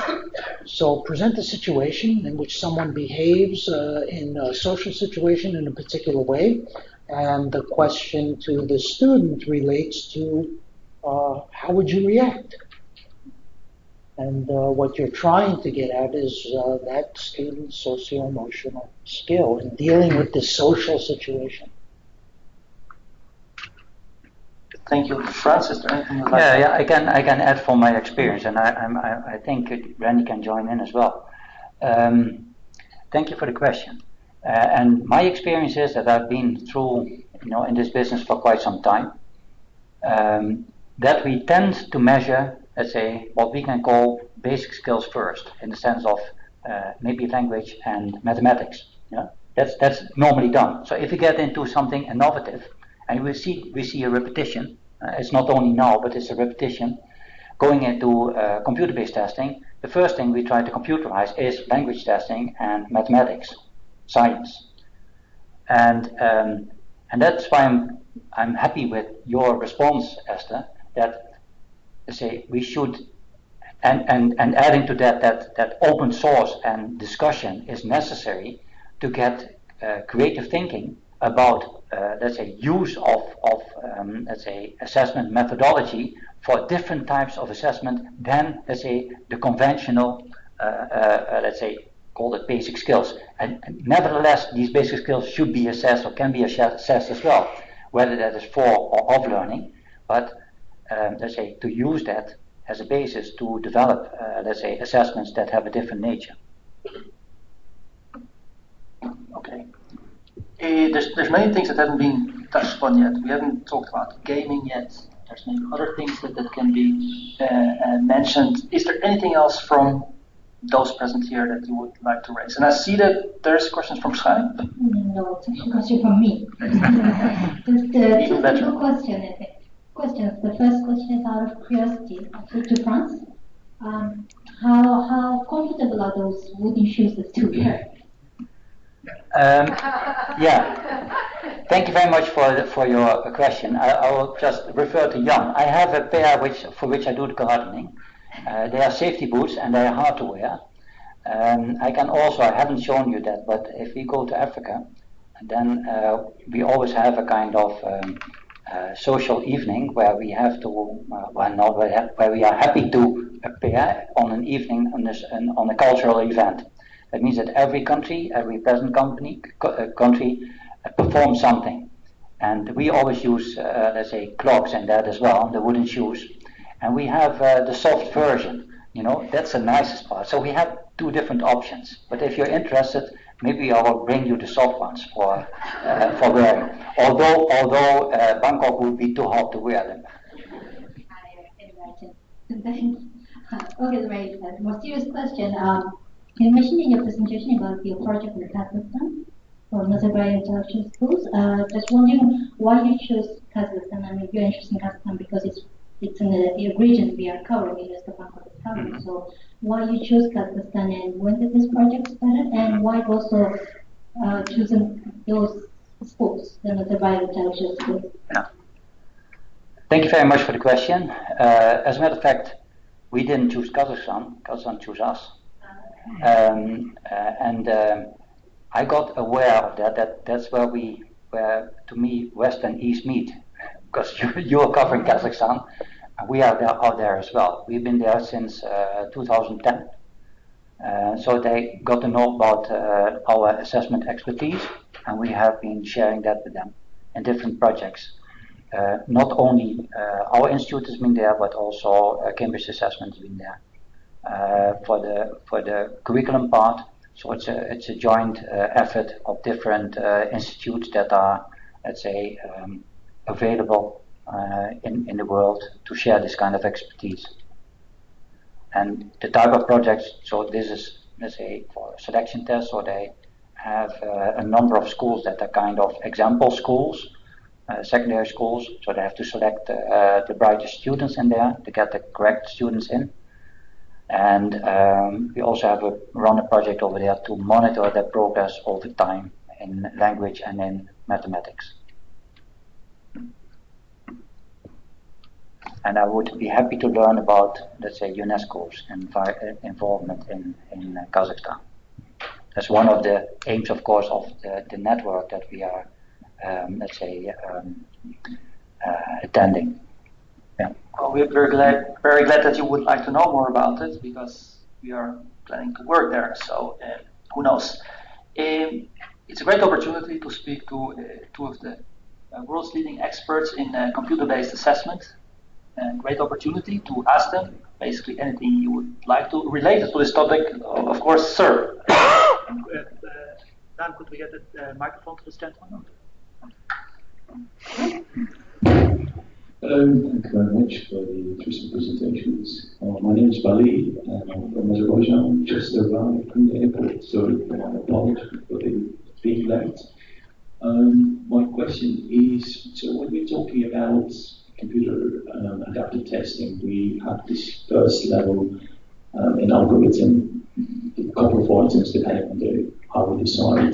so present a situation in which someone behaves uh, in a social situation in a particular way, and the question to the student relates to how would you react? And uh, what you're trying to get at is uh, that student's socio-emotional skill in dealing with the social situation. Thank you, Frans. Is there anything you'd like yeah, yeah, I can I can add from my experience, and I I, I think Randy can join in as well. Um, thank you for the question. Uh, and my experience is that I've been through, you know, in this business for quite some time. Um, that we tend to measure let's say, what we can call basic skills first, in the sense of uh, maybe language and mathematics. Yeah? That's, that's normally done. So if you get into something innovative, and we see, we see a repetition, uh, it's not only now, but it's a repetition, going into uh, computer-based testing, the first thing we try to computerize is language testing and mathematics, science. And, um, and that's why I'm, I'm happy with your response, Esther, that say we should and, and, and adding to that, that that open source and discussion is necessary to get uh, creative thinking about uh, let's say use of, of um, let's say assessment methodology for different types of assessment than let's say the conventional uh, uh, uh let's say call it basic skills and, and, nevertheless these basic skills should be assessed or can be assessed as well whether that is for or of learning but um, let's say, to use that as a basis to develop, uh, let's say, assessments that have a different nature. Okay. Uh, there's, there's many things that haven't been touched upon yet. We haven't talked about gaming yet. There's maybe other things that, that can be uh, uh, mentioned. Is there anything else from those present here that you would like to raise? And I see that there's questions from Skype. No, it's a question from me. [laughs] Just uh, Even better. question, I think questions. The first question is out of curiosity to, to Frans. Um, how, how comfortable are those wooden shoes to wear? Um, yeah. Thank you very much for for your question. I, I, will just refer to Jan. I have a pair which for which I do the gardening. Uh, they are safety boots and they are hard to wear. Um, I can also, I haven't shown you that, but if we go to Africa, then uh, we always have a kind of um, uh, social evening where we have to, uh, well, not where we are happy to appear on an evening on, this, on a cultural event. That means that every country, every present company, co- uh, country uh, performs something. And we always use, uh, let's say, clogs in that as well, the wooden shoes. And we have uh, the soft version, you know, that's the nicest part. So we have two different options. But if you're interested, maybe I will bring you the soft ones for uh, for wearing. Although although uh, Bangkok would be too hot to wear them. [laughs] [laughs] okay, uh, more serious question. Um, you mentioned in your presentation about your project in Kazakhstan for Nazarbayev intellectual schools. Uh, just wondering why you chose Kazakhstan. I mean, you're interested in Kazakhstan because it's it's in the region we are covering, UNESCO Bangkok is covering. Mm-hmm. So why you chose Kazakhstan and when did this project start and why also uh, choosing those schools, the Nazarbayev intellectual schools? Yeah. Thank you very much for the question. Uh, as a matter of fact, we didn't choose Kazakhstan. Kazakhstan chose us. Um, uh, and um, I got aware of that, that that's where we, where to me, West and East meet [laughs] because you, [laughs] you are covering Kazakhstan. and We are there, out there as well. We've been there since uh, 2010. Uh, so they got to know about uh, our assessment expertise, and we have been sharing that with them in different projects. Uh, not only uh, our institute has been there, but also Cambridge Assessment has been there for the for the curriculum part. So it's a it's a joint effort of different institutes that are, let's say, um, available uh, in, in the world to share this kind of expertise. And the type of projects, so this is, let's say, for selection tests, so they have uh, a number of schools that are kind of example schools, uh, secondary schools, so they have to select uh, the brightest students in there to get the correct students in. And um, we also have a, run a project over there to monitor their progress over time in language and in mathematics. And I would be happy to learn about, let's say, UNESCO's involvement in, in Kazakhstan. That's one of the aims, of course, of the, the network that we are, um, let's say, um, uh, attending. Yeah. Well, we're very glad, very glad that you would like to know more about it because we are planning to work there. So uh, who knows? Um, it's a great opportunity to speak to uh, two of the uh, world's leading experts in uh, computer-based assessment. And great opportunity to ask them basically anything you would like to related to this topic. Of course, sir. [coughs] Dan, could we get the microphone to the gentleman? Hello, thank you very much for the interesting presentations. Uh, my name is Bali, and I'm from Azerbaijan, just arrived from the airport, so I apologize for being late. Um, my question is, so when we're talking about computer um, adaptive testing, we have this first level um, in algorithm, a couple of items depending on the, how we decide.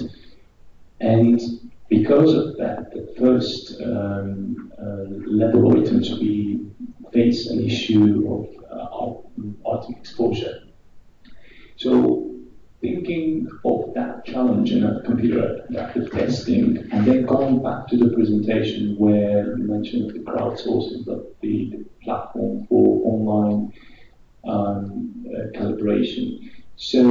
And because of that, the first um, uh, level items, we face an issue of uh, exposure. So thinking of that challenge in a computer adaptive testing, and then going back to the presentation where you mentioned the crowdsourcing, the, the platform for online um, uh, calibration. So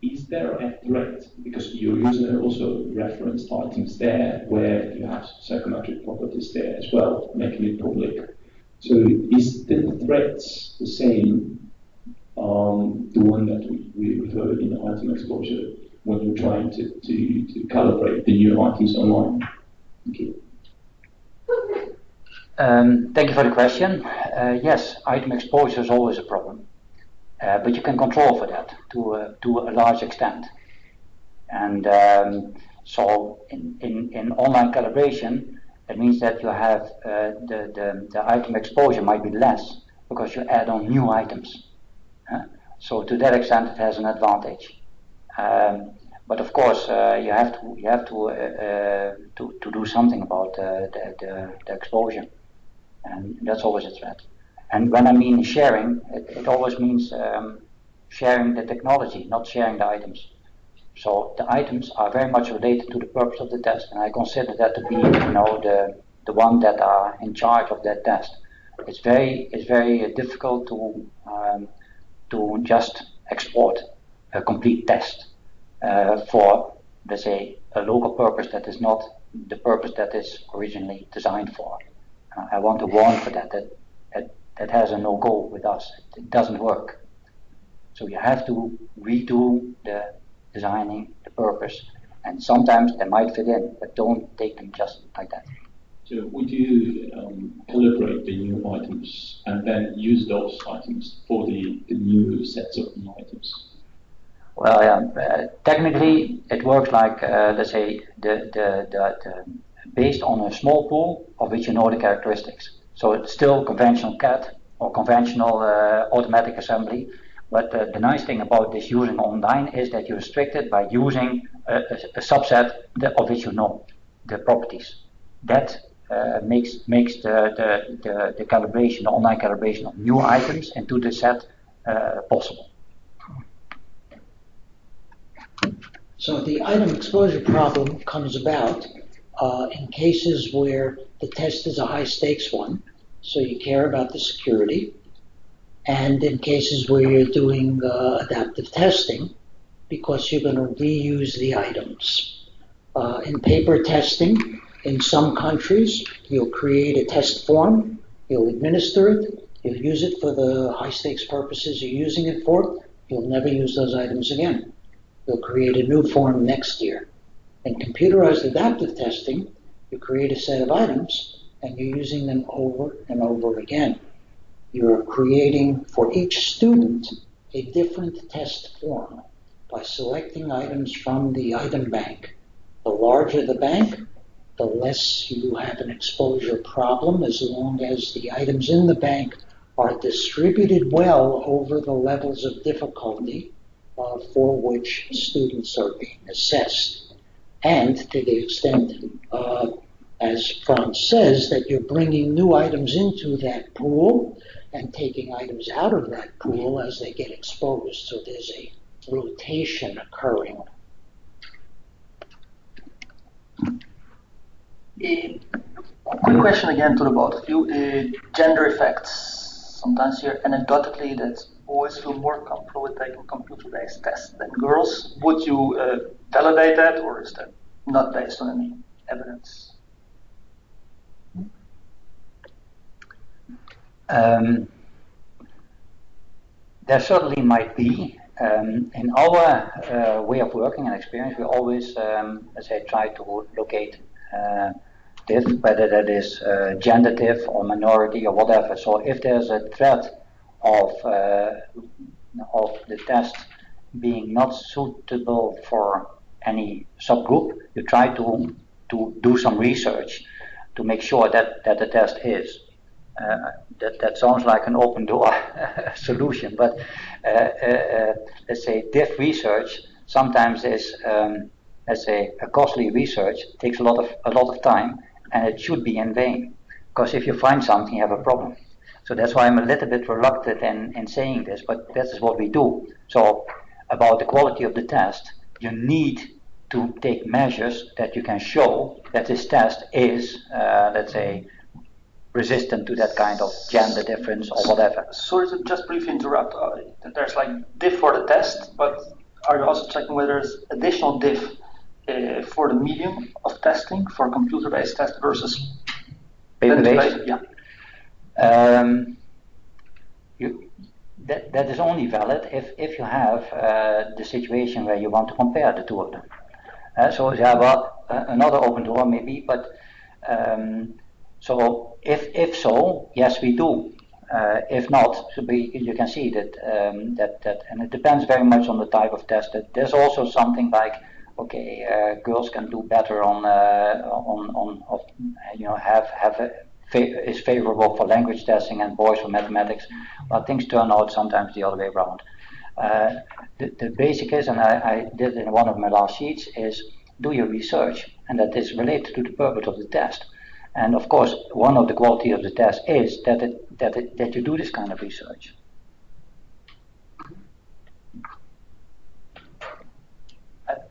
is there a threat, because you're using also referenced items there where you have psychometric properties there as well, making it public. So is the threat the same um, the one that we, we refer in item exposure when you're trying to, to, to calibrate the new items online? Thank you. Um, thank you for the question. Uh, yes, item exposure is always a problem, uh, but you can control for that to a, to a large extent. And um, so in, in, in online calibration, it means that you have uh, the, the, the item exposure might be less because you add on new items. So to that extent, it has an advantage. Um, but of course, uh, you have to you have to uh, uh to, to do something about the, the, the, exposure, and that's always a threat. And when I mean sharing, it, it always means um, sharing the technology, not sharing the items. So the items are very much related to the purpose of the test, and I consider that to be, you know, the the one that are in charge of that test. It's very it's very difficult to um, to just export a complete test uh, for, let's say, a local purpose that is not the purpose that is originally designed for. Uh, I want to warn for that, that, that, that has a no-go with us. It doesn't work. So you have to redo the designing, the purpose, and sometimes they might fit in, but don't take them just like that. So would you um, calibrate the new items and then use those items for the, the new sets of new items? Well, yeah, uh, technically it works like, uh, let's say, the, the, the, the, based on a small pool of which you know the characteristics. So it's still conventional CAT or conventional uh, automatic assembly. But the nice thing about this using online is that you're restricted by using a, a, a subset of which you know the properties. That uh, makes makes the, the, the, the, calibration, the online calibration of new items into the set uh, possible. So the item exposure problem comes about uh, in cases where the test is a high stakes one, so you care about the security, and in cases where you're doing uh, adaptive testing because you're going to reuse the items. Uh, in paper testing, in some countries, you'll create a test form, you'll administer it, you'll use it for the high stakes purposes you're using it for, you'll never use those items again. You'll create a new form next year. In computerized adaptive testing, you create a set of items, and you're using them over and over again. You're creating for each student a different test form by selecting items from the item bank. The larger the bank, the less you have an exposure problem as long as the items in the bank are distributed well over the levels of difficulty uh, for which students are being assessed. And to the extent, uh, as Frans says, that you're bringing new items into that pool and taking items out of that pool as they get exposed. So there's a rotation occurring. A quick question again to the both of you. Uh, gender effects. Sometimes here anecdotally that boys feel more comfortable with taking computer-based tests than girls. Would you uh, validate that, or is that not based on any evidence? Um, there certainly might be. Um, in our uh, way of working and experience, we always, um, let's say, try to locate uh, DIF, whether that is uh, gender DIF or minority or whatever. So if there's a threat of uh, of the test being not suitable for any subgroup, you try to to do some research to make sure that, that the test is. Uh, that, that sounds like an open door [laughs] solution, but uh, uh, let's say DIF research sometimes is, um, let's say, a costly research, takes a lot of a lot of time, and it should be in vain. Because if you find something, you have a problem. So that's why I'm a little bit reluctant in, in saying this, but this is what we do. So about the quality of the test, you need to take measures that you can show that this test is, uh, let's say, resistant to that kind of gender difference or whatever. Sorry to just briefly interrupt. Uh, there's like DIF for the test, but are you also checking whether there's additional DIF uh, for the medium of testing for computer-based test versus paper-based? Yeah. Um, you, that, that is only valid if, if you have uh, the situation where you want to compare the two of them. Uh, so yeah, well, uh, another open door maybe, but um, so if if so, yes, we do. Uh, if not, so we, you can see that um, that that, and it depends very much on the type of test. That there's also something like okay, uh, girls can do better on uh, on on you know have have a, is favorable for language testing and boys for mathematics. But things turn out sometimes the other way around. Uh, the, the basic is, and I, I did in one of my last sheets, is do your research, and that is related to the purpose of the test. And of course, one of the quality of the test is that it, that it, that you do this kind of research.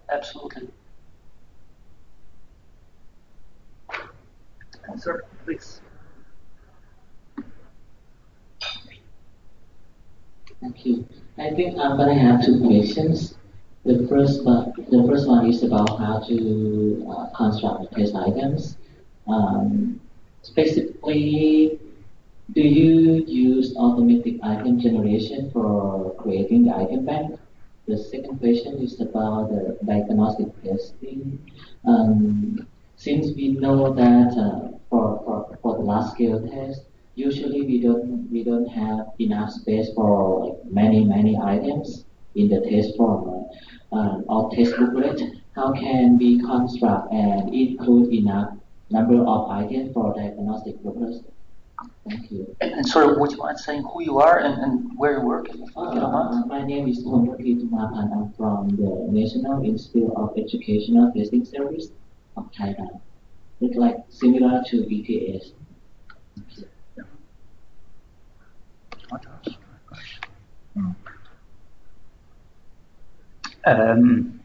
Absolutely. Sir, please. Thank you. I think I'm gonna have two questions. The first one, the first one is about how to uh, construct test items. Um, specifically, do you use automatic item generation for creating the item bank? The second question is about the diagnostic testing. Um, since we know that uh, for, for, for the large scale test, usually we don't we don't have enough space for like many many items in the test form uh, or test booklet. How can we construct and include enough number of items for diagnostic purposes? Thank you. And, and sorry, would you mind saying who you are and, and where you work? If you don't Uh, my name is Tumapan. I'm from the National Institute of Educational Testing Service of Thailand. It's like similar to ETS. Um,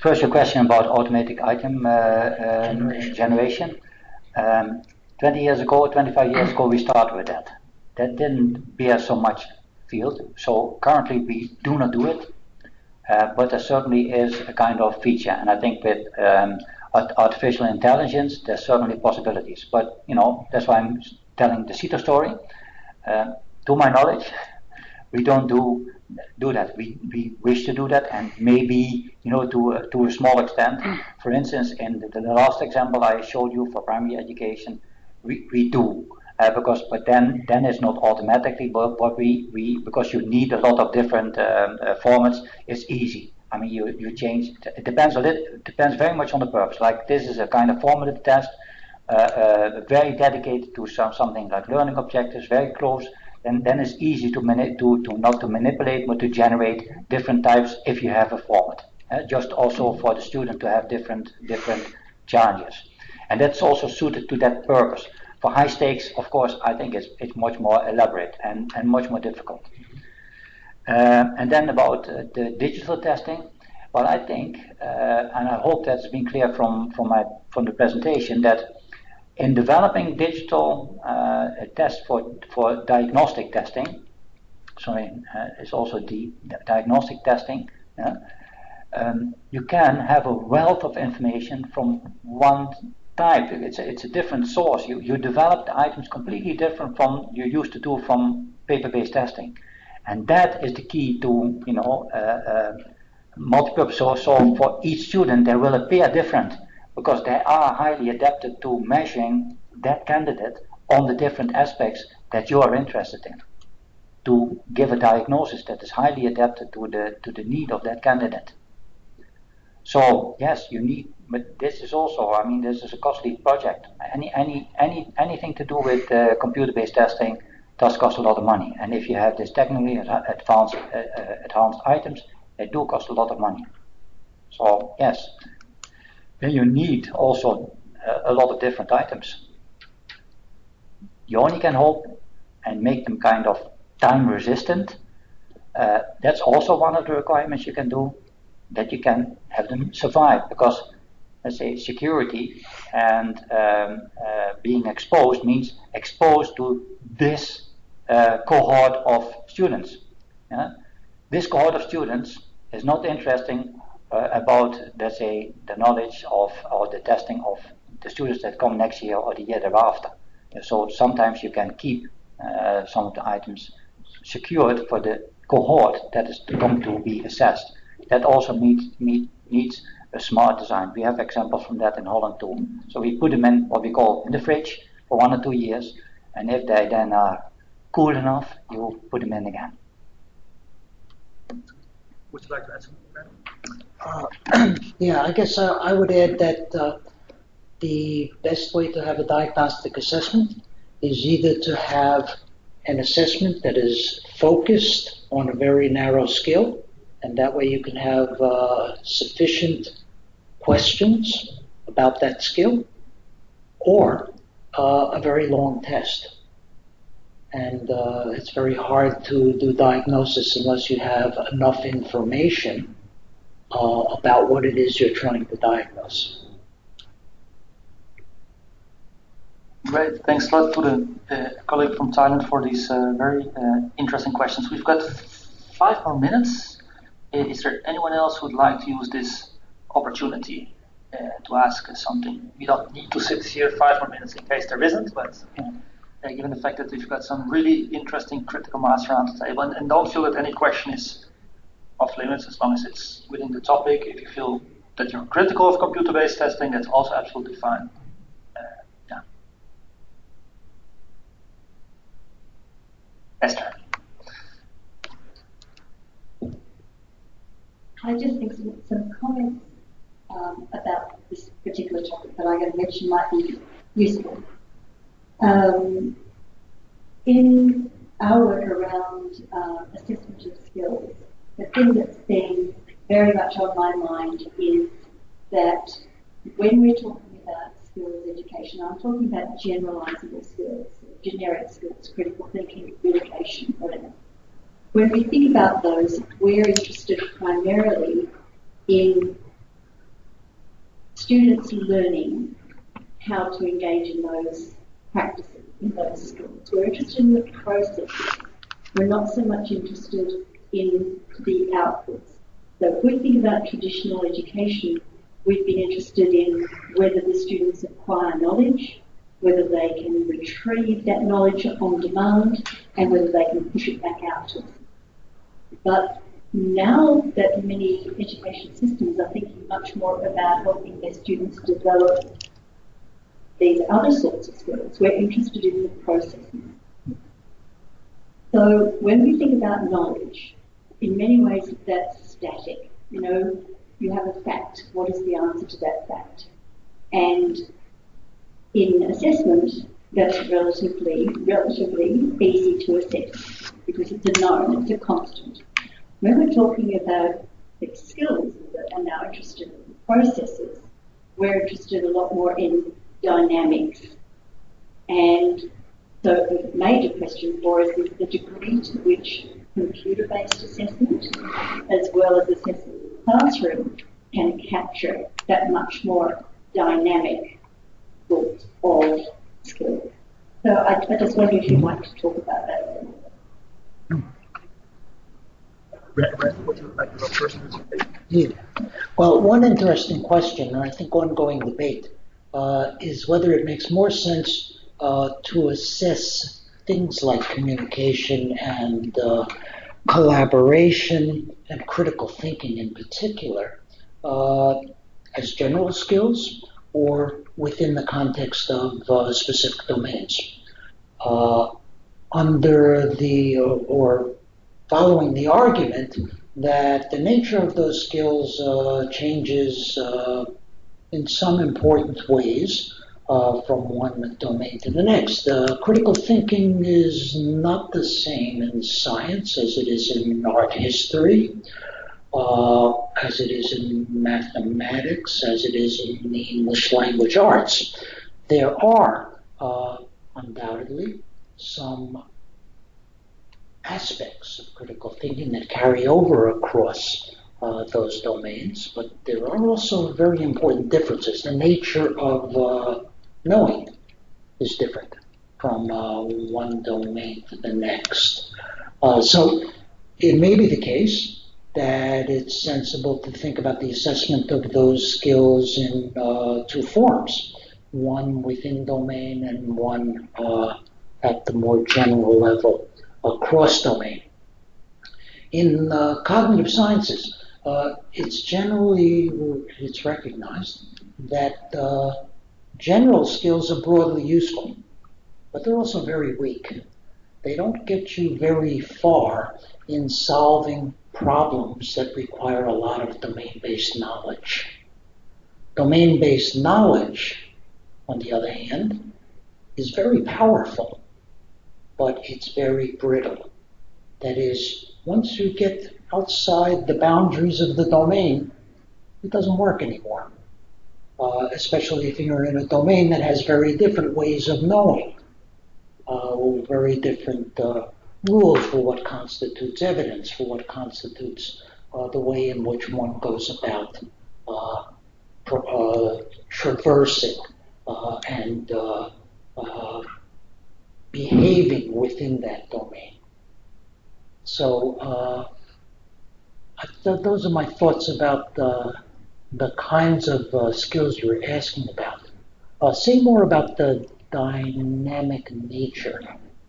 first, your question about automatic item uh, um, generation. Um, 20 years ago, 25 years ago, we started with that. That didn't bear so much field. So currently, we do not do it. Uh, but there certainly is a kind of feature, and I think with um, art- artificial intelligence, there's certainly possibilities. But you know, that's why I'm telling the CITO story. Uh, to my knowledge, we don't do do that. We, we wish to do that, and maybe you know to a, to a small extent. For instance, in the, the last example I showed you for primary education, we, we do uh, because but then then it's not automatically but what we, we because you need a lot of different um, uh, formats it's easy I mean you, you change it depends a little depends very much on the purpose like this is a kind of formative test uh, uh, very dedicated to some, something like learning objectives very close then then it's easy to, mani- to to not to manipulate but to generate different types if you have a format. Uh, just also for the student to have different different challenges. And that's also suited to that purpose. For high stakes, of course, I think it's, it's much more elaborate and, and much more difficult. Uh, and then about uh, the digital testing, well, I think, uh, and I hope that's been clear from, from, my, from the presentation, that in developing digital uh, tests for, for diagnostic testing, sorry, uh, it's also the diagnostic testing, yeah, um, you can have a wealth of information from one type. It's a, it's a different source. You, you develop the items completely different from you used to do from paper-based testing. And that is the key to, you know, uh, uh, multi-purpose source. So for each student, they will appear different because they are highly adapted to measuring that candidate on the different aspects that you are interested in to give a diagnosis that is highly adapted to the to the need of that candidate. So yes, you need but this is also, I mean, this is a costly project. Any, any, any, anything to do with uh, computer-based testing does cost a lot of money. And if you have this technically advanced, uh, uh, advanced items, they do cost a lot of money. So yes, then you need also uh, a lot of different items. You only can hope and make them kind of time resistant. Uh, that's also one of the requirements you can do that you can have them survive because let's say, security and um, uh, being exposed means exposed to this uh, cohort of students. Yeah? This cohort of students is not interesting uh, about, let's say, the knowledge of or the testing of the students that come next year or the year thereafter. So sometimes you can keep uh, some of the items secured for the cohort that is going to be assessed. That also meet, needs a smart design. We have examples from that in Holland too. So we put them in what we call in the fridge for one or two years, and if they then are cool enough, you put them in again. Would you like to add something? Uh, [clears throat] yeah, I guess uh, I would add that uh, the best way to have a diagnostic assessment is either to have an assessment that is focused on a very narrow skill, and that way you can have uh, sufficient questions about that skill, or uh, a very long test. And uh, it's very hard to do diagnosis unless you have enough information uh, about what it is you're trying to diagnose. Great, thanks a lot to the uh, colleague from Thailand for these uh, very uh, interesting questions. We've got five more minutes. Is there anyone else who'd like to use this opportunity uh, to ask something. We don't need to sit here five more minutes in case there isn't, but uh, given the fact that we've got some really interesting critical mass around the table, and, and don't feel that any question is off limits as long as it's within the topic. If you feel that you're critical of computer-based testing, that's also absolutely fine. Uh, yeah. Esther. I just think some, some comments um, about this particular topic that I'm going to mention might be useful. Um, in our work around uh, assessment of skills, the thing that's been very much on my mind is that when we're talking about skills education, I'm talking about generalizable skills, generic skills, critical thinking, communication, whatever. When we think about those, we're interested primarily in students learning how to engage in those practices, in those skills. We're interested in the process. We're not so much interested in the outputs. So if we think about traditional education, we've been interested in whether the students acquire knowledge, whether they can retrieve that knowledge on demand, and whether they can push it back out. But now that many education systems are thinking much more about helping their students develop these other sorts of skills, we're interested in the processes. So when we think about knowledge, in many ways that's static. You know, you have a fact. What is the answer to that fact? And in assessment, that's relatively relatively easy to assess because it's a known, it's a constant. When we're talking about the skills that are now interested in processes, we're interested a lot more in dynamics. And so the major question for us is the degree to which computer-based assessment, as well as assessment in the classroom, can capture that much more dynamic sort of skill. So I, I just wonder if you'd like to talk about that. Yeah. Well, one interesting question, and I think ongoing debate, uh, is whether it makes more sense uh, to assess things like communication and uh, collaboration and critical thinking in particular uh, as general skills or within the context of uh, specific domains. Uh, under the, or following the argument that the nature of those skills uh, changes uh, in some important ways uh, from one domain to the next. critical thinking is not the same in science as it is in art history. Uh, as it is in mathematics, as it is in the English language arts. There are uh, undoubtedly some aspects of critical thinking that carry over across uh, those domains, but there are also very important differences. The nature of uh, knowing is different from uh, one domain to the next. Uh, so it may be the case that it's sensible to think about the assessment of those skills in uh, two forms one within domain and one uh, at the more general level across domain. In uh, cognitive sciences, uh, it's generally it's recognized that general skills are broadly useful, but they're also very weak. They don't get you very far in solving problems that require a lot of domain-based knowledge. Domain-based knowledge, on the other hand, is very powerful but it's very brittle. That is, once you get outside the boundaries of the domain, it doesn't work anymore. Uh, especially if you're in a domain that has very different ways of knowing, uh, very different uh, rules for what constitutes evidence, for what constitutes uh, the way in which one goes about uh, uh, traversing and behaving within that domain. So uh, th- those are my thoughts about the, kinds of uh, skills you were asking about. Uh, say more about the dynamic nature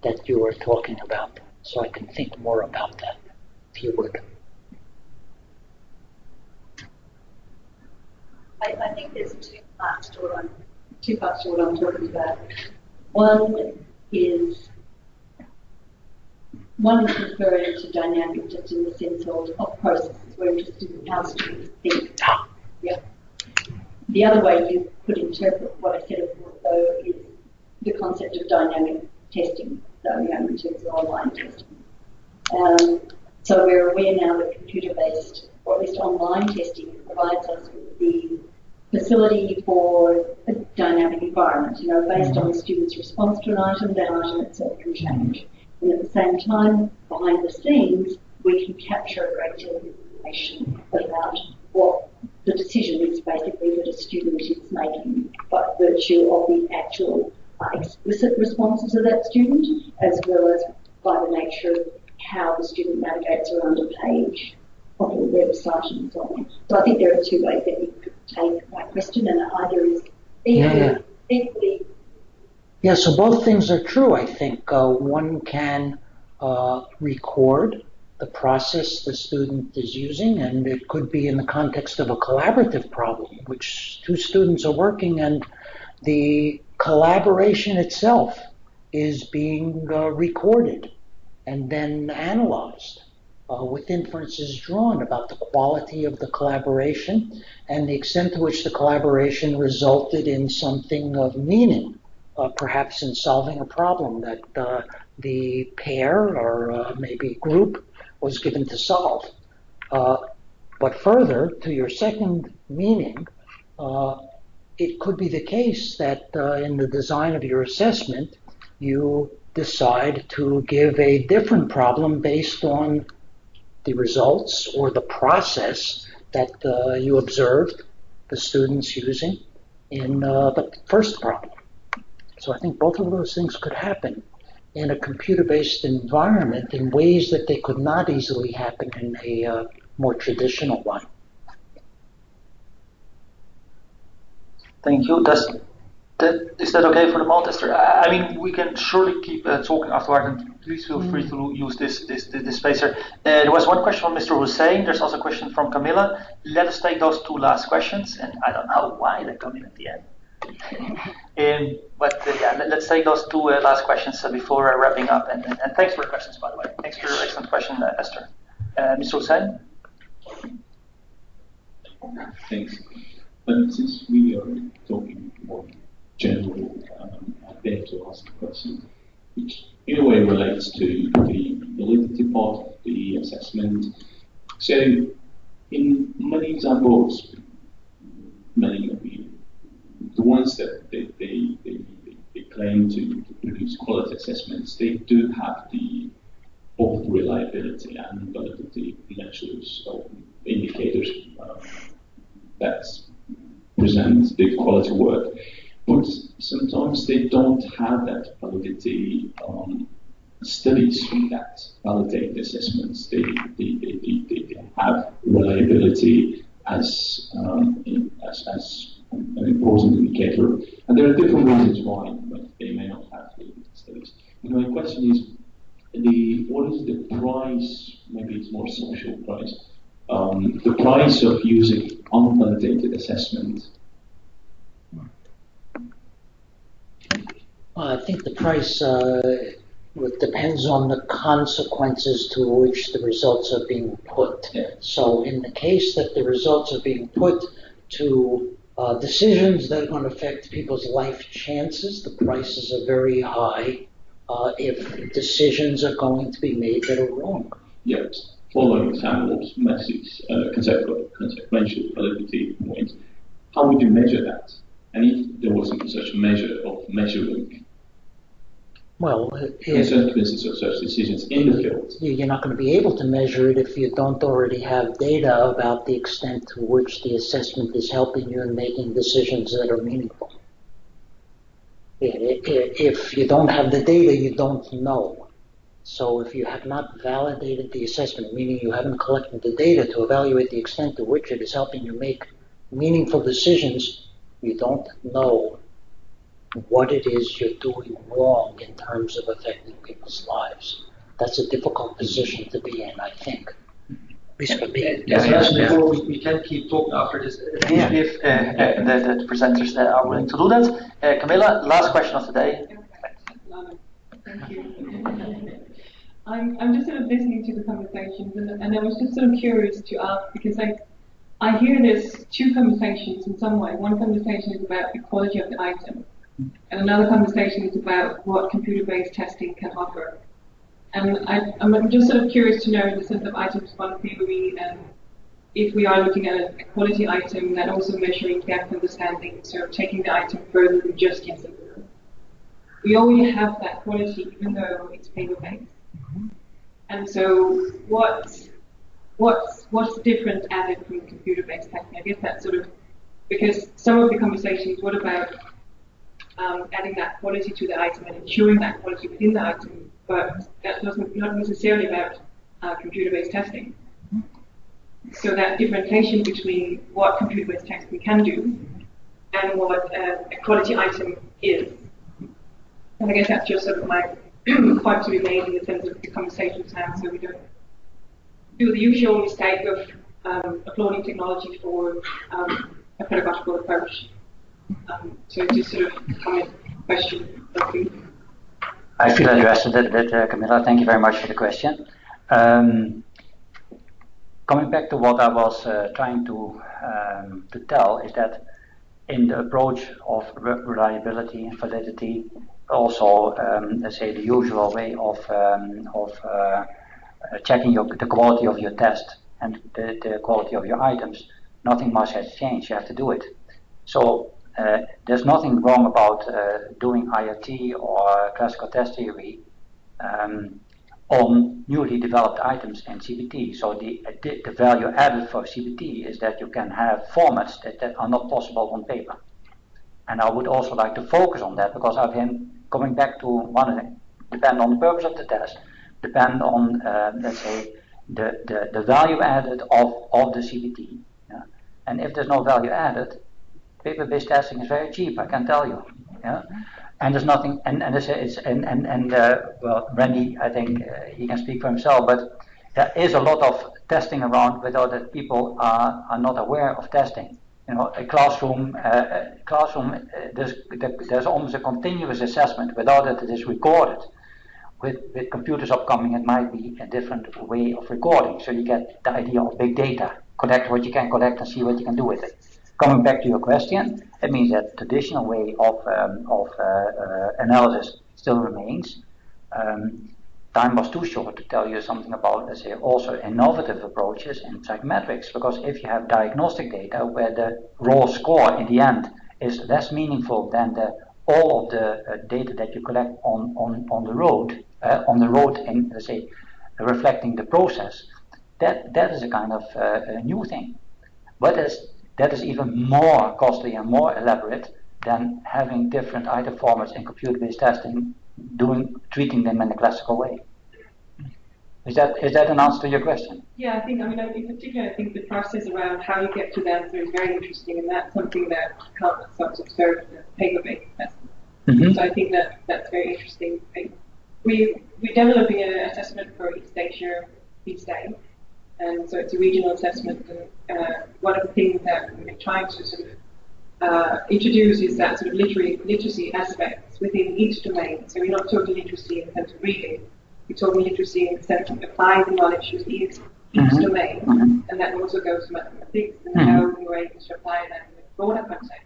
that you were talking about, so I can think more about that, if you would. I, I think there's two parts to what I'm two parts to what I'm talking about. One is one is referring to dynamic just in the sense of, of processes. We're interested in how students think. Yeah. The other way you could interpret what I said before, though, is the concept of dynamic testing, so you know, in terms of online testing. Um, so we're aware now that computer-based, or at least online testing, provides us with the facility for a dynamic environment, you know, based on the student's response to an item, that item itself can change. And at the same time, behind the scenes, we can capture a great deal of information about what the decision is basically that a student is making by virtue of the actual uh, explicit responses of that student, as well as by the nature of how the student navigates around a page of the website and so on. So I think there are two ways that you could take my question, and either is equally, yeah. equally yeah, so both things are true, I think. Uh, one can uh, record the process the student is using, and it could be in the context of a collaborative problem, which two students are working and the collaboration itself is being uh, recorded and then analyzed uh, with inferences drawn about the quality of the collaboration and the extent to which the collaboration resulted in something of meaning, uh, perhaps in solving a problem that uh, the pair or uh, maybe group was given to solve. Uh, but further, to your second meaning, uh, it could be the case that in the design of your assessment, you decide to give a different problem based on the results or the process that uh, you observed the students using in uh, the first problem. So I think both of those things could happen in a computer-based environment in ways that they could not easily happen in a uh, more traditional one. Thank you. Does that, is that okay for the Maltester? I mean, we can surely keep uh, talking afterward, and please feel free to use this this this space here. Uh, there was one question from Mr. Hussein. There's also a question from Camilla. Let us take those two last questions, and I don't know why they come in at the end. Um, but uh, yeah, let, us take those two uh, last questions uh, before uh, wrapping up. And, and, and, thanks for the questions, by the way. Thanks for your excellent question, Esther. Mr. Hussein. Thanks. But since we are talking more general um, I dare to ask a question, which in a way relates to the validity part of the assessment. So, in many examples, many of the, the ones that they, they, they, they claim to, produce quality assessments, they do have the both reliability and validity measures or indicators um, that present the quality work but sometimes they don't have that validity um, studies that validate the assessments. They, they, they, they, they have reliability as, um, as, as an important indicator. And there are different reasons why but they may not have the studies. And my question is, the what is the price? Maybe it's more social price. Um, the price of using unvalidated assessment Well, I think the price uh, depends on the consequences to which the results are being put. So, in the case that the results are being put to uh, decisions that are going to affect people's life chances, the prices are very high uh, if decisions are going to be made that are wrong. Yes. Following Samuel's message, uh, consequential validity point, how would you measure that? And if there wasn't such a measure of measuring well, consequences of such decisions in the field. You're not going to be able to measure it if you don't already have data about the extent to which the assessment is helping you in making decisions that are meaningful. If you don't have the data, you don't know. So if you have not validated the assessment, meaning you haven't collected the data to evaluate the extent to which it is helping you make meaningful decisions, you don't know what it is you're doing wrong in terms of affecting people's lives. That's a difficult position to be in, I think. Yes, yes, before we, we can keep talking after this, yeah. if uh, uh, the, the, presenters uh, are willing to do that. Uh, Camilla, last question of the day. Thank you. I'm, I'm just sort of listening to the conversations, and, and I was just sort of curious to ask because I, I hear there's two conversations in some way. One conversation is about the quality of the item, and another conversation is about what computer-based testing can offer. And I, am just sort of curious to know in the sense of item response theory and if we are looking at a quality item, then also measuring depth understanding, so taking the item further than just yes and no. We already have that quality even though it's paper-based. And so what's, what's, what's different added from computer-based testing? I guess that's sort of, because some of the conversations, what about um, adding that quality to the item and ensuring that quality within the item, but that doesn't not necessarily about uh, computer-based testing. So that differentiation between what computer-based testing can do and what uh, a quality item is. And I guess that's just sort of my [clears throat] point to be made in the sense of the conversation now, so we don't do the usual mistake of um, applauding technology for um, a pedagogical approach. So just sort of question. I feel addressed little bit, uh, Camilla. Thank you very much for the question. Um, coming back to what I was uh, trying to um, to tell is that in the approach of reliability and validity, also um, let's say the usual way of um, of uh, uh, checking your, the quality of your test and the, the quality of your items, nothing much has changed. You have to do it. So uh, there's nothing wrong about uh, doing IRT or classical test theory um, on newly developed items in CBT. So the, the value added for CBT is that you can have formats that, that are not possible on paper. And I would also like to focus on that because been coming back to one thing, depend on the purpose of the test, depend on, uh, let's say, the, the, the value added of, of the CBT. Yeah? And if there's no value added, paper-based testing is very cheap, I can tell you. Yeah? And there's nothing, and, and, it's, and, and, and uh, well, Randy, I think uh, he can speak for himself, but there is a lot of testing around without that people are, are not aware of testing. You know, a classroom, uh, uh classroom, uh, there's, there's almost a continuous assessment without that it is recorded. With, with computers upcoming, it might be a different way of recording. So you get the idea of big data. Collect what you can collect and see what you can do with it. Coming back to your question, it means that traditional way of, um, of uh, uh, analysis still remains. Um, time was too short to tell you something about, let's say, also innovative approaches in psychometrics, because if you have diagnostic data where the raw score in the end is less meaningful than the, all of the uh, data that you collect on, on, on the road, uh, on the road in, let's say, reflecting the process, that, that is a kind of uh, a new thing. But as that is even more costly and more elaborate than having different item formats in computer-based testing, doing treating them in a classical way. Is that is that an answer to your question? Yeah, I think. I mean, in particular, I think the process around how you get to the answer is very interesting, and that's something that can't sometimes observe in paper-based testing. Mm-hmm. So I think that that's very interesting. We we're developing an assessment for East Asia these days, and so it's a regional assessment. And uh, one of the things that we've been trying to sort of uh, introduce is that sort of literary, literacy aspects within each domain. So we're not talking literacy in the sense of reading, we're talking literacy in the sense of applying the knowledge to each, each mm-hmm. domain. Mm-hmm. And that also goes to mathematics and mm-hmm. how you're able to apply that in a broader context.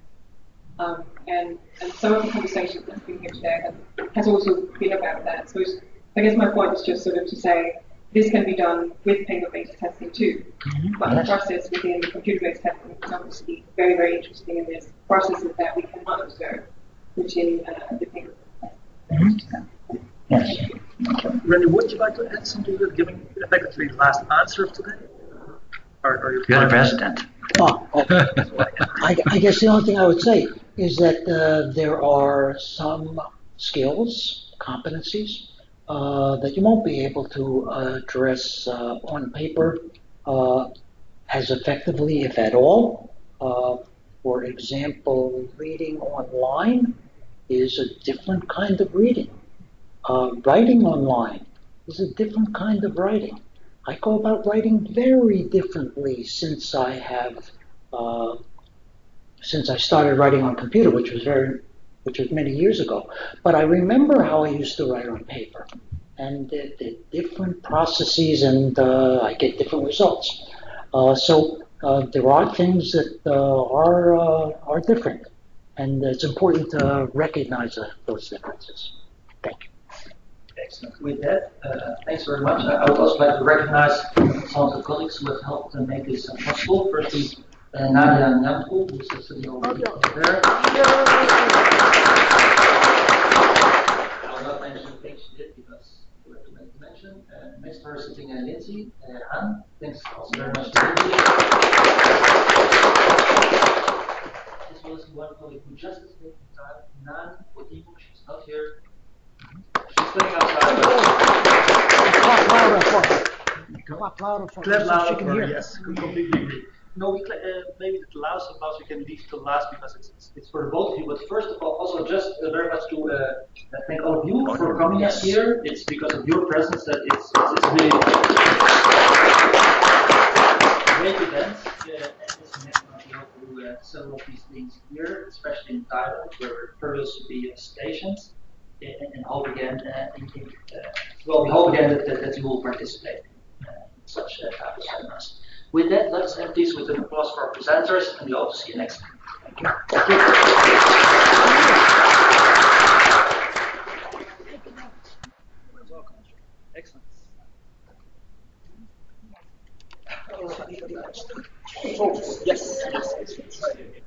Um, and, and some of the conversations that have been here today has, has also been about that. So I guess my point is just sort of to say, this can be done with paper-based testing too. Mm-hmm. But the process within computer-based testing is obviously very, very interesting, and there's processes that we cannot observe within uh, the paper. Mm-hmm. Yes. Randy, would you like to add something to giving effectively the last answer of today? Or, or You're the president. Oh, I, I, guess the only thing I would say is that uh, there are some skills, competencies that you won't be able to address uh, on paper uh, as effectively, if at all. for example, reading online is a different kind of reading. writing online is a different kind of writing. I go about writing very differently since I have uh, since I started writing on computer, which was very which was many years ago. But I remember how I used to write on paper, and the, the different processes, and uh, I get different results. Uh, so uh, there are things that uh, are uh, are different, and it's important to recognize uh, those differences. Thank you. Excellent. With that, thanks very much. I would also like to recognize some of the colleagues who have helped to make this possible. Firstly, Nadia Nyamko, who's sitting over there. I will not mention things she did because you have to make the mention. Uh, next to her sitting uh, Lindsay uh, Han. Thanks also very much to Lindsay. As well as one colleague who just making time, Nan Odimo. She's not here. She's sitting outside. Clap louder for her. Clap louder for her. Clap louder for her, yes. Completely agree. No, we uh, maybe the last of us we can leave to last because it's, it's, it's, for both of you. But first of all, also just uh, very much to uh, thank all of you for coming yes. here. It's because of your presence that it's, it's, it's really. great event. Uh, as next month, we hope to uh, several of these things here, especially in Thailand, where we're privileged to be stations. And, and hope again, uh, in, in, uh, well, we hope again that, that, that you will participate in uh, such uh, type of seminars. With that, let's end this with an applause for our presenters, and we hope to see you next time. Thank you. Excellent. Oh, yes, yes.